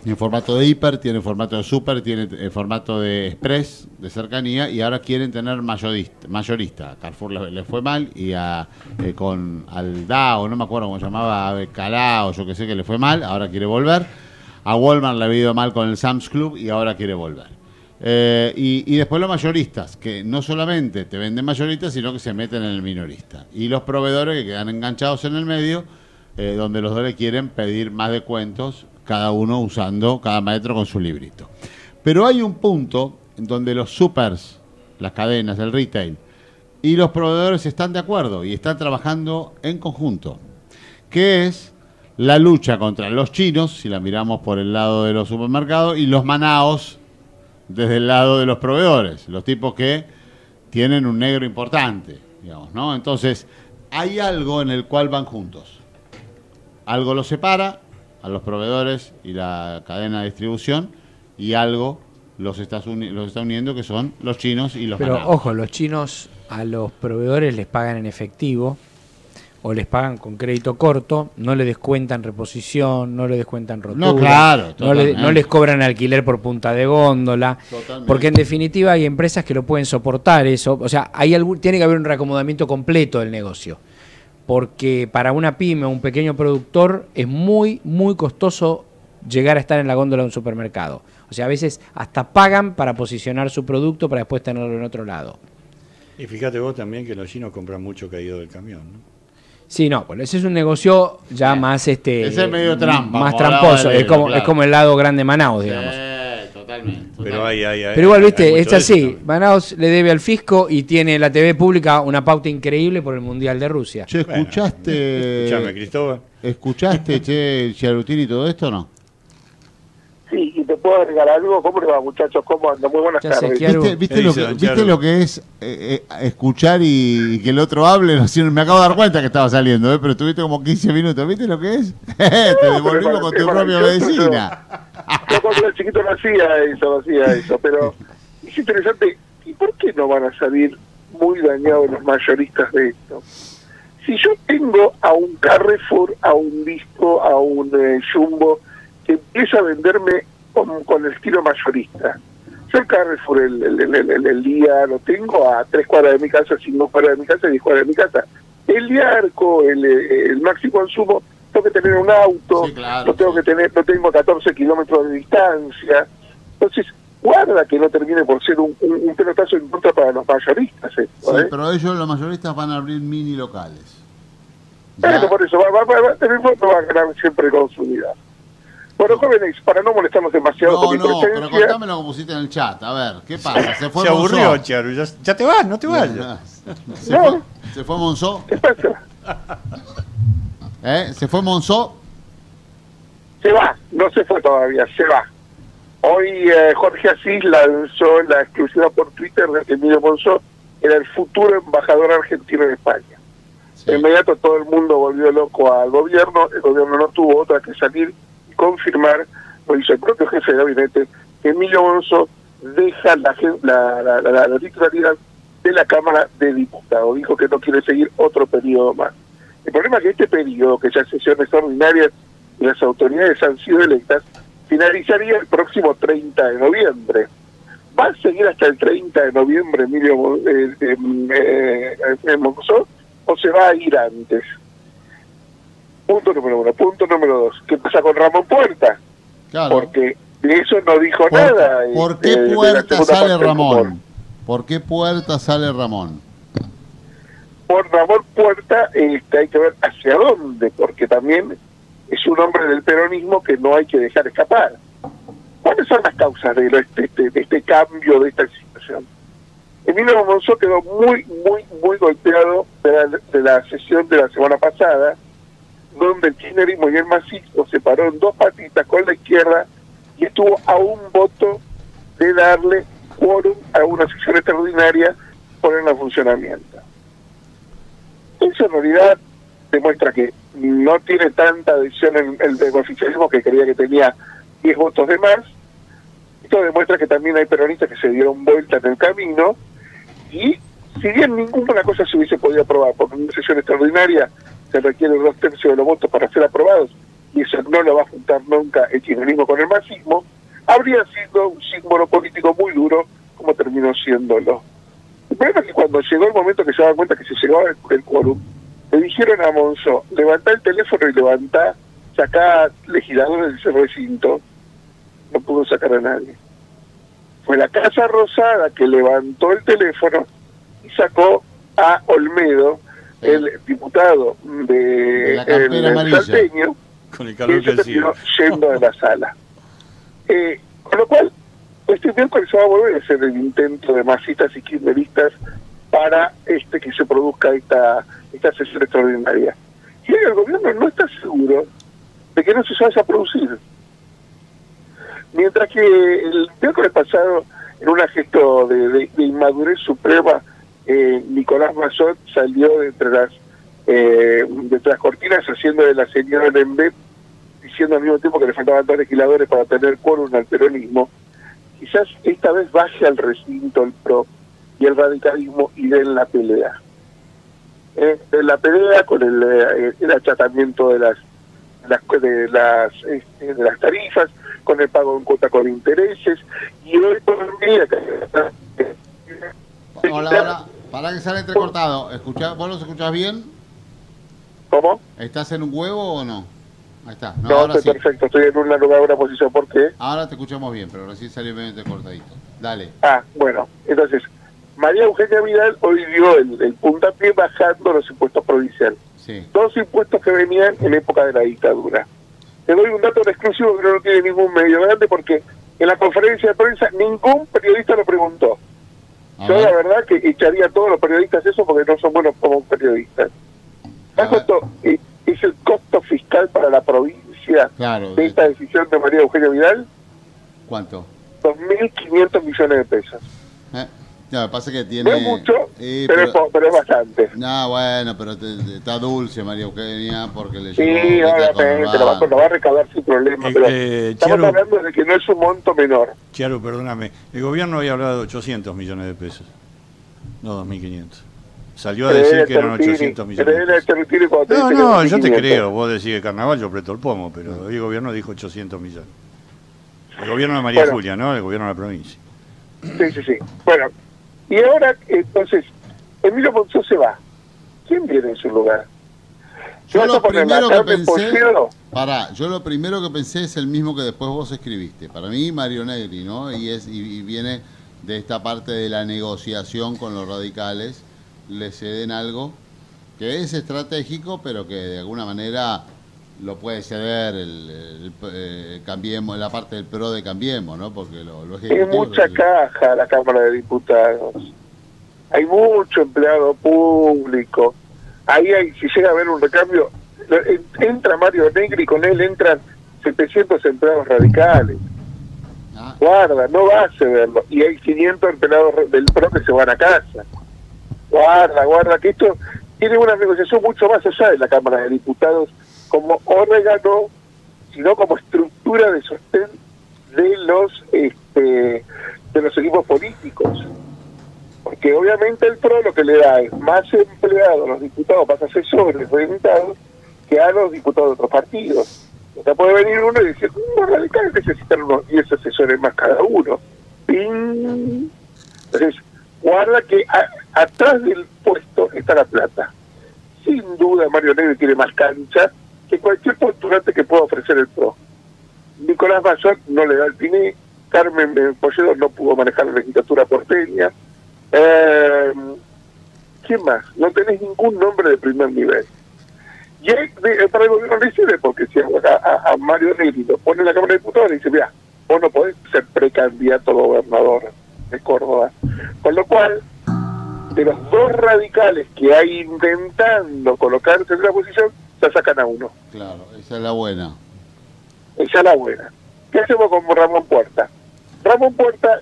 Speaker 13: En formato de hiper, tienen formato de super, tienen el formato de express, de cercanía, y ahora quieren tener mayorista. mayorista. Carrefour le, fue mal, y a, eh, con no me acuerdo cómo se llamaba, Calao, yo que sé que le fue mal, ahora quiere volver. A Walmart le ha ido mal con el Sam's Club y ahora quiere volver. Eh, y, después los mayoristas, que no solamente te venden mayoristas, sino que se meten en el minorista. Y los proveedores que quedan enganchados en el medio, eh, donde los dos le quieren pedir más de cuentos, cada uno usando, cada maestro con su librito. Pero hay un punto donde los supers, las cadenas, el retail, y los proveedores están de acuerdo y están trabajando en conjunto, que es la lucha contra los chinos, si la miramos por el lado de los supermercados, y los manaos desde el lado de los proveedores, los tipos que tienen un negro importante, digamos, ¿no? Entonces, hay algo en el cual van juntos. Algo los separa a los proveedores y la cadena de distribución y algo los está, los está uniendo que son los chinos y los
Speaker 14: Pero ojo, los chinos a los proveedores les pagan en efectivo o les pagan con crédito corto, no le descuentan reposición, no le descuentan rotura,
Speaker 13: No, claro,
Speaker 14: no, le-
Speaker 13: totalmente.
Speaker 14: no les cobran alquiler por punta de góndola,
Speaker 13: Totalmente.
Speaker 14: porque en definitiva hay empresas que lo pueden soportar eso, o sea, hay algún, tiene que haber un reacomodamiento completo del negocio, porque para una pyme o un pequeño productor es muy, muy costoso llegar a estar en la góndola de un supermercado. O sea, a veces hasta pagan para posicionar su producto para después tenerlo en otro lado.
Speaker 15: Y fíjate vos también que los chinos compran mucho caído del camión. ¿no?
Speaker 14: Sí, no, bueno, ese es un negocio ya más este
Speaker 13: Ese es medio trampa,
Speaker 14: más tramposo, es como
Speaker 13: claro.
Speaker 14: es como el lado grande Manaus, digamos.
Speaker 13: totalmente.
Speaker 15: Pero hay, hay, hay-
Speaker 14: Pero igual,
Speaker 15: hay
Speaker 14: viste,
Speaker 15: mucho
Speaker 14: es
Speaker 15: de eso
Speaker 14: así. Manaus le debe al fisco y tiene la TV pública una pauta increíble por el Mundial de Rusia.
Speaker 13: Che, ¿escuchaste?
Speaker 15: escuchame, Cristóbal.
Speaker 13: ¿Escuchaste, che, Chiarutini y todo esto o no?
Speaker 17: Sí, y te puedo agregar algo. ¿Cómo le va, muchachos? ¿Cómo andan? Muy buenas tardes.
Speaker 13: ¿Viste, viste lo, que, viste lo que es eh, eh, escuchar y, y que el otro hable? Me acabo de dar cuenta que estaba saliendo, ¿eh? pero estuviste como 15 minutos. ¿Viste lo que es? Te devolvimos con tu propia medicina.
Speaker 17: Yo cuando era chiquito no hacía eso, no hacía eso, pero es interesante. ¿Y por qué no van a salir muy dañados los mayoristas de esto? Si yo tengo a un Carrefour, a un Disco, a un eh, Jumbo, que empieza a venderme con, con el estilo mayorista. Yo el Carrefour el, el, el- el- el día lo tengo a tres cuadras de mi casa, cinco cuadras de mi casa, diez cuadras de mi casa. El Diarco, el, eh, el Maxi Consumo, tengo que tener un auto, no tengo que tener, no tengo 14 kilómetros de distancia. Entonces, guarda que no termine por ser un, un- un pelotazo en contra para los mayoristas. esto,
Speaker 13: Sí,
Speaker 17: ¿eh?
Speaker 13: pero ellos, los mayoristas, van a abrir mini locales.
Speaker 17: Bueno, por eso, va, va, va, va, va a ganar siempre con su unidad. Bueno, jóvenes, para no molestarnos demasiado
Speaker 13: No,
Speaker 17: con mi
Speaker 13: no, pero
Speaker 17: presencia,
Speaker 13: contámelo como pusiste en el chat. A ver, ¿qué pasa? Se fue
Speaker 15: Se aburrió, Charu. Ya, ya te vas, no te vayas.
Speaker 13: Se, fue, se fue Monzó. ¿Eh? ¿Se fue Monzó?
Speaker 17: se va, no se fue todavía, se va. Hoy eh, Jorge Asís lanzó la exclusiva por Twitter de que Emilio Monzó era el futuro embajador argentino en España. De inmediato todo el mundo volvió loco al gobierno, el gobierno no tuvo otra que salir confirmar, lo hizo el propio jefe de gabinete, que Emilio Monzó deja la, la, la, la- la titularidad de la Cámara de Diputados. Dijo que no quiere seguir otro periodo más. El problema es que este periodo, que ya es sesiones ordinarias y las autoridades han sido electas, finalizaría el próximo 30 de noviembre. ¿Va a seguir hasta el 30 de noviembre Emilio eh, eh, eh, eh, Monzó o se va a ir antes? Punto número uno. Punto número dos. ¿Qué pasa con Ramón Puerta? Porque de eso no dijo
Speaker 13: ¿Por,
Speaker 17: nada.
Speaker 13: ¿por qué puerta sale. Ramón? ¿Por qué puerta sale Ramón?
Speaker 17: por Ramón Puerta este, hay que ver hacia dónde, porque también es un hombre del peronismo que no hay que dejar escapar. ¿Cuáles son las causas de, lo- este, este- de este cambio, de esta situación? Emilio Monzó quedó muy, muy, muy golpeado de la, de la sesión de la semana pasada, donde el kirchnerismo y el masismo se paró en dos patitas con la izquierda y estuvo a un voto de darle quórum a una sesión extraordinaria ponerla en funcionamiento. Eso en realidad demuestra que no tiene tanta adhesión en el, el que creía que tenía 10 votos de más. Esto demuestra que también hay peronistas que se dieron vuelta en el camino y si bien ninguna cosa se hubiese podido aprobar, porque en una sesión extraordinaria se requieren dos tercios de los votos para ser aprobados, y eso no lo va a juntar nunca el kirchnerismo con el marxismo, habría sido un símbolo político muy duro como terminó siéndolo. El problema es que cuando llegó el momento que se daban cuenta que se llegaba el, el quórum, le dijeron a Monzó, levantá el teléfono y levantá, sacá legisladores de ese recinto. No pudo sacar a nadie. Fue la Casa Rosada que levantó el teléfono y sacó a Olmedo, el diputado de,
Speaker 15: la
Speaker 17: el- salteño,
Speaker 15: Con el calor que
Speaker 17: terminó
Speaker 15: hacía.
Speaker 17: yendo de la sala. Eh, con lo cual, este miércoles se va a volver a hacer el intento de masistas y kirchneristas para este que se produzca esta, esta sesión extraordinaria. Y el gobierno no está seguro de que no se vaya a producir. Mientras que el miércoles pasado, en un gesto de, de- de inmadurez suprema, eh, Nicolás Mazot salió de entre las, eh, de las cortinas haciendo de la señora Lembet, diciendo al mismo tiempo que le faltaban dos legisladores para tener quórum al peronismo. Quizás esta vez baje al recinto el PRO y el radicalismo y den la pelea. Eh, den la pelea con el, eh, el achatamiento de las las, de las este, de las tarifas, con el pago en cuota con intereses, y hoy por día
Speaker 18: Hola, hola. Para que sale entrecortado. Escuchá, ¿Vos los escuchás bien?
Speaker 17: ¿Cómo?
Speaker 18: ¿Estás en un huevo o no? Ahí está. No,
Speaker 17: No,
Speaker 18: ahora
Speaker 17: estoy
Speaker 18: sí.
Speaker 17: perfecto, estoy en una lugar, una posición, ¿por qué?
Speaker 18: Ahora te escuchamos bien, pero recién salió medio entrecortadito. Dale.
Speaker 17: Ah, bueno, entonces, María Eugenia Vidal hoy dio el, el puntapié bajando los impuestos provinciales.
Speaker 18: Sí.
Speaker 17: Dos impuestos que venían en época de la dictadura. Te doy un dato exclusivo que no lo tiene ningún medio grande porque en la conferencia de prensa ningún periodista lo preguntó. Yo la verdad que echaría a todos los periodistas eso porque no son buenos como periodistas. ¿Sabes cuánto es el costo fiscal para la provincia
Speaker 18: Claro.
Speaker 17: de esta decisión de María Eugenia Vidal?
Speaker 18: ¿Cuánto?
Speaker 17: 2.500 millones de pesos.
Speaker 18: Eh, Me pasa que tiene...
Speaker 17: No es mucho, pero, es, pero es bastante.
Speaker 18: No, bueno, pero te- te- está dulce María Eugenia porque le
Speaker 17: Sí, obviamente, lo va,
Speaker 18: conurbana.
Speaker 17: lo va a recaudar sin problema,
Speaker 15: Eh,
Speaker 17: pero
Speaker 15: eh,
Speaker 17: estamos hablando de que no es un monto menor.
Speaker 15: Chiaro, perdóname. El gobierno había hablado de 800 millones de pesos, no 2.500. Salió a decir que eran
Speaker 17: Terutini,
Speaker 15: 800 millones. No, no, yo te
Speaker 17: 1.500.
Speaker 15: creo. Vos decís que carnaval, yo aprieto el pomo, pero el gobierno dijo 800 millones. El gobierno de María
Speaker 17: Bueno.
Speaker 15: Julia, ¿no? El gobierno de la provincia.
Speaker 17: Sí, sí, sí. Bueno, y ahora, entonces, Emilio Monzó se va. ¿Quién viene en su lugar?
Speaker 18: Yo
Speaker 17: ¿Vas a
Speaker 18: lo primero que pensé... Pará, yo lo primero que pensé es el mismo que después vos escribiste. Para mí, Mario Negri, ¿no? Y, es, y, y viene de esta parte de la negociación con los radicales. Le ceden algo que es estratégico, pero que de alguna manera lo puede ceder el, el- eh, Cambiemos, la parte del PRO de Cambiemos, ¿no? Porque lo, lo
Speaker 17: Es mucha caja la Cámara de Diputados. Hay mucho empleado público. Ahí hay, si llega a haber un recambio, entra Mario Negri y con él entran 700 empleados radicales. Guarda, no va a cederlo. Y hay 500 empleados del PRO que se van a casa. Guarda, guarda, que esto tiene una negociación mucho más allá de la Cámara de Diputados como órgano, sino como estructura de sostén de los este, de los equipos políticos. Porque obviamente el PRO lo que le da es más empleados a los diputados, más asesores rentados que a los diputados de otros partidos. O sea, puede venir uno y decir, los radicales necesitan unos 10 asesores más cada uno. ¡Ping! Entonces, guarda que a- atrás del puesto está la plata. Sin duda Mario Negri tiene más cancha que cualquier postulante que pueda ofrecer el PRO. Nicolás Mazón no le da el piné, Carmen Polledo no pudo manejar la legislatura porteña. Eh, ¿Quién más? No tenés ningún nombre de primer nivel. Y él, de- para el gobierno le sirve porque si a, Mario Negri lo pone en la Cámara de Diputados, le dice, mira, vos no podés ser precandidato gobernador de Córdoba. Con lo cual, de los dos radicales que hay intentando colocarse en la posición, ya sacan a uno.
Speaker 13: Claro, esa es la buena.
Speaker 17: Esa es la buena. ¿Qué hacemos con Ramón Puerta? Ramón Puerta,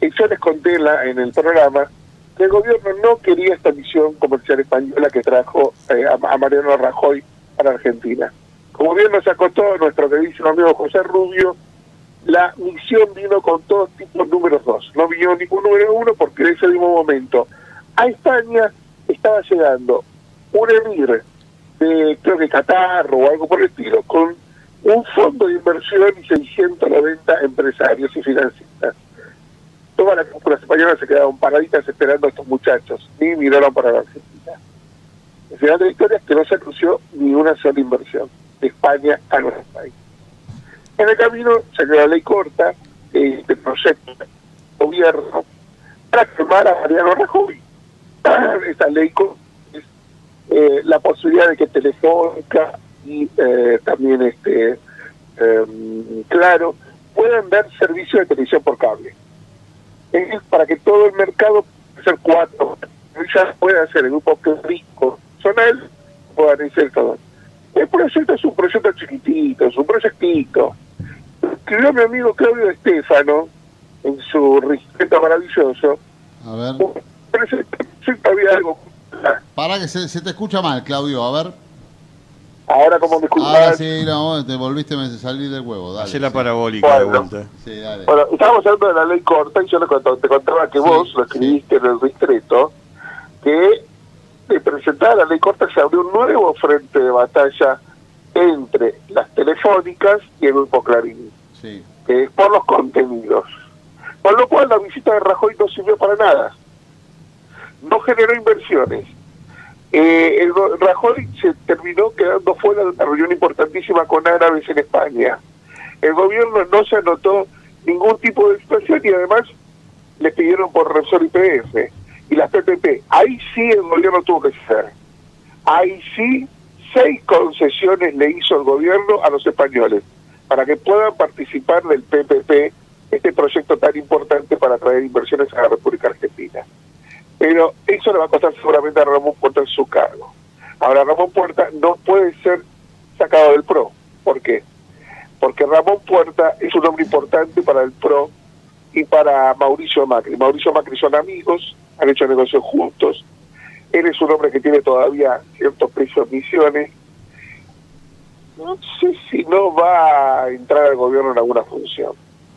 Speaker 17: y yo les conté en, la- en el programa, que el gobierno no quería esta misión comercial española que trajo eh, a, a Mariano Rajoy para Argentina. Como bien nos acotó nuestro queridísimo amigo José Rubio, la misión vino con todos tipos números dos. No vino ningún número uno porque en ese mismo momento a España estaba llegando un emir de, creo que Qatar o algo por el estilo, con un fondo de inversión y 690 empresarios y financistas. Todas las cúpulas españolas se quedaron paraditas esperando a estos muchachos, ni miraron para la Argentina. El final de la historia es que no se anunció ni una sola inversión de España a nuestro país. En el camino creó la ley corta, eh, de proyecto gobierno, para firmar a Mariano Rajoy. Esa ley corta eh, la posibilidad de que Telefónica y eh, también este em, Claro puedan dar servicio de televisión por cable. Es para que todo el mercado ser cuatro, ya pueda ser el grupo rico, zonal, puedan ser todo. El proyecto es un proyecto chiquitito, es un proyectito. Escribió mi amigo Claudio Estefano en su respeto maravilloso.
Speaker 13: A ver.
Speaker 17: Proyecto había algo.
Speaker 13: Para que se, se te escucha mal, Claudio, a ver.
Speaker 17: Ahora como me escuchas.
Speaker 13: Ahora sí, no, te volviste a salir del huevo, dale.
Speaker 15: Hace la
Speaker 13: sí.
Speaker 15: parabólica de
Speaker 17: Bueno.
Speaker 15: vuelta.
Speaker 13: Sí, dale.
Speaker 17: Bueno, estábamos hablando de la ley corta y yo le contaba- te contaba que vos lo escribiste en el discreto, que de presentar la ley corta se abrió un nuevo frente de batalla entre las telefónicas y el grupo Clarín,
Speaker 13: Sí.
Speaker 17: que es por los contenidos. Con lo cual la visita de Rajoy no sirvió para nada. No generó inversiones. Eh, el Rajoy se terminó quedando fuera de una reunión importantísima con árabes en España. El gobierno no se anotó ningún tipo de situación y además le pidieron por Repsol y PF y las PPP. Ahí sí el gobierno tuvo que hacer. Ahí sí seis concesiones le hizo el gobierno a los españoles para que puedan participar del PPP, este proyecto tan importante para traer inversiones a la República Argentina. Pero eso le va a costar seguramente a Ramón Puerta en su cargo. Ahora, Ramón Puerta no puede ser sacado del PRO. ¿Por qué? Porque Ramón Puerta es un hombre importante para el PRO y para Mauricio Macri. Mauricio Macri son amigos, han hecho negocios juntos. Él es un hombre que tiene todavía ciertos precios misiones. No sé si no va a entrar al gobierno en alguna función.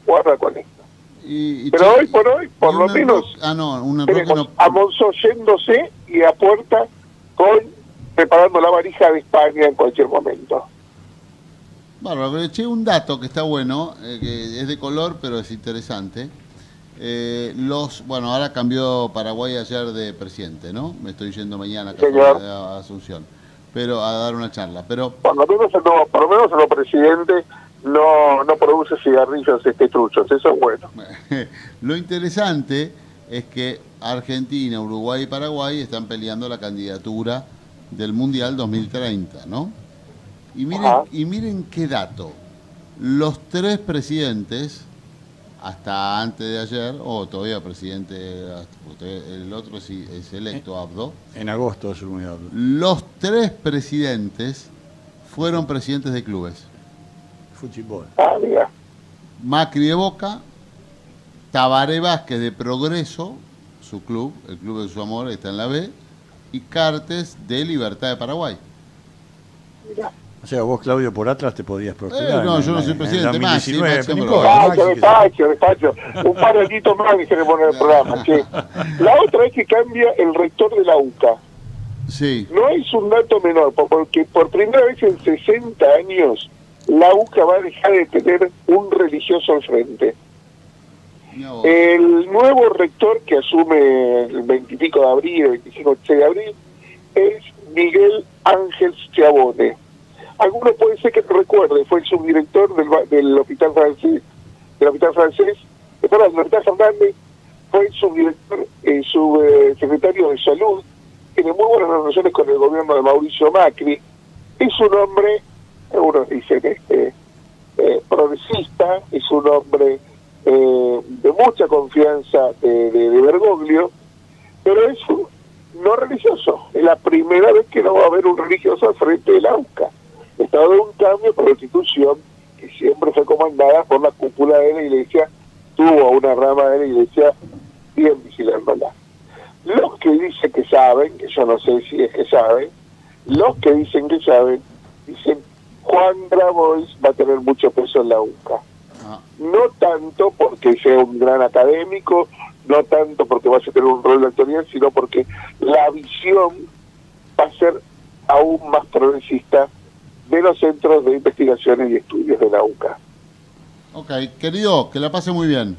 Speaker 17: Guarda con esto.
Speaker 13: Y, y
Speaker 17: Pero hoy por hoy, por lo menos,
Speaker 13: Ah, no,
Speaker 17: tenemos
Speaker 13: no.
Speaker 17: a Monzó yéndose y a Puerta con preparando la varija de España en cualquier momento.
Speaker 13: Pero che, un dato que está bueno, eh, que es de color, pero es interesante. Eh, los, bueno, ahora cambió Paraguay ayer de presidente, ¿no? Me estoy yendo mañana
Speaker 17: Señor.
Speaker 13: a Asunción, pero a dar una charla. Pero
Speaker 17: Por lo menos el nuevo, por lo menos el nuevo presidente no, no produce cigarrillos este truchos, eso es bueno.
Speaker 13: lo interesante es que Argentina, Uruguay y Paraguay están peleando la candidatura del Mundial 2030, ¿no? Y miren,
Speaker 17: Ajá.
Speaker 13: y miren qué dato. Los tres presidentes, hasta antes de ayer, o todavía presidente, el otro es, es electo, Abdo,
Speaker 15: En agosto es el
Speaker 13: los tres presidentes fueron presidentes de clubes.
Speaker 15: Fútbol.
Speaker 17: Ah, mira.
Speaker 13: Macri de Boca, Tabaré Vázquez de Progreso, su club, el club de su amor, está en la B, y Cartes de Libertad de Paraguay.
Speaker 15: O sea, vos, Claudio, por atrás te podías postular.
Speaker 13: Eh, no,
Speaker 15: en-
Speaker 13: yo no soy
Speaker 15: en
Speaker 13: presidente,
Speaker 15: 2019,
Speaker 13: Maxi,
Speaker 15: pero
Speaker 13: Maxi,
Speaker 15: no importa,
Speaker 17: Despacho,
Speaker 15: Maxi, que-
Speaker 17: despacho, despacho. Un par de añitos más dijeron poner el programa, che. La otra es que cambia el rector de la UCA.
Speaker 13: Sí.
Speaker 17: No es un dato menor, po- porque por primera vez en 60 años la UCA va a dejar de tener un religioso al frente. El nuevo rector que asume el 25 de abril, el 25 de abril, es Miguel Ángel Chiavone. Algunos puede ser que recuerde, fue el subdirector del, del hospital francés, del hospital francés, eh, perdón, del hospital Fernández, fue el subdirector, eh, subsecretario de salud, tiene muy buenas relaciones con el gobierno de Mauricio Macri, es un hombre, algunos dicen, este, eh, progresista, es un hombre eh, de mucha confianza de, de- de Bergoglio, pero es un no religioso. Es la primera vez que no va a haber un religioso al frente del AUCA. Está dando un cambio por la institución que siempre fue comandada por la cúpula de la iglesia, tuvo una rama de la iglesia bien vigilándola. Los que dicen que saben, que yo no sé si es que saben, los que dicen que saben, dicen Juan Grabois va a tener mucho peso en la UCA. No tanto porque sea un gran académico, no tanto porque vaya a tener un rol de autoridad, sino porque la visión va a ser aún más progresista de los centros de investigaciones y estudios de la UCA.
Speaker 18: Ok, querido, que la pase muy bien.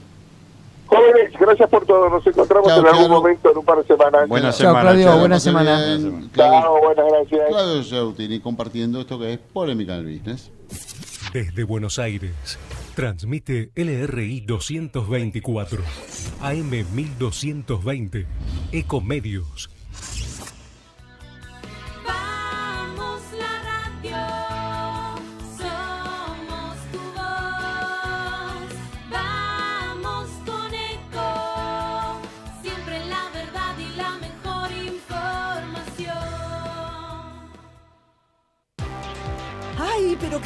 Speaker 17: Jóvenes, gracias por todo. Nos encontramos en algún momento en un par de semanas.
Speaker 18: Buena
Speaker 14: Chao, Claudio, buena semana.
Speaker 17: Chao, buenas gracias.
Speaker 18: Claudio compartiendo esto que es Polémica en el Business.
Speaker 1: Desde Buenos Aires, transmite LRI 224, AM 1220, Ecomedios.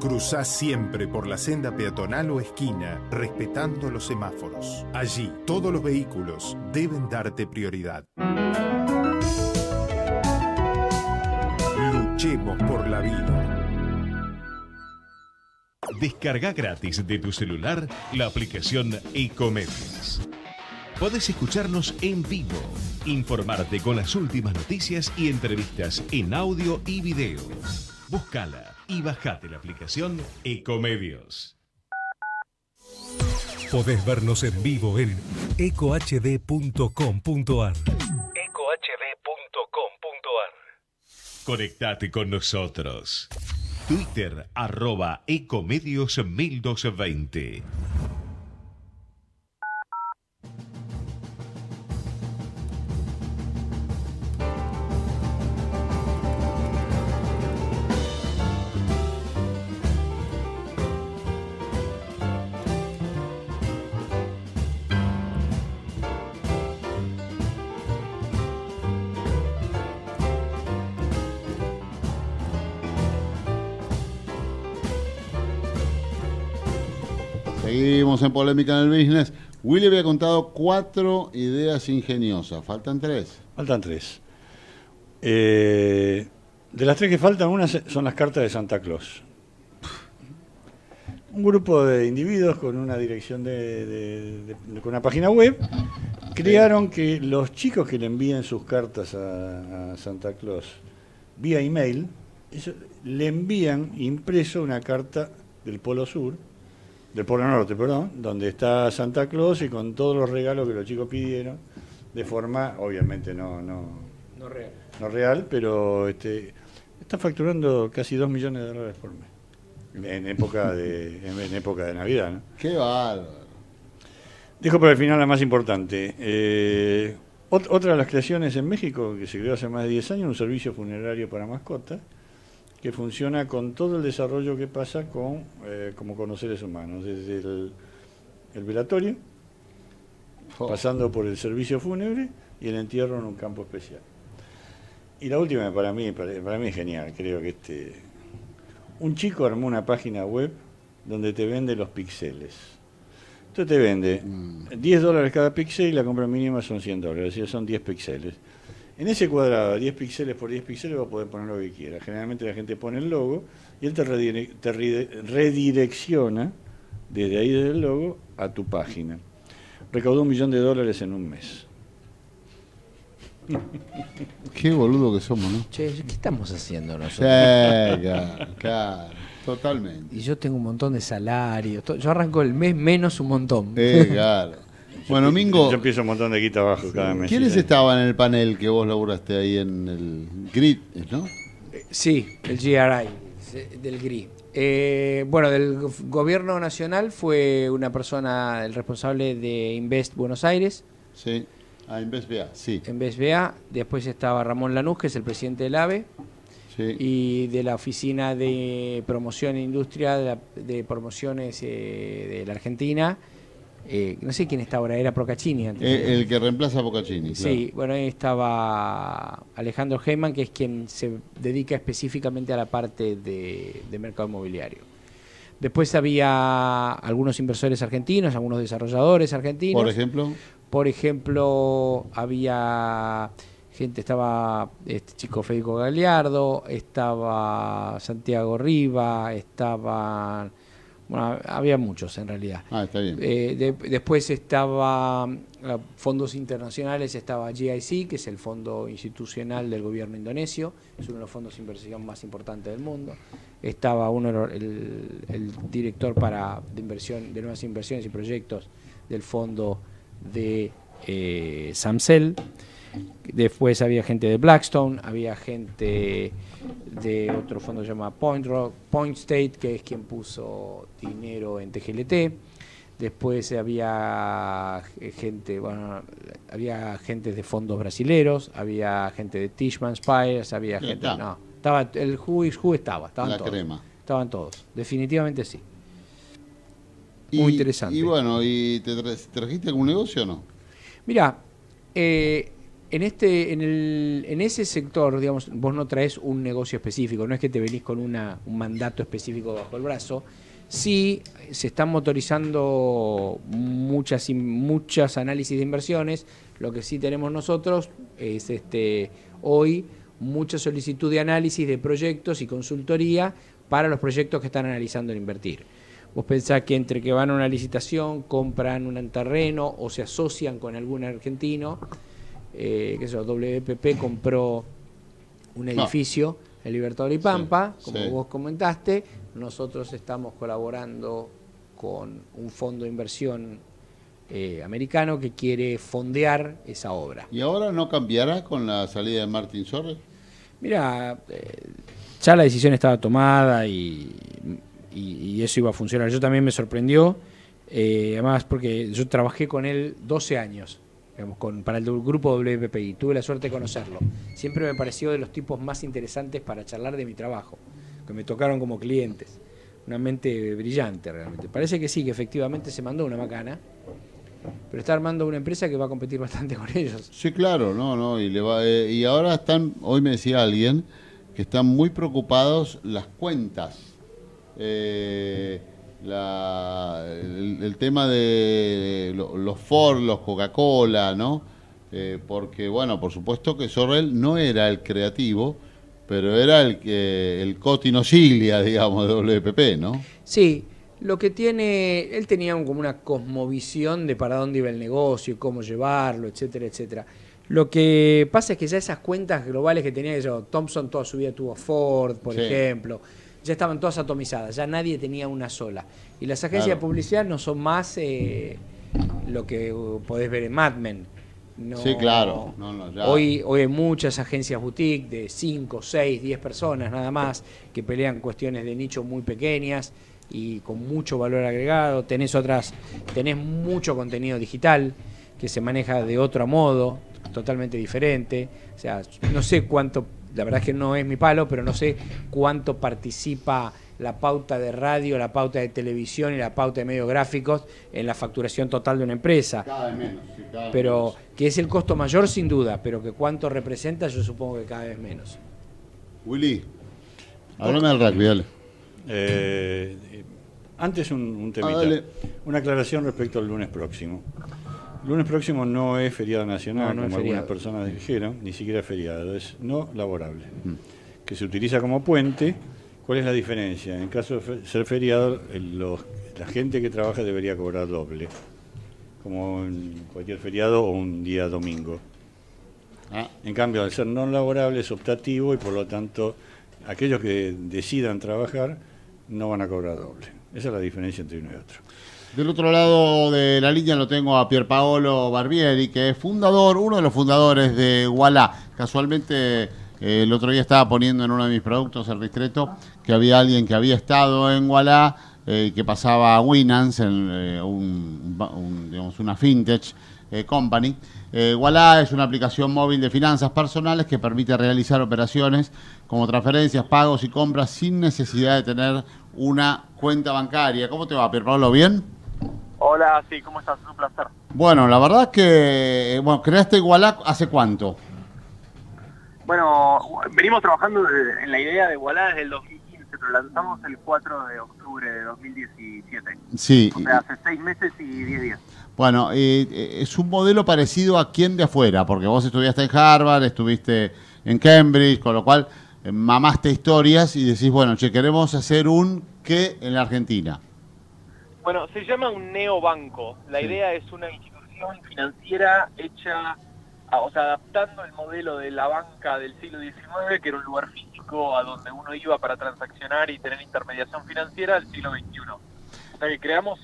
Speaker 10: Cruzá siempre por la senda peatonal o esquina, respetando los semáforos. Allí, todos los vehículos deben darte prioridad. Luchemos por la vida.
Speaker 7: Descarga gratis de tu celular la aplicación Ecomedios. Podés escucharnos en vivo, informarte con las últimas noticias y entrevistas en audio y video. Búscala y bajate la aplicación Ecomedios.
Speaker 1: Podés vernos en vivo en ecohd.com.ar.
Speaker 7: Conectate con nosotros. Twitter arroba Ecomedios 1220.
Speaker 18: Seguimos en Polémica en el Business. Willy había contado cuatro ideas ingeniosas. Faltan tres.
Speaker 15: Faltan tres. Eh, de las tres que faltan, una son las cartas de Santa Claus. Un grupo de individuos con una dirección de, con una página web crearon que los chicos que le envíen sus cartas a, Santa Claus vía email, le envían impreso una carta del Polo Sur, del Polo Norte, perdón, donde está Santa Claus y con todos los regalos que los chicos pidieron, de forma, obviamente no, no,
Speaker 14: No real.
Speaker 15: no real, pero este, está facturando casi 2 millones de dólares por mes. En época de, en, en época de Navidad, ¿no?
Speaker 18: Qué bárbaro.
Speaker 15: Dejo para el final la más importante. Eh, ot- otra de las creaciones en México, que se creó hace más de 10 años, un servicio funerario para mascotas, que funciona con todo el desarrollo que pasa con, eh, como con los seres humanos, desde el, el velatorio, pasando por el servicio fúnebre y el entierro en un campo especial. Y la última para mí, para, para mí es genial, creo que este... Un chico armó una página web donde te vende los pixeles. Entonces te vende 10 dólares cada píxel y la compra mínima son 100 dólares, es decir, son 10 píxeles. En ese cuadrado, 10 píxeles por 10 píxeles, va a poder poner lo que quiera. Generalmente la gente pone el logo y él te, redire- te redirecciona desde ahí, desde el logo, a tu página. Recaudó un millón de dólares en un mes.
Speaker 18: Qué boludo que somos, ¿no?
Speaker 14: Che, ¿qué estamos haciendo
Speaker 18: Sí,
Speaker 14: nosotros?
Speaker 18: claro, claro, totalmente.
Speaker 14: Y yo tengo un montón de salarios. Yo arranco el mes menos un montón.
Speaker 18: Eh, claro. Bueno, Mingo-
Speaker 15: Yo empiezo un montón de guita abajo cada mes.
Speaker 18: ¿Quiénes
Speaker 15: sí.
Speaker 18: estaban en el panel que vos laburaste ahí en el GRID, no?
Speaker 14: Sí, el GRI, del GRI. Eh, bueno, del go- gobierno nacional fue una persona, el responsable de Invest Buenos Aires.
Speaker 18: Sí, ah, Invest BA, sí.
Speaker 14: Invest BA. Después estaba Ramón Lanús, que es el presidente del AVE. Y de la Oficina de Promoción e Industria de, la- de Promociones eh, de la Argentina. Eh, no sé quién está ahora, era Procaccini antes.
Speaker 18: Eh, el que reemplaza a Bocaccini, claro.
Speaker 14: Sí, bueno, ahí estaba Alejandro Heyman, que es quien se dedica específicamente a la parte de, de mercado inmobiliario. Después había algunos inversores argentinos, algunos desarrolladores argentinos.
Speaker 18: Por ejemplo.
Speaker 14: Por ejemplo, había gente, estaba este chico Federico Galeardo, estaba Santiago Riva, estaba... Bueno, había muchos en realidad.
Speaker 18: Ah, está bien.
Speaker 14: Eh, de- después estaba eh, fondos internacionales, estaba GIC, que es el fondo institucional del gobierno indonesio, es uno de los fondos de inversión más importantes del mundo. Estaba uno el, el director para de inversión de nuevas inversiones y proyectos del fondo de eh, Samsel. Después había gente de Blackstone, había gente de otro fondo que se llama Point Rock, Point State, que es quien puso dinero en TGLT. Después había gente, bueno, había gente de fondos brasileros, había gente de Tishman Spires, había gente,
Speaker 18: está.
Speaker 14: no, estaba el Who is Who estaba, estaban
Speaker 18: La
Speaker 14: todos.
Speaker 18: crema.
Speaker 14: Estaban todos, definitivamente sí.
Speaker 18: Y-
Speaker 14: Muy interesante.
Speaker 18: Y bueno, ¿y te tra- trajiste algún negocio o no?
Speaker 14: Mira, eh, en este, en, el, en ese sector, digamos, vos no traes un negocio específico, no es que te venís con una, un mandato específico bajo el brazo. Sí, se están motorizando muchas, muchas análisis de inversiones. Lo que sí tenemos nosotros es este hoy mucha solicitud de análisis de proyectos y consultoría para los proyectos que están analizando en invertir. Vos pensás que entre que van a una licitación, compran un terreno o se asocian con algún argentino, eh, que eso, WPP compró un edificio en Libertador y Pampa,
Speaker 18: Sí,
Speaker 14: como
Speaker 18: sí.
Speaker 14: vos comentaste, nosotros estamos colaborando con un fondo de inversión eh, americano que quiere fondear esa obra.
Speaker 18: ¿Y ahora no cambiará con la salida de Martin Sorrell?
Speaker 14: Mira, eh, ya la decisión estaba tomada y, y- y eso iba a funcionar. Yo también me sorprendió, eh, además porque yo trabajé con él 12 años, con, para el grupo WPPI, tuve la suerte de conocerlo. Siempre me pareció de los tipos más interesantes para charlar de mi trabajo, que me tocaron como clientes. Una mente brillante realmente. Parece que sí, que efectivamente se mandó una macana, pero está armando una empresa que va a competir bastante con ellos.
Speaker 18: Sí, claro, no, no, y eh, ahora están, hoy me decía alguien que están muy preocupados las cuentas, eh, la- el, el tema de lo- los Ford, los Coca-Cola, ¿no? Eh, porque bueno, por supuesto que Sorrell no era el creativo, pero era el que el Cotino Siglia, digamos, de WPP, ¿no?
Speaker 14: Sí, lo que tiene, él tenía un- como una cosmovisión de para dónde iba el negocio y cómo llevarlo, etcétera, etcétera. Lo que pasa es que ya esas cuentas globales que tenía yo, Thompson toda su vida tuvo Ford, por
Speaker 18: Sí.
Speaker 14: ejemplo, ya estaban todas atomizadas, ya nadie tenía una sola. Y las agencias
Speaker 18: Claro.
Speaker 14: de publicidad no son más eh, lo que uh, podés ver en Mad Men. No-
Speaker 18: Sí, claro. No, no, ya.
Speaker 14: Hoy, hoy hay muchas agencias boutique de 5, 6, 10 personas nada más que pelean cuestiones de nicho muy pequeñas y con mucho valor agregado. Tenés otras, tenés mucho contenido digital que se maneja de otro modo, totalmente diferente. O sea, no sé cuánto, la verdad es que no es mi palo, pero no sé cuánto participa la pauta de radio, la pauta de televisión y la pauta de medios gráficos en la facturación total de una empresa.
Speaker 18: Cada vez menos, sí, cada vez
Speaker 14: Pero
Speaker 18: menos.
Speaker 14: que es el costo mayor sin duda, pero que cuánto representa yo supongo que cada vez menos.
Speaker 18: Willy, háblame del rugby, dale.
Speaker 15: Eh, antes un, un temita.
Speaker 18: Ah, dale.
Speaker 15: Una aclaración respecto al lunes próximo. Lunes próximo no es feriado nacional,
Speaker 14: No, no es
Speaker 15: como algunas personas dijeron, ni siquiera feriado, es no laborable.
Speaker 18: Mm.
Speaker 15: Que se utiliza como puente. ¿Cuál es la diferencia? En caso de ser feriado, los- la gente que trabaja debería cobrar doble, como en cualquier feriado o un día domingo.
Speaker 18: Ah.
Speaker 15: En cambio, al ser no laborable es optativo y por lo tanto aquellos que decidan trabajar no van a cobrar doble. Esa es la diferencia entre uno y otro.
Speaker 13: Del otro lado de la línea lo tengo a Pierpaolo Barbieri, que es fundador, uno de los fundadores de Walla. Casualmente, eh, el otro día estaba poniendo en uno de mis productos, el discreto, que había alguien que había estado en Walla, eh, que pasaba a Winans, en, eh, un- digamos, una fintech eh, company. Walla es una aplicación móvil de finanzas personales que permite realizar operaciones como transferencias, pagos y compras sin necesidad de tener una cuenta bancaria. ¿Cómo te va, Pierpaolo? ¿Bien?
Speaker 19: Hola, sí, ¿cómo estás? Un placer.
Speaker 13: Bueno, la verdad es que, eh, bueno, creaste Walla hace cuánto?
Speaker 19: Bueno, venimos trabajando en la idea de Wallah desde el 2015, pero lanzamos el 4 de octubre de 2017.
Speaker 13: Sí.
Speaker 19: O sea, hace seis meses y 10 días.
Speaker 13: Bueno, eh, es un modelo parecido a quién de afuera, porque vos estudiaste en Harvard, estuviste en Cambridge, con lo cual eh, mamaste historias y decís, bueno, che, queremos hacer un qué en la Argentina.
Speaker 19: Bueno, se llama un neobanco. La idea es una institución financiera hecha, a- o sea, adaptando el modelo de la banca del siglo XIX, que era un lugar físico a donde uno iba para transaccionar y tener intermediación financiera, al siglo XXI. O sea, que creamos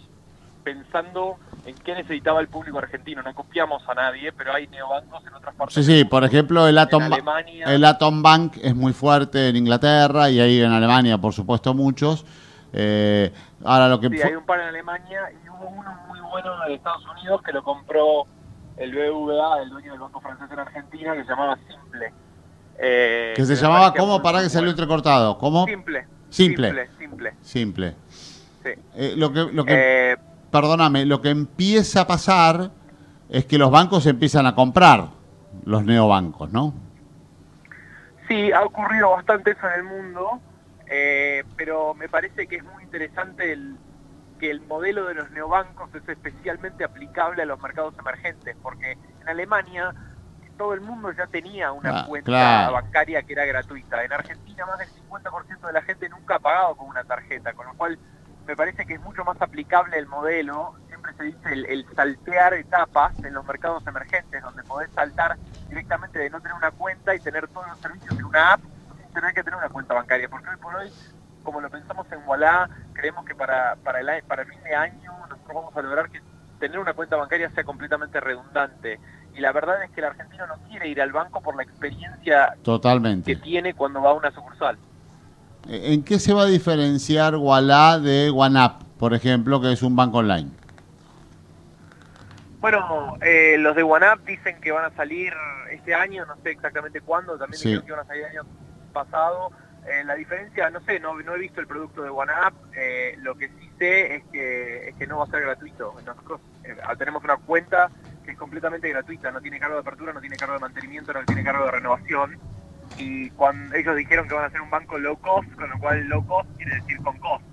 Speaker 19: pensando en qué necesitaba el público argentino. No copiamos a nadie, pero hay neobancos en otras partes.
Speaker 13: Sí, sí, por ejemplo, el Atom,
Speaker 19: Alemania.
Speaker 13: el Atom Bank es muy fuerte en Inglaterra y ahí en Alemania, por supuesto, muchos. Eh, ahora lo que...
Speaker 19: Sí, hay un par en Alemania y hubo uno muy bueno en Estados Unidos que lo compró el BBVA, el dueño del banco francés en Argentina, que se llamaba Simple. Eh,
Speaker 13: que se llamaba, ¿cómo? Para que salió entrecortado. ¿Cómo?
Speaker 19: Simple.
Speaker 13: Simple.
Speaker 19: Simple. Simple.
Speaker 13: Simple.
Speaker 19: Sí.
Speaker 13: Eh, lo que, lo que,
Speaker 19: Eh,
Speaker 13: perdóname, lo que empieza a pasar es que los bancos empiezan a comprar los neobancos, ¿no?
Speaker 19: Sí, ha ocurrido bastante eso en el mundo, eh, pero me parece que es muy interesante el, que el modelo de los neobancos es especialmente aplicable a los mercados emergentes, porque en Alemania todo el mundo ya tenía una
Speaker 13: Ah,
Speaker 19: cuenta
Speaker 13: claro.
Speaker 19: bancaria que era gratuita. En Argentina más del 50% de la gente nunca ha pagado con una tarjeta, con lo cual me parece que es mucho más aplicable el modelo. Siempre se dice el, el saltear etapas en los mercados emergentes, donde podés saltar directamente de no tener una cuenta y tener todos los servicios en una app tener que tener una cuenta bancaria. Porque hoy por hoy, como lo pensamos en Walla, creemos que para, para, el, para el fin de año nosotros vamos a lograr que tener una cuenta bancaria sea completamente redundante. Y la verdad es que el argentino no quiere ir al banco por la experiencia
Speaker 13: Totalmente.
Speaker 19: que tiene cuando va a una sucursal.
Speaker 13: Eh, ¿En qué se va a diferenciar Walla de OneUp, por ejemplo, que es un banco online?
Speaker 19: Bueno, eh, los de OneUp dicen que van a salir este año, no sé exactamente cuándo, también
Speaker 13: Sí.
Speaker 19: que van a salir año pasado. Eh, la diferencia, no sé, no, no he visto el producto de OneUp, eh, lo que sí sé es que, es que no va a ser gratuito. Nosotros eh, tenemos una cuenta que es completamente gratuita, no tiene cargo de apertura, no tiene cargo de mantenimiento, no tiene cargo de renovación. Y cuando ellos dijeron que van a ser un banco low cost, con lo cual low cost quiere decir con cost,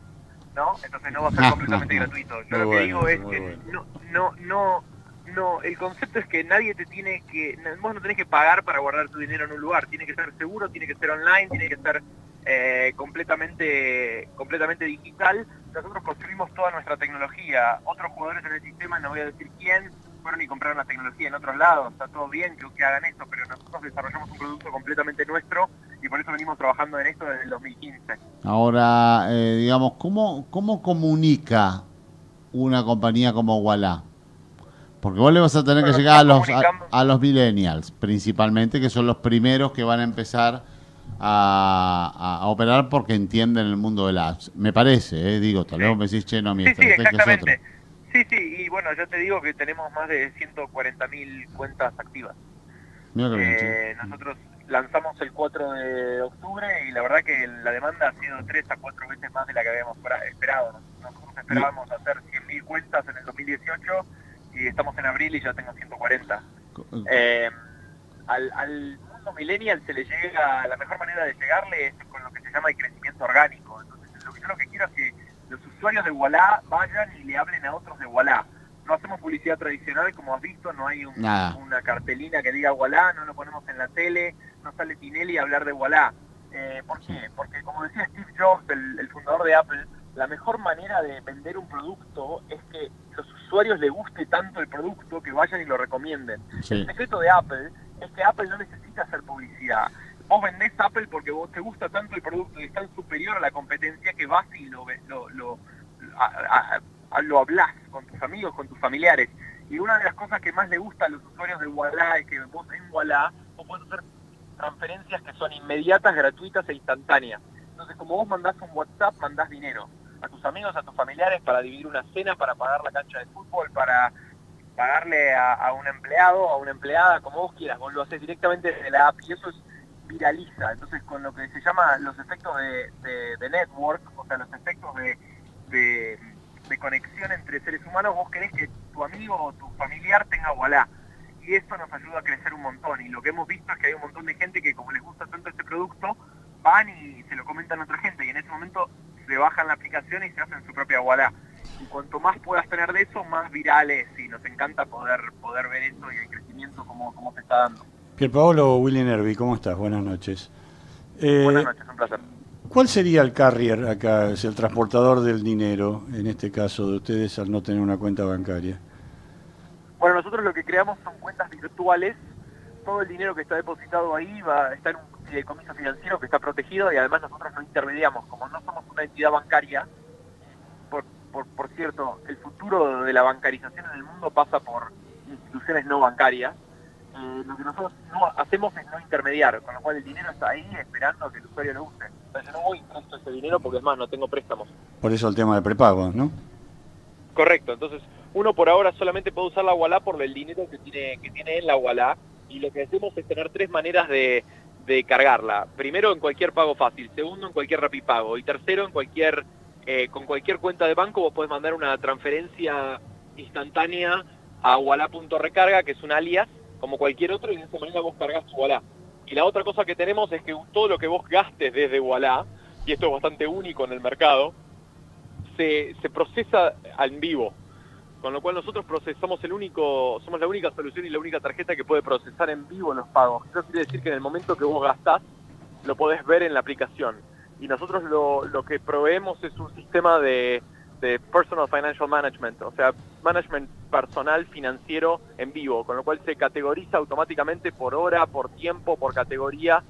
Speaker 19: ¿no? Entonces no va a ser completamente gratuito. Yo
Speaker 15: Muy
Speaker 19: lo que
Speaker 15: bueno,
Speaker 19: digo es que
Speaker 15: bueno.
Speaker 19: no, no, no, no, el concepto es que nadie te tiene que, vos no tenés que pagar para guardar tu dinero en un lugar, tiene que ser seguro, tiene que ser online, tiene que ser eh, completamente, completamente digital. Nosotros construimos toda nuestra tecnología. Otros jugadores en el sistema, no voy a decir quién, fueron y compraron la tecnología en otros lados. Está todo bien que, que hagan esto, pero nosotros desarrollamos un producto completamente nuestro y por eso venimos trabajando en esto desde el 2015.
Speaker 13: Ahora, eh, digamos, ¿cómo, ¿cómo comunica una compañía como Walla? Porque vos le vas a tener que llegar a los, a, los millennials, principalmente, que son los primeros que van a empezar a, a- operar porque entienden el mundo de las apps. Me parece, eh, digo, tal vez vos me decís, che, no, mi
Speaker 19: Sí, sí,
Speaker 13: estrategia es
Speaker 19: exactamente. Sí, sí, y bueno, yo te digo que tenemos más de 140.000 cuentas activas.
Speaker 13: Mirá qué bien,
Speaker 19: Eh, nosotros lanzamos el 4 de octubre y la verdad que la demanda ha sido 3 a 4 veces más de la que habíamos espera- esperado. Nosotros esperábamos hacer 100.000 cuentas en el 2018 y estamos en abril y ya tengo 140. Eh, al, al mundo millennial se le llega, la mejor manera de llegarle es con lo que se llama el crecimiento orgánico. Entonces, lo que yo lo que quiero es que los usuarios de Walla vayan y le hablen a otros de Walla. No hacemos publicidad tradicional, como has visto, no hay un- una cartelina que diga Walla, no lo ponemos en la tele, no sale Tinelli a hablar de Walla. Eh, ¿Por qué? Porque como decía Steve Jobs, el, el fundador de Apple, la mejor manera de vender un producto es que los usuarios les guste tanto el producto que vayan y lo recomienden.
Speaker 13: Sí.
Speaker 19: El secreto de Apple es que Apple no necesita hacer publicidad. Vos vendés Apple porque vos te gusta tanto el producto y es tan superior a la competencia que vas y lo, lo, lo- a- a- lo hablas con tus amigos, con tus familiares. Y una de las cosas que más le gusta a los usuarios de Walla es que vos en Walla vos podés hacer transferencias que son inmediatas, gratuitas e instantáneas. Entonces, como vos mandás un WhatsApp, mandás dinero a tus amigos, a tus familiares para dividir una cena, para pagar la cancha de fútbol, para pagarle a, un empleado, a una empleada, como vos quieras. Vos lo haces directamente desde la app y eso es viraliza. Entonces, con lo que se llama los efectos de, de- de network, o sea, los efectos de, de- conexión entre seres humanos, vos querés que tu amigo o tu familiar tenga Wallah. Y eso nos ayuda a crecer un montón. Y lo que hemos visto es que hay un montón de gente que, como les gusta tanto este producto, van y se lo comentan a otra gente. Y en ese momento se bajan la aplicación y se hacen su propia Wallah. Y cuanto más puedas tener de eso, más virales. Y nos encanta poder poder ver eso y el crecimiento como, como se está dando.
Speaker 15: Pierpaolo Willy Nervi, ¿cómo estás? Buenas noches. Eh,
Speaker 19: Buenas noches, un placer.
Speaker 15: ¿Cuál sería el carrier acá, es el transportador del dinero, en este caso de ustedes al no tener una cuenta bancaria?
Speaker 19: Bueno, nosotros lo que creamos son cuentas virtuales. Todo el dinero que está depositado ahí va está en un fideicomiso financiero que está protegido y además nosotros no intermediamos. Como no somos una entidad bancaria, por, por, por cierto, el futuro de la bancarización en el mundo pasa por instituciones no bancarias. Eh, lo que nosotros no hacemos es no intermediar, con lo cual el dinero está ahí esperando a que el usuario lo use. O sea, yo no voy y presto ese dinero porque es más, no tengo préstamos.
Speaker 15: Por eso el tema de prepago, ¿no?
Speaker 19: Correcto, entonces uno por ahora solamente puede usar la Wallah por el dinero que tiene, que tiene en la Wallah y lo que hacemos es tener tres maneras de, de cargarla. Primero en cualquier pago fácil, segundo en cualquier rapipago y tercero en cualquier eh, con cualquier cuenta de banco vos podés mandar una transferencia instantánea a Wallah.recarga, que es un alias, como cualquier otro, y de esa manera vos cargas tu Wallah. Y la otra cosa que tenemos es que todo lo que vos gastes desde Wallah, y esto es bastante único en el mercado, se, se procesa en vivo. Con lo cual nosotros procesamos el único, somos la única solución y la única tarjeta que puede procesar en vivo los pagos. Eso quiere decir que en el momento que vos gastás, lo podés ver en la aplicación. Y nosotros lo, lo que proveemos es un sistema de, de personal financial management, o sea, management personal financiero en vivo, con lo cual se categoriza automáticamente por hora, por tiempo, por categoría,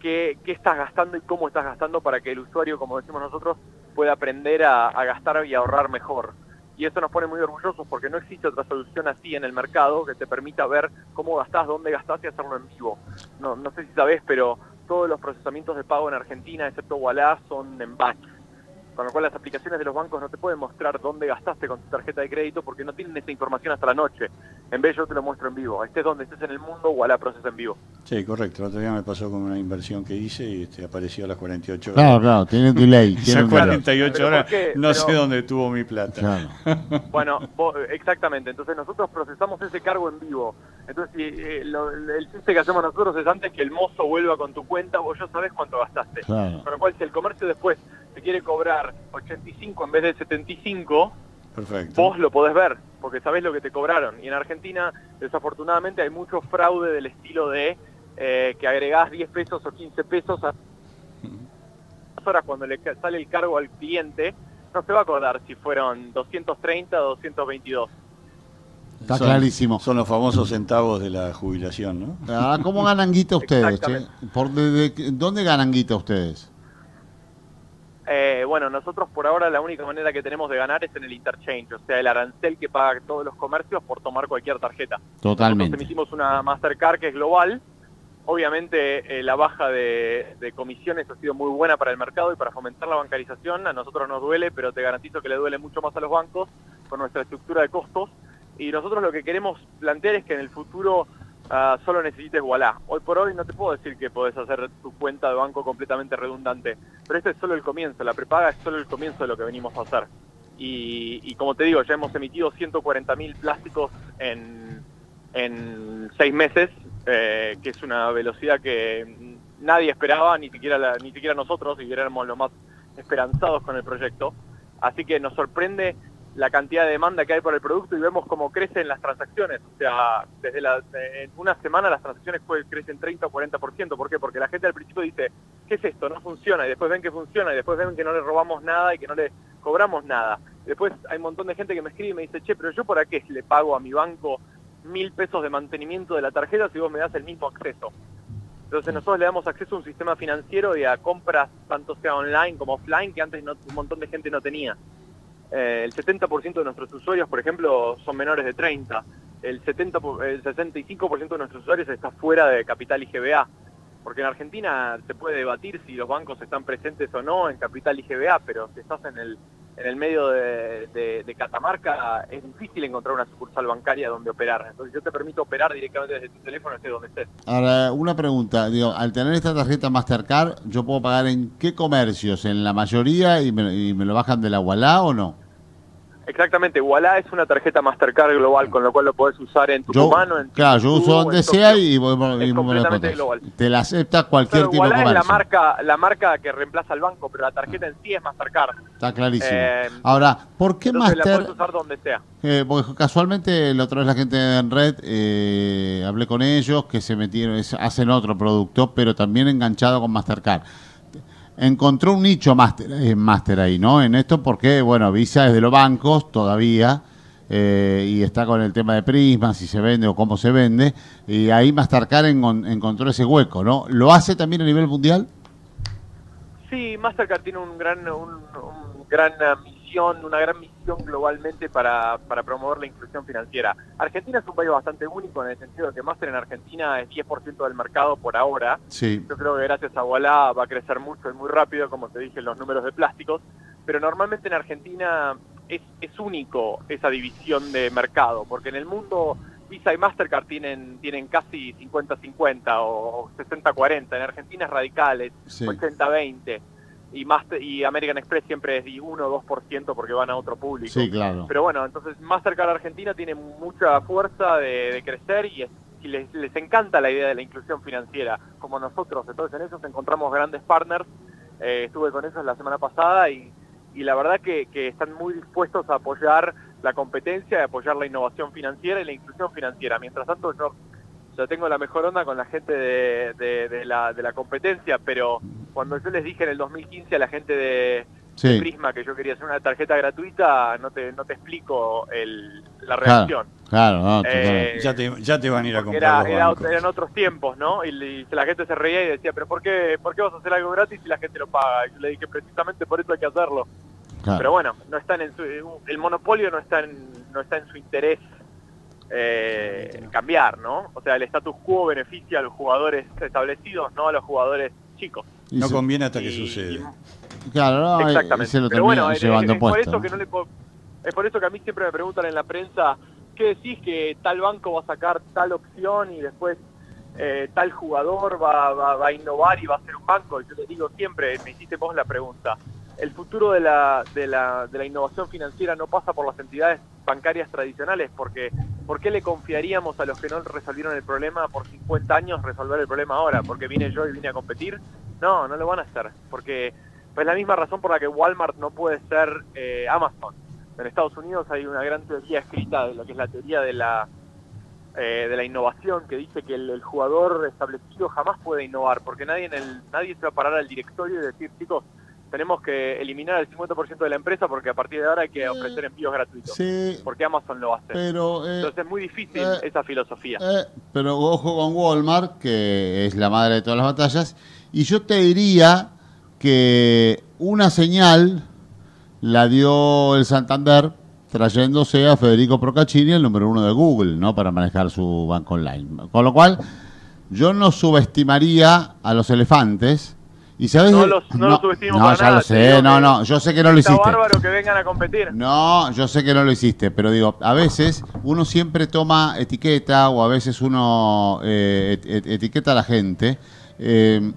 Speaker 19: qué, qué estás gastando y cómo estás gastando para que el usuario, como decimos nosotros, pueda aprender a, a gastar y ahorrar mejor. Y eso nos pone muy orgullosos porque no existe otra solución así en el mercado que te permita ver cómo gastás, dónde gastás y hacerlo en vivo. No, no sé si sabés, pero todos los procesamientos de pago en Argentina, excepto Wallah, son en batch. Con lo cual las aplicaciones de los bancos no te pueden mostrar dónde gastaste con tu tarjeta de crédito porque no tienen esa información hasta la noche. En vez yo te lo muestro en vivo. Estés donde estés en el mundo, Wallah procesa en vivo.
Speaker 15: Sí, correcto. El otro día me pasó con una inversión que hice y este, apareció a las 48 horas.
Speaker 18: Claro, claro, tiene un delay, tiene
Speaker 15: Esas
Speaker 18: un delay.
Speaker 15: 48
Speaker 19: Pero
Speaker 15: horas, no
Speaker 19: Pero-
Speaker 15: sé dónde tuvo mi plata.
Speaker 19: Bueno, vos- exactamente. Entonces nosotros procesamos ese cargo en vivo. Entonces eh, lo- el chiste que hacemos nosotros es antes que el mozo vuelva con tu cuenta, vos ya sabés cuánto gastaste.
Speaker 18: Claro.
Speaker 19: Con lo cual, si el comercio después te quiere cobrar 85 en vez de 75,
Speaker 15: Perfecto.
Speaker 19: vos lo podés ver, porque sabés lo que te cobraron. Y en Argentina, desafortunadamente, hay mucho fraude del estilo de eh, que agregás 10 pesos o 15 pesos a las horas cuando le sale el cargo al cliente, no se va a acordar si fueron 230 o 222.
Speaker 18: Está
Speaker 15: Son-
Speaker 18: clarísimo.
Speaker 15: Son los famosos centavos de la jubilación, ¿no?
Speaker 18: Ah, ¿Cómo ganan guita ustedes? ¿Por de- de- ¿Dónde ganan guita ustedes?
Speaker 19: Eh, bueno, nosotros por ahora la única manera que tenemos de ganar es en el interchange, o sea, el arancel que pagan todos los comercios por tomar cualquier tarjeta.
Speaker 18: Totalmente.
Speaker 19: Nosotros emitimos una Mastercard que es global. Obviamente eh, la baja de, de comisiones ha sido muy buena para el mercado y para fomentar la bancarización. A nosotros nos duele, pero te garantizo que le duele mucho más a los bancos con nuestra estructura de costos. Y nosotros lo que queremos plantear es que en el futuro ah, solo necesites Wallah. Hoy por hoy no te puedo decir que podés hacer tu cuenta de banco completamente redundante, pero este es solo el comienzo. La prepaga es solo el comienzo de lo que venimos a hacer. Y, y como te digo, ya hemos emitido 140.000 plásticos en, en seis meses, eh, que es una velocidad que nadie esperaba, ni siquiera, la- ni siquiera nosotros, y éramos los más esperanzados con el proyecto. Así que nos sorprende la cantidad de demanda que hay por el producto y vemos cómo crecen las transacciones. O sea, desde la, en una semana las transacciones crecen 30 o 40%. ¿Por qué? Porque la gente al principio dice, ¿qué es esto? No funciona. Y después ven que funciona. Y después ven que no le robamos nada y que no le cobramos nada. Después hay un montón de gente que me escribe y me dice, che, pero yo por qué le pago a mi banco mil pesos de mantenimiento de la tarjeta si vos me das el mismo acceso. Entonces nosotros le damos acceso a un sistema financiero y a compras, tanto sea online como offline, que antes no- un montón de gente no tenía. Eh, el 70% de nuestros usuarios, por ejemplo, son menores de 30. El, 70, po- el 65% de nuestros usuarios está fuera de capital IGBA. Porque en Argentina se puede debatir si los bancos están presentes o no en capital IGBA, pero si estás en el, en el medio de, Catamarca es difícil encontrar una sucursal bancaria donde operar. Entonces yo te permito operar directamente desde tu teléfono, esté donde estés.
Speaker 13: Ahora, una pregunta, digo, al tener esta tarjeta Mastercard, ¿yo puedo pagar en qué comercios? ¿En la mayoría y me, y me lo bajan de la Wallah o no?
Speaker 19: Exactamente, Walla es una tarjeta Mastercard global, con lo cual lo podés usar en
Speaker 13: Yo,
Speaker 19: Tucumano, en
Speaker 13: claro, yo uso donde sea y voy, y
Speaker 19: completamente global.
Speaker 13: Te la acepta cualquier
Speaker 19: Claro,
Speaker 13: tipo de
Speaker 19: Walla es la
Speaker 13: comercio.
Speaker 19: marca, la marca que reemplaza al banco, pero la tarjeta en sí es Mastercard.
Speaker 13: Está clarísimo.
Speaker 19: Eh,
Speaker 13: Ahora, ¿por qué
Speaker 19: Entonces la puedes usar donde sea.
Speaker 13: Eh, porque casualmente la otra vez la gente en red, eh, hablé con ellos que se metieron, es- hacen otro producto, pero también enganchado con Mastercard. Encontró un nicho master, eh, master ahí, ¿no? En esto porque, bueno, Visa es de los bancos todavía eh, y está con el tema de Prisma, si se vende o cómo se vende, y ahí Mastercard encon- encontró ese hueco, ¿no? ¿Lo hace también a nivel mundial?
Speaker 19: Sí, Mastercard tiene un gran, un, gran misión, una gran misión globalmente para, para promover la inclusión financiera. Argentina es un país bastante único en el sentido de que Master en Argentina es 10% del mercado por ahora.
Speaker 13: Sí.
Speaker 19: Yo creo que gracias a Walla va a crecer mucho y muy rápido, como te dije, los números de plásticos. Pero normalmente en Argentina es, es único esa división de mercado, porque en el mundo Visa y Mastercard tienen, tienen casi 50-50 o 60-40. En Argentina es radical, es
Speaker 13: Sí.
Speaker 19: 80-20. Y, Master, y American Express siempre es de 1 o 2% porque van a otro público.
Speaker 13: Sí, claro.
Speaker 19: Pero bueno, entonces Mastercard Argentina tiene mucha fuerza de, de crecer y, es- y les, les encanta la idea de la inclusión financiera, como nosotros. Entonces en eso encontramos grandes partners. Eh, estuve con ellos la semana pasada y, y la verdad que, que están muy dispuestos a apoyar la competencia, a apoyar la innovación financiera y la inclusión financiera. Mientras tanto yo yo tengo la mejor onda con la gente de, de- de la, de la competencia, pero cuando yo les dije en el 2015 a la gente de,
Speaker 13: Sí.
Speaker 19: de Prisma que yo quería hacer una tarjeta gratuita, no te, no te explico el, la
Speaker 13: Claro,
Speaker 19: reacción.
Speaker 13: claro, no,
Speaker 19: Eh.
Speaker 15: Ya te, ya te van a ir a comprar
Speaker 19: era,
Speaker 15: los
Speaker 19: era eran otros tiempos, ¿no? Y, y la gente se reía y decía, pero ¿por qué, ¿por qué vas a hacer algo gratis si la gente lo paga? Y yo le dije, precisamente por eso hay que hacerlo.
Speaker 13: Claro.
Speaker 19: Pero bueno, no están en su, el monopolio no está en, no está en su interés eh, cambiar, ¿no? O sea, el status quo beneficia a los jugadores establecidos, no a los jugadores chicos.
Speaker 15: No
Speaker 13: Y se-
Speaker 15: conviene hasta que
Speaker 19: y-
Speaker 15: sucede.
Speaker 13: Claro, no,
Speaker 19: Exactamente.
Speaker 13: se lo
Speaker 19: Pero bueno, es,
Speaker 13: llevando
Speaker 19: es por
Speaker 13: puesto.
Speaker 19: eso
Speaker 13: ¿no?
Speaker 19: que no le es por eso que a mí siempre me preguntan en la prensa qué decís que tal banco va a sacar tal opción y después eh, tal jugador va, va- va a innovar y va a ser un banco. Y yo les digo siempre, me hiciste vos la pregunta. El futuro de la, de la, de la innovación financiera no pasa por las entidades bancarias tradicionales, porque ¿por qué le confiaríamos a los que no resolvieron el problema por 50 años resolver el problema ahora? ¿Porque vine yo y vine a competir? No, no lo van a hacer, porque es la misma razón por la que Walmart no puede ser eh, Amazon. En Estados Unidos hay una gran teoría escrita de lo que es la teoría de la eh, de la innovación que dice que el, el jugador establecido jamás puede innovar porque nadie en el nadie se va a parar al directorio y decir chicos tenemos que eliminar el 50% de la empresa porque a partir de ahora hay que ofrecer envíos gratuitos
Speaker 13: Sí.
Speaker 19: porque Amazon lo hace
Speaker 13: Pero, eh,
Speaker 19: entonces es muy difícil
Speaker 13: eh,
Speaker 19: esa filosofía
Speaker 13: Eh, pero ojo con Walmart, que es la madre de todas las batallas. Y yo te diría que una señal la dio el Santander trayéndose a Federico Procaccini, el número uno de Google, ¿no? Para manejar su banco online. Con lo cual, yo no subestimaría a los elefantes. ¿Y sabes?
Speaker 19: no los, no, los
Speaker 13: no,
Speaker 19: para
Speaker 13: ya
Speaker 19: nada,
Speaker 13: lo sé, no, no, yo sé que no lo hiciste.
Speaker 19: bárbaro que vengan a competir
Speaker 13: No, yo sé que no lo hiciste, pero digo, a veces uno siempre toma etiqueta o a veces uno eh, et- et- etiqueta a la gente eh,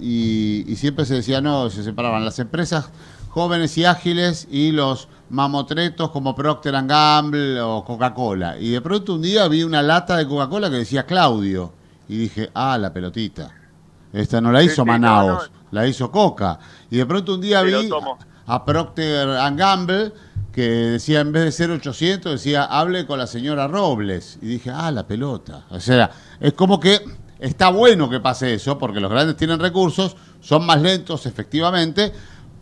Speaker 13: y, y siempre se decía, no, se separaban las empresas jóvenes y ágiles y los mamotretos como Procter Gamble o Coca-Cola. Y de pronto un día vi una lata de Coca-Cola que decía Claudio y dije, ah, la pelotita. Esta no la hizo
Speaker 19: sí,
Speaker 13: Manaos,
Speaker 19: no,
Speaker 13: la hizo Coca. Y de pronto un día
Speaker 19: Sí,
Speaker 13: vi a Procter and Gamble que decía en vez de ser 800 decía hable con la señora Robles. Y dije ah la pelota. O sea es como que está bueno que pase eso porque los grandes tienen recursos son más lentos efectivamente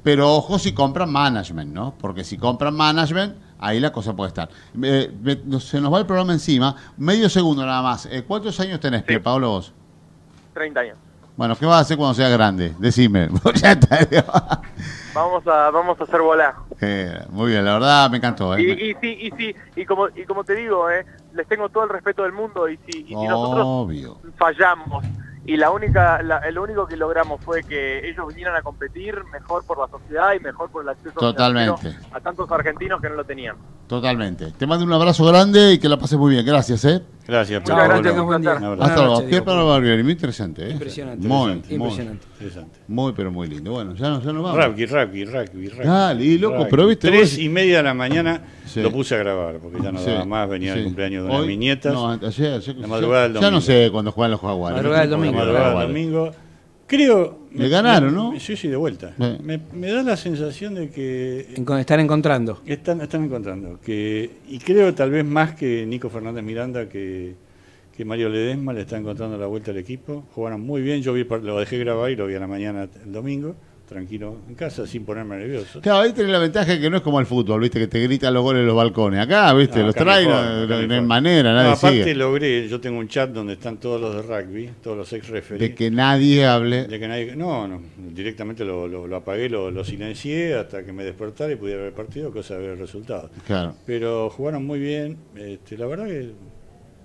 Speaker 13: pero ojo si compran management no porque si compran management ahí la cosa puede estar. Eh, me- se nos va el programa encima. Medio segundo nada más. Eh, ¿cuántos años tenés Pierre Pablo vos?
Speaker 19: 30 años
Speaker 13: bueno ¿qué vas a hacer cuando seas grande? decime
Speaker 19: vamos a vamos a hacer volar
Speaker 13: Eh, muy bien, la verdad me encantó. ¿eh?
Speaker 19: Y, y sí, y sí, y como, y como te digo, eh, les tengo todo el respeto del mundo y si, y si nosotros fallamos y la única, la- el único que logramos fue que ellos vinieran a competir mejor por la sociedad y mejor por el acceso
Speaker 13: Totalmente.
Speaker 19: a tantos argentinos que no lo tenían.
Speaker 13: Totalmente. Te mando un abrazo grande y que la pases muy bien. Gracias, ¿eh?
Speaker 15: Gracias,
Speaker 19: Muchas gracias, tengas buen día.
Speaker 15: Un.
Speaker 13: Hasta luego. Barbieri, muy interesante, ¿eh?
Speaker 14: Impresionante.
Speaker 13: Muy,
Speaker 14: Interesante.
Speaker 13: muy,
Speaker 14: Impresionante.
Speaker 15: Interesante.
Speaker 13: Muy, pero muy lindo. Bueno, ya, no- ya nos vamos.
Speaker 15: Rugby, rugby, rugby, rugby.
Speaker 13: Dale, y loco,
Speaker 15: Rugby.
Speaker 13: pero viste,
Speaker 15: Tres
Speaker 13: vos-
Speaker 15: y media de la mañana
Speaker 13: Sí.
Speaker 15: lo puse a grabar, porque ya no
Speaker 13: Sí,
Speaker 15: daba más, venía
Speaker 13: sí.
Speaker 15: el cumpleaños de una
Speaker 13: Hoy-
Speaker 15: de mis nietas.
Speaker 13: No, ayer, ayer-
Speaker 15: la madrugada del
Speaker 13: ya
Speaker 15: domingo.
Speaker 13: no sé cuándo juegan los jaguares.
Speaker 14: Madrugada del domingo.
Speaker 15: La madrugada del domingo. Creo...
Speaker 13: Le ganaron, ¿no?
Speaker 15: Sí, sí, de vuelta.
Speaker 13: Sí.
Speaker 15: Me, me da la sensación de que
Speaker 14: Están encontrando.
Speaker 15: Están, están encontrando. Que, y creo tal vez más que Nico Fernández Miranda que, que Mario Ledesma le está encontrando la vuelta al equipo. Jugaron muy bien. Yo vi, lo dejé grabar y lo vi a la mañana el domingo, tranquilo en casa, sin ponerme nervioso.
Speaker 13: Claro, ahí tenés la ventaja que no es como el fútbol, viste, que te gritan los goles en los balcones. Acá, viste,
Speaker 15: No,
Speaker 13: los traen,
Speaker 15: mejor.
Speaker 13: manera, nadie
Speaker 15: No, aparte
Speaker 13: sigue.
Speaker 15: logré, yo tengo un chat donde están todos los de rugby, todos los ex referees.
Speaker 13: De que nadie hable.
Speaker 15: De que nadie, no, no, directamente lo, lo- lo apagué, lo, lo silencié hasta que me despertara y pudiera ver el partido, cosa de ver el resultado.
Speaker 13: Claro.
Speaker 15: Pero jugaron muy bien, este, la verdad que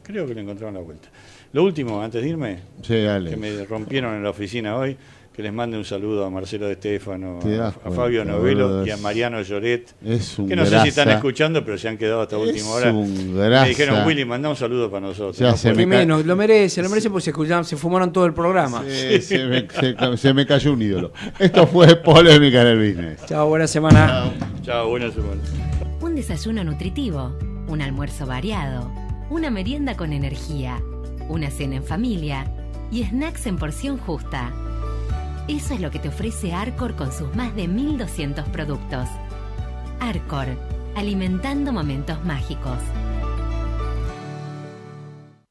Speaker 15: creo que le encontraron la vuelta. Lo último, antes de irme,
Speaker 13: Sí, dale.
Speaker 15: que me rompieron en la oficina hoy, que les mande un saludo a Marcelo de Stefano,
Speaker 13: Te
Speaker 15: a, Fabio Novelo y a Mariano Lloret,
Speaker 13: es un
Speaker 15: que no sé si están escuchando, pero se han quedado hasta última hora.
Speaker 13: un grasa.
Speaker 15: Me dijeron, Willy, mandá un saludo para nosotros.
Speaker 13: Ya
Speaker 15: No
Speaker 13: se me
Speaker 14: menos, lo merece, lo merece porque se, escucharon- se fumaron todo el programa.
Speaker 13: Sí, se, me, se- se me cayó un ídolo. Esto fue polémica en el business.
Speaker 14: Chao, buena semana.
Speaker 15: Chao, buena semana.
Speaker 9: Un desayuno nutritivo, un almuerzo variado, una merienda con energía, una cena en familia y snacks en porción justa. Eso es lo que te ofrece Arcor con sus más de 1200 productos. Arcor, alimentando momentos mágicos.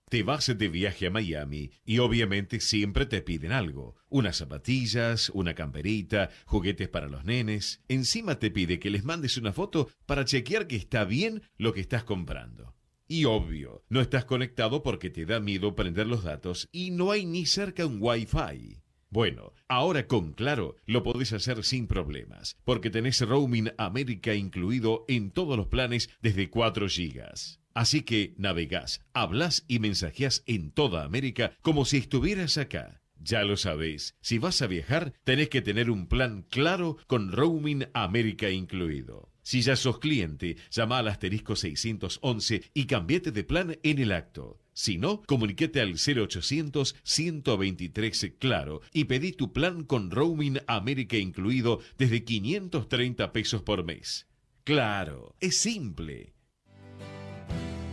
Speaker 7: Te vas de viaje a Miami y obviamente siempre te piden algo. Unas zapatillas, una camperita, juguetes para los nenes. Encima te pide que les mandes una foto para chequear que está bien lo que estás comprando. Y obvio, no estás conectado porque te da miedo prender los datos y no hay ni cerca un Wi-Fi. Bueno, ahora con Claro lo podés hacer sin problemas, porque tenés Roaming América incluido en todos los planes desde 4 gigas. Así que navegás, hablas y mensajeás en toda América como si estuvieras acá. Ya lo sabés, si vas a viajar, tenés que tener un plan claro con Roaming América incluido. Si ya sos cliente, llama al asterisco 611 y cambiate de plan en el acto. Si no, comuníquete al 0800 123 Claro y pedí tu plan con Roaming América incluido desde 530 pesos por mes. Claro, es simple.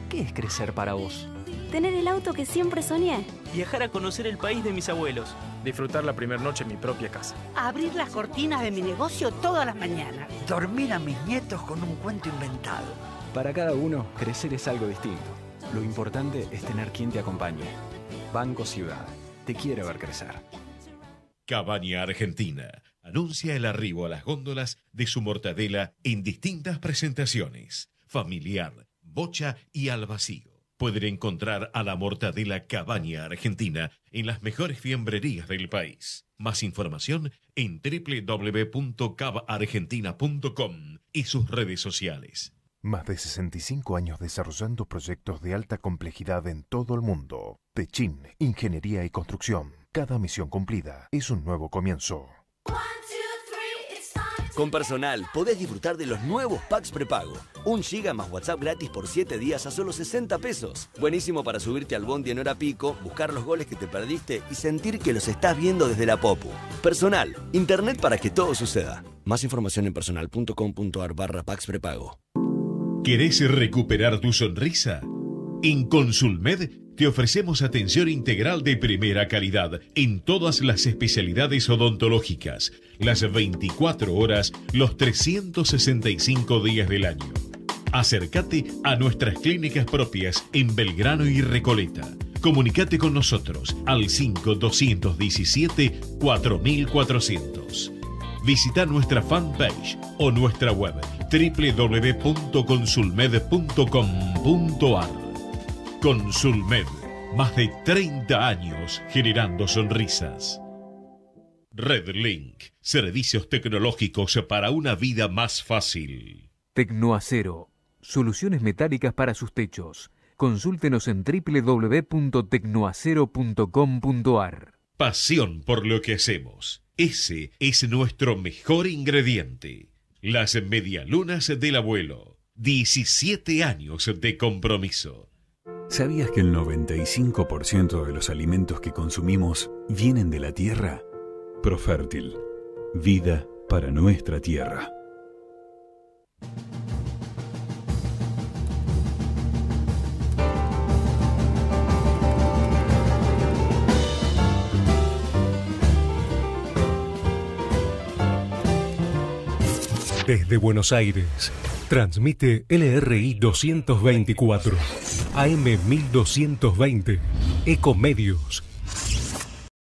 Speaker 20: ¿Qué es crecer para vos?
Speaker 3: Tener el auto que siempre soñé.
Speaker 4: Viajar a conocer el país de mis abuelos. Disfrutar la primera noche en mi propia casa.
Speaker 5: Abrir las cortinas de mi negocio todas las mañanas.
Speaker 6: Dormir a mis nietos con un cuento inventado.
Speaker 2: Para cada uno, crecer es algo distinto. Lo importante es tener quien te acompañe. Banco Ciudad. Te quiere ver crecer.
Speaker 7: Cabaña Argentina anuncia el arribo a las góndolas de su mortadela en distintas presentaciones: familiar, bocha y al vacío. Pueden encontrar a la mortadela Cabaña Argentina en las mejores fiambrerías del país. Más información en www.cabargentina.com y sus redes sociales.
Speaker 21: Más de 65 años desarrollando proyectos de alta complejidad en todo el mundo. Techin, Ingeniería y Construcción. Cada misión cumplida es un nuevo comienzo.
Speaker 8: Con Personal podés disfrutar de los nuevos packs prepago. Un giga más WhatsApp gratis por 7 días a solo 60 pesos. Buenísimo para subirte al bondi en hora pico, buscar los goles que te perdiste y sentir que los estás viendo desde la Popu. Personal, internet para que todo suceda. Más información en personal.com.ar barra packs prepago.
Speaker 7: ¿Querés recuperar tu sonrisa? En Consulmed te ofrecemos atención integral de primera calidad en todas las especialidades odontológicas, las 24 horas, los 365 días del año. Acércate a nuestras clínicas propias en Belgrano y Recoleta. Comunicate con nosotros al 5217 4400. Visita nuestra fanpage o nuestra web www.consulmed.com.ar. Consulmed, más de 30 años generando sonrisas. Redlink, servicios tecnológicos para una vida más fácil.
Speaker 1: Tecnoacero, soluciones metálicas para sus techos. Consúltenos en www.tecnoacero.com.ar.
Speaker 7: Pasión por lo que hacemos. Ese es nuestro mejor ingrediente. Las medialunas del abuelo. 17 años de compromiso.
Speaker 21: ¿Sabías que el 95% de los alimentos que consumimos vienen de la tierra? Profértil. Vida para nuestra tierra.
Speaker 22: Desde Buenos Aires, transmite LRI 224, AM 1220, Ecomedios